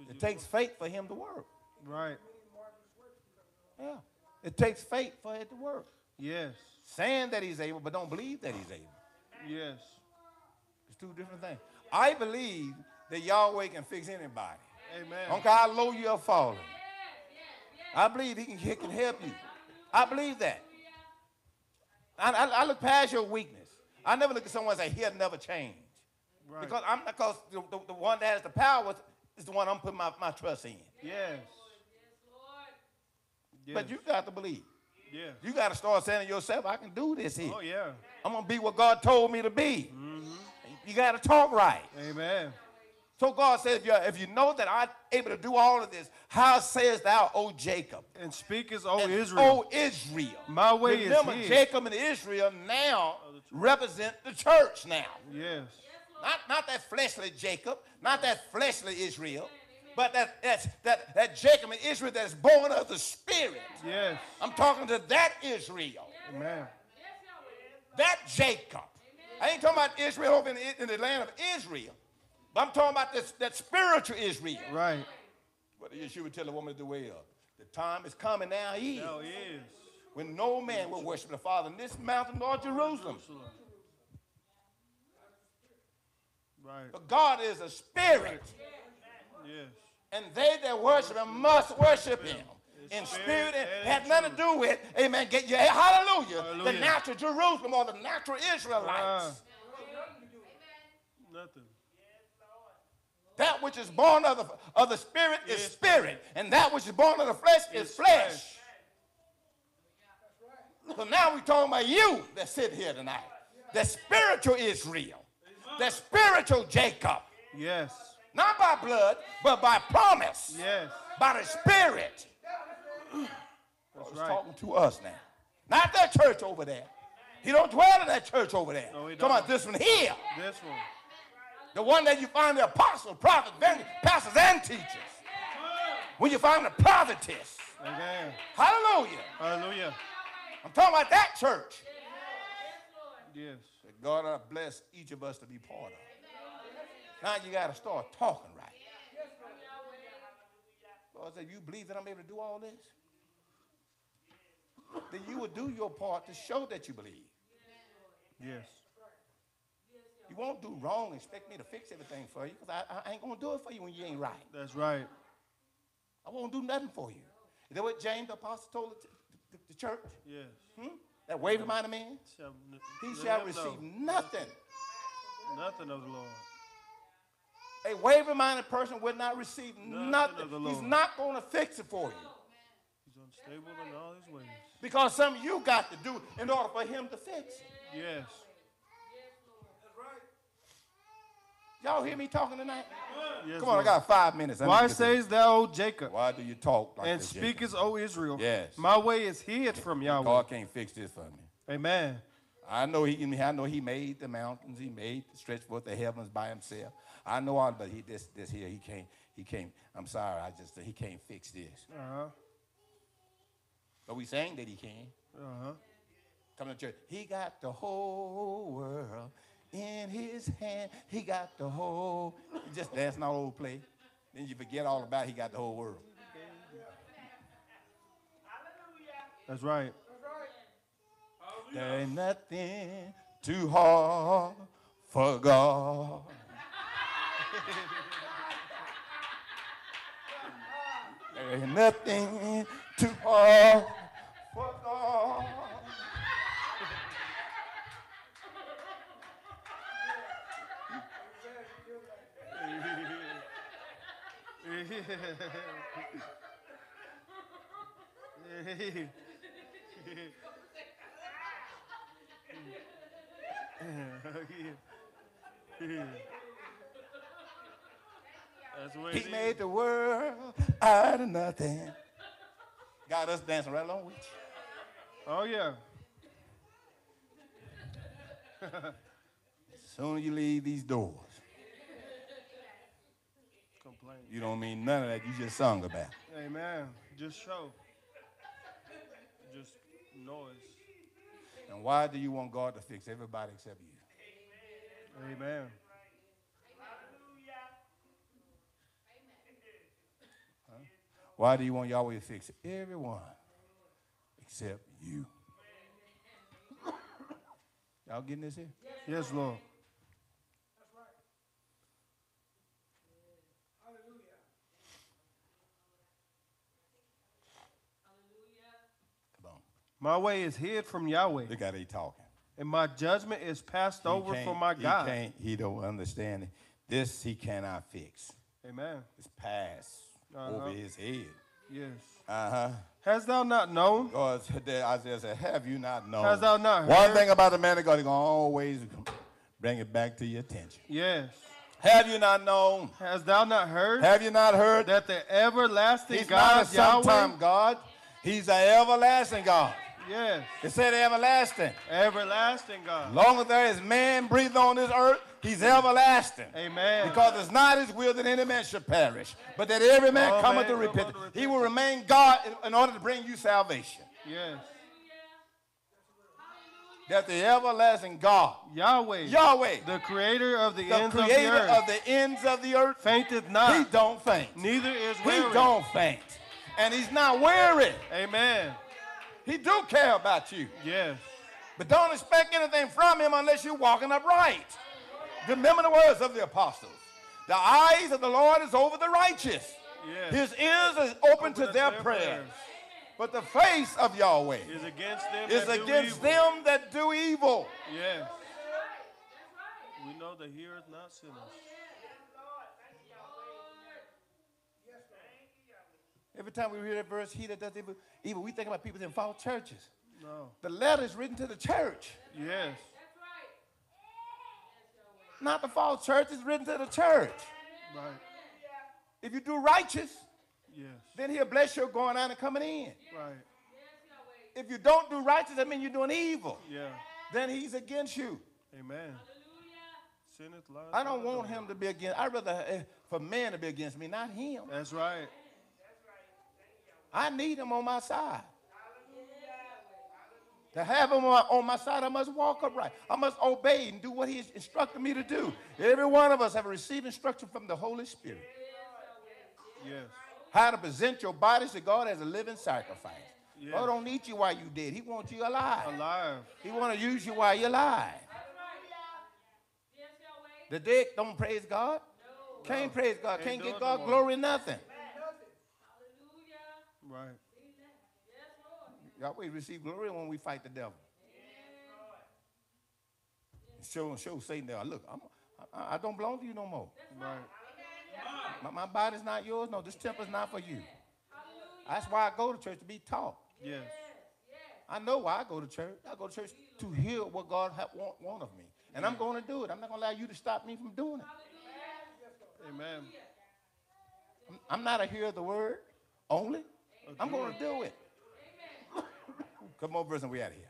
It you takes faith for him to work. Right. Yeah. It takes faith for it to work. Yes. Saying that he's able, but don't believe that he's able. Yes. It's two different things. I believe that Yahweh can fix anybody. Amen. I don't care how low you are falling. I believe he can, he can help you. I believe that. I, I, I look past your weakness. I never look at someone and say, he'll never change. Right. Because I'm because the, the, the one that has the power is the one I'm putting my, my trust in. Yes. Yes. But you got to believe. Yes. You got to start saying to yourself, I can do this here. Oh yeah. I'm going to be what God told me to be. Mm-hmm. You got to talk right. Amen. So God said, if, you if you know that I'm able to do all of this, how sayest thou, O Jacob? And speakest, O And, Israel. O Israel. My way is Remember. Jacob and Israel now represent the church now. Yes. Not, not that fleshly Jacob, not that fleshly Israel, but that, that's, that, that Jacob and Israel that's born of the Spirit. Yes. I'm talking to that Israel, Amen. that Jacob. I ain't talking about Israel over in the, in the land of Israel, but I'm talking about this, that spiritual Israel. Right. But Yeshua would tell the woman at the well, the time is coming now is Now is. when no man will worship the Father in this mountain nor Jerusalem. Jerusalem. Right. But God is a spirit, Yes. and they that worship him must worship him in spirit spirit and and had nothing to do with, amen, get you, hallelujah, the natural Jerusalem or the natural Israelites. Ah. Nothing. That which is born of the, of the spirit is spirit, and that which is born of the flesh is flesh. So now we're talking about you that sit here tonight. The spiritual Israel, the spiritual Jacob, Yes. not by blood, but by promise, Yes. by the spirit. That's He's right. talking to us now. Not that church over there. He don't dwell in that church over there. No, he Talking about this one here. This one. The one that you find the apostles, prophets, evangelists, pastors, and teachers. When you find the prophetess. Amen. Hallelujah. Hallelujah. I'm talking about that church. Yes. That God has blessed each of us to be part of. Now you got to start talking right. Lord said, you believe that I'm able to do all this? Then you will do your part to show that you believe. Yes. You won't do wrong and expect me to fix everything for you because I, I ain't going to do it for you when you ain't right. That's right. I won't do nothing for you. Is that what James the apostle told the, the, the church? Yes. Hmm? That waving minded man? Shall, He shall receive know. nothing. Nothing of the Lord. A waving minded person will not receive Nothing nothing. He's not going to fix it for you. He's unstable in all his ways. Because something you got to do in order for him to fix it. Yes. Y'all hear me talking tonight? yes Come on, I got five minutes. I Why to get this. says thou, O Jacob, Why do you talk like and this? Jacob? speakest, O Israel? Yes. My way is hid from Yahweh. God can't fix this for me. Amen. I know he. I know he made the mountains. He made the stretch forth the heavens by himself. I know all, but he this this here he can't. He can't. I'm sorry. I just he can't fix this. Uh huh. But we saying that he can. Uh huh. Come to church. He got the whole world in his hand. He got the whole. You just dancing all over the place. Then you forget all about he got the whole world. That's right. There ain't nothing too hard for God. there ain't nothing too hard for God. That's what He made the world out of nothing. Got us dancing right along with you. Oh yeah. Soon as you leave these doors, Complain. you don't mean none of that you just sung about. Amen. Just show. Just noise. And why do you want God to fix everybody except you? Amen. Amen. Huh? Why do you want Yahweh to fix everyone except you? Y'all getting this here? Yes, Lord. Come on. My way is hid from Yahweh, Look at he talking. and my judgment is passed He over from my he God. can't- He, don't understand it. This he cannot fix. Amen. It's passed Uh-huh. over his head. Yes. Uh-huh. Hast thou not known? God Isaiah said, have you not known? Hast thou not heard? One thing about the man of God, he's going to always bring it back to your attention. Yes. Have you not known? Has thou not heard Have you not heard? that the everlasting He's God not a sometime Yahweh? God. He's an everlasting God. Yes. It said everlasting. Everlasting God. Long as there is man breathing on this earth, he's everlasting. Amen. Because it's not his will that any man should perish, but that every man All cometh to repentance. He will remain God in, order to bring you salvation. Yes. That the everlasting God, Yahweh. Yahweh, The creator of the, the ends of the earth. of the ends of the earth, fainteth not. he don't faint. Neither is weary. He don't faint. And he's not weary. Amen. He do care about you. Yes. But don't expect anything from him unless you're walking upright. Remember the words of the apostles. The eyes of the Lord is over the righteous. Yes. His ears is open, to their, prayers. But the face of Yahweh is against them is that against evil. them that do evil. Yes. We know that he is not sinners. Every time we read that verse, he that does evil, evil we think about people in false churches. No. The letter is written to the church, Yes. Right. That's right. Not the false church. It's written to the church. Right. If you do righteous, Yes. then he'll bless your going out and coming in. Right. If you don't do righteous, that means you're doing evil. Yeah. Then he's against you. Amen. Sin is lies. I don't want him to be against. I'd rather uh, for man to be against me, not him. That's right. I need him on my side. To have him on my side, I must walk upright. I must obey and do what he instructed me to do. Every one of us have received instruction from the Holy Spirit. Yes. How to present your bodies to God as a living sacrifice. Yeah. God don't need you while you dead. He wants you alive. Alive. He want to use you while you're alive. The dead don't praise God. Can't praise God. Can't get no God glory, nothing. Right. Yahweh receive glory when we fight the devil. Show, show Satan there. Look, I'm, I, I don't belong to you no more. Right. My, my body's not yours. No, this temple's not for you. That's why I go to church to be taught. Yes. I know why I go to church. I go to church to hear what God ha- want, want of me. And I'm going to do it. I'm not going to allow you to stop me from doing it. Amen. I'm, I'm not a hearer of the word only. I'm going to do it. Come on, verse, and we out of here.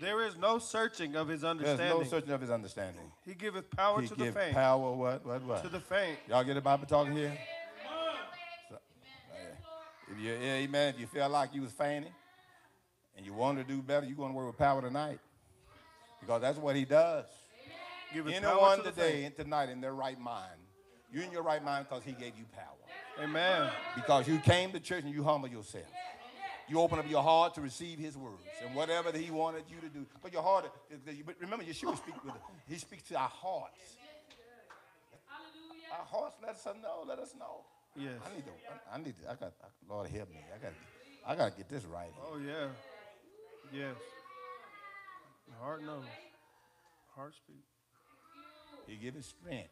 There is no searching of his understanding. There's no searching of his understanding. he giveth power He to the give faint. power, what, what, what? To the faint. Y'all get the Bible talking here? So, if you, yeah, amen, if you feel like you was fainting and you want to do better, you're going to work with power tonight. Because that's what he does. Giveth power Anyone to the today faint. and tonight in their right mind, you're in your right mind because he gave you power. Amen. Because you came to church and you humble yourself. You open up your heart to receive his words and whatever that he wanted you to do. But your heart, but remember, Yeshua speak with He speaks to our hearts. Our hearts let us know. Let us know. Yes. I need to. I, I need to. I got. Lord help me. I got. I got to get this right. Oh yeah. Yes. The heart knows. Heart speak. He give his strength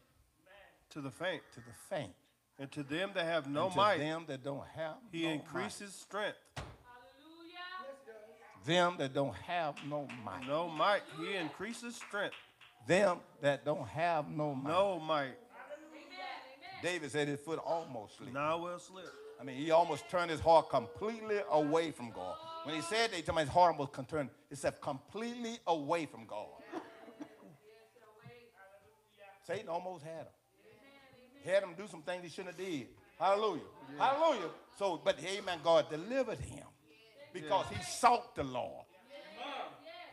To the faint. to the faint. And to them that have no and to might, them that don't have. he no increases strength. Might. Them that don't have no might. No might. He increases strength. Them that don't have no might. No might. David said his foot almost slipped. Now will slip. I mean, he almost turned his heart completely away from God. When he said that, he his heart was con- turned itself completely away from God. Satan almost had him. He had him do some things he shouldn't have did. Hallelujah. Hallelujah. So, but amen, God delivered him because he sought the Lord.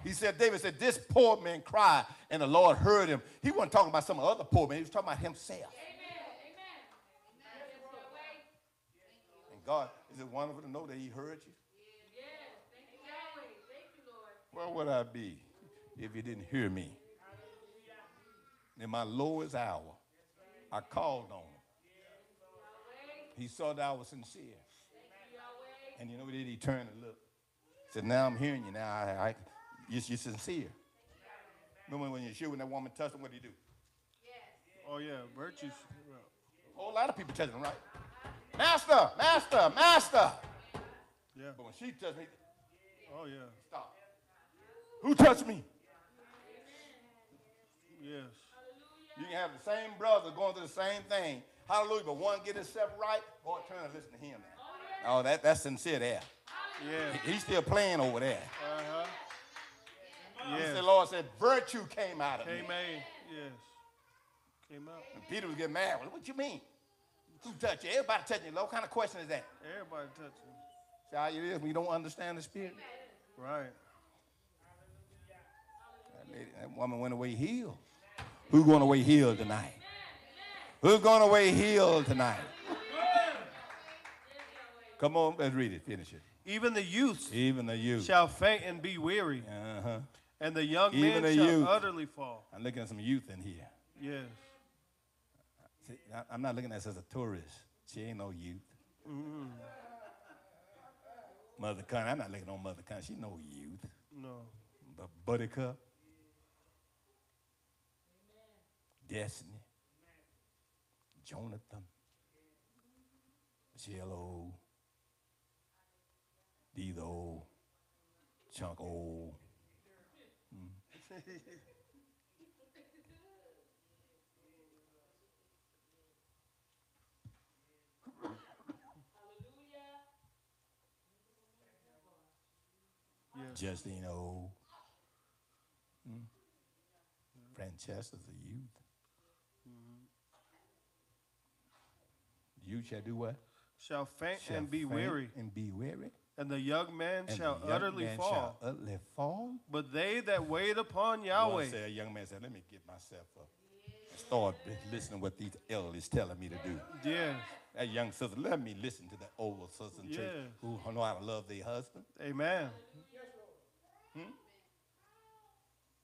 He said, David said, this poor man cried, and the Lord heard him. He wasn't talking about some other poor man. He was talking about himself. And God, is it wonderful to know that he heard you? Thank you, God. Thank you, Lord. Where would I be if you didn't hear me? In my lowest hour, I called on him. He saw that I was sincere. And you know what he did? He turned and looked. He Said, now I'm hearing you now. I, I, you're, you're sincere. Remember when Yeshua, when that woman touched him, what did he do? Oh yeah. Virtues. A whole lot of people touching him, right? Master, master, master. Yeah. But when she touched me, Oh yeah. stop. Who touched me? Yes. You can have the same brother going through the same thing. Hallelujah. But one get himself right, boy, turn and listen to him now. Oh, that, that's sincere there. Yeah. He's still playing over there. Uh huh. He Yes. said, Lord said, virtue came out of me. Came. Yes. Came out. And Peter was getting mad. Well, what you mean? Who touched you? Everybody touching you. What kind of question is that? Everybody touching. See how it is when you don't understand the spirit? Right. That, lady, that woman went away healed. Who's going away healed tonight? Who's going away healed tonight? Come on, let's read it. Finish it. Even the youth, Even the youth. shall faint and be weary, Uh-huh. and the young Even men shall youth. utterly fall. I'm looking at some youth in here. Yes. See, I- I'm not looking at this as a tourist. She ain't no youth. Mother Connie, I'm not looking on Mother Connie. She no youth. No. But Buttercup, Destiny, Jonathan, Michelle O, these old, chunk old. Mm. Yes. Justine O. Mm. Francesca's a youth. You shall do what? Shall faint Shall and be faint weary, And be weary. and the young man and shall young utterly man fall. Shall utterly fall. But they that wait upon One Yahweh said, a young man said, let me get myself up and start listening to what these elders telling me to do. Yes. That young sister, let me listen to that older sister in church who know how to love their husband. Amen. Hmm?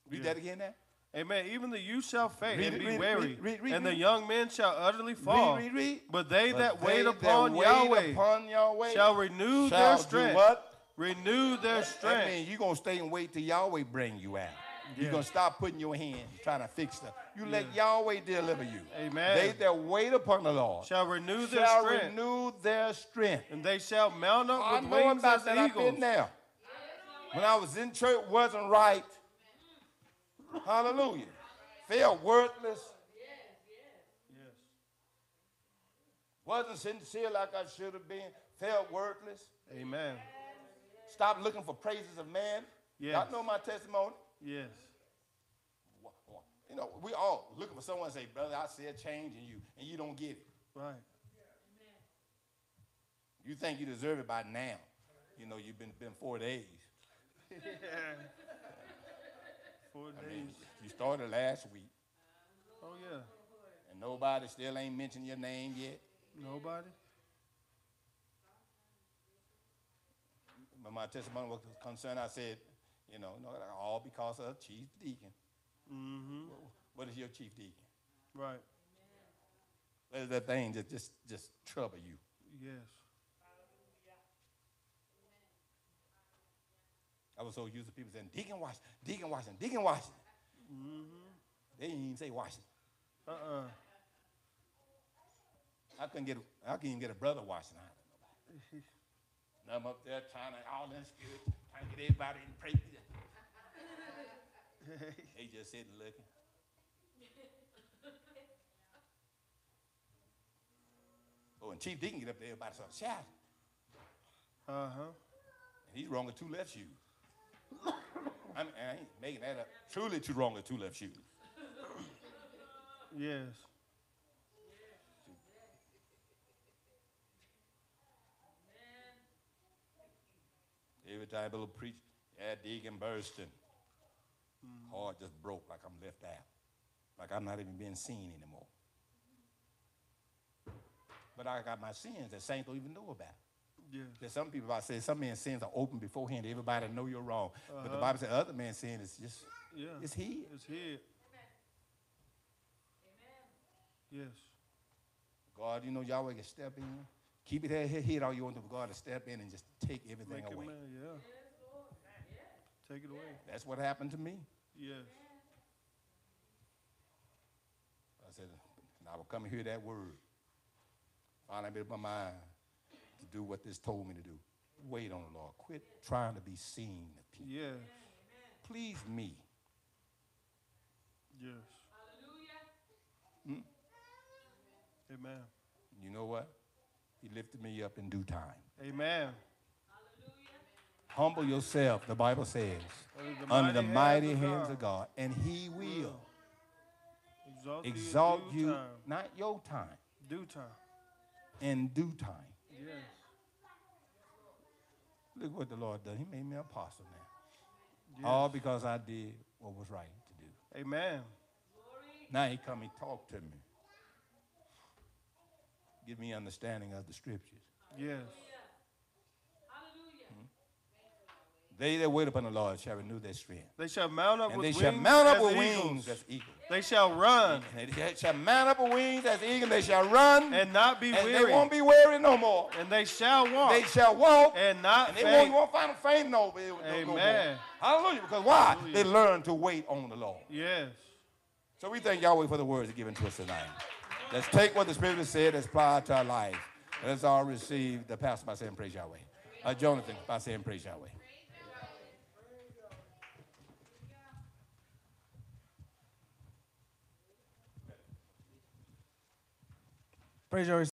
Read Yeah. that again now. Amen. Even the youth shall faint Read and be read weary, read and the young men shall utterly fall. read, read. But they But that they wait that upon wait Yahweh upon Yahweh shall renew shall their strength. what? Renew their That strength. means you're going to stay and wait till Yahweh bring you out. You're Yeah. to stop putting your hands trying to fix stuff. You let Yeah. Yahweh deliver you. Amen. They that wait upon the Lord shall renew their shall strength, renew their strength. and they shall mount up I with know wings about as that. I've eagles. been there. When I was in church, wasn't right. Hallelujah. Felt worthless. Yes. Wasn't sincere like I should have been. Felt worthless. Amen. Stopped looking for praises of man. Yes. Y'all know my testimony. Yes. You know, we all looking for someone to say, brother, I see a change in you, and you don't get it. Right. You think you deserve it by now. You know, you've been, been four days. Four I mean, you started last week, Oh yeah. and nobody still ain't mentioned your name yet. Nobody. But my testimony was concerned. I said, you know, no, all because of chief deacon. Mm-hmm. What is your chief deacon? Right. What is that thing that just just trouble you? Yes. I was so used to people saying Deacon Washington, Deacon Washington, Deacon Washington. They didn't even say Washington. Uh-uh. I couldn't get I couldn't even get a brother Washington out of nobody. And I'm up there trying to all in spirit, trying to get everybody in praise. they just sitting looking. Oh, and Chief Deacon get up there, everybody started shouting. Uh-huh. And he's wrong with two left shoes. I, mean, I ain't making that up. Truly too wrong with two left shoes. Yes. Every time a little preach, yeah, Deacon Burston. Mm. Heart just broke like I'm left out. Like I'm not even being seen anymore. But I got my sins that saints don't even know about. Yes. There's some people I say some men's sins are open beforehand. Everybody know you're wrong. But the Uh-huh. Bible says other man's sin is just Yeah. it's hid. It's here. Yes. God, you know Yahweh can step in. Keep it here, here, here all you want to God to step in and just take everything Make it away. man, yeah. Take it away. That's what happened to me. Yes. I said, and I will come and hear that word. Finally, I made up my mind to do what this told me to do. Wait on the Lord. Quit trying to be seen of people. Yes. Please me. Yes. Hmm? Amen. You know what? He lifted me up in due time. Amen. Humble yourself, the Bible says, Under the under the mighty of hands of God, and He will Exalt, exalt due you not your time, Due time. in due time. Yes. Look what the Lord done. He made me an apostle now. yes. All because I did what was right to do. Amen. Now he come and talk to me. Give me understanding of the scriptures. Yes. They that wait upon the Lord shall renew their strength. They shall mount up And with they wings shall mount up as with eagles. wings as eagles. They shall run And they shall mount up with wings as eagles. They shall run. and not be and weary. they won't be weary no more. and they shall walk They shall walk. and not And they won't, won't find a fainting no, no, no more. Amen. Hallelujah. Because why? They learn to wait on the Lord. Yes. So we thank Yahweh for the words given to us tonight. Let's take what the Spirit has said, let's apply it to our life. Let's all receive the pastor by saying praise Yahweh. Uh, Jonathan by saying praise Yahweh. Praise your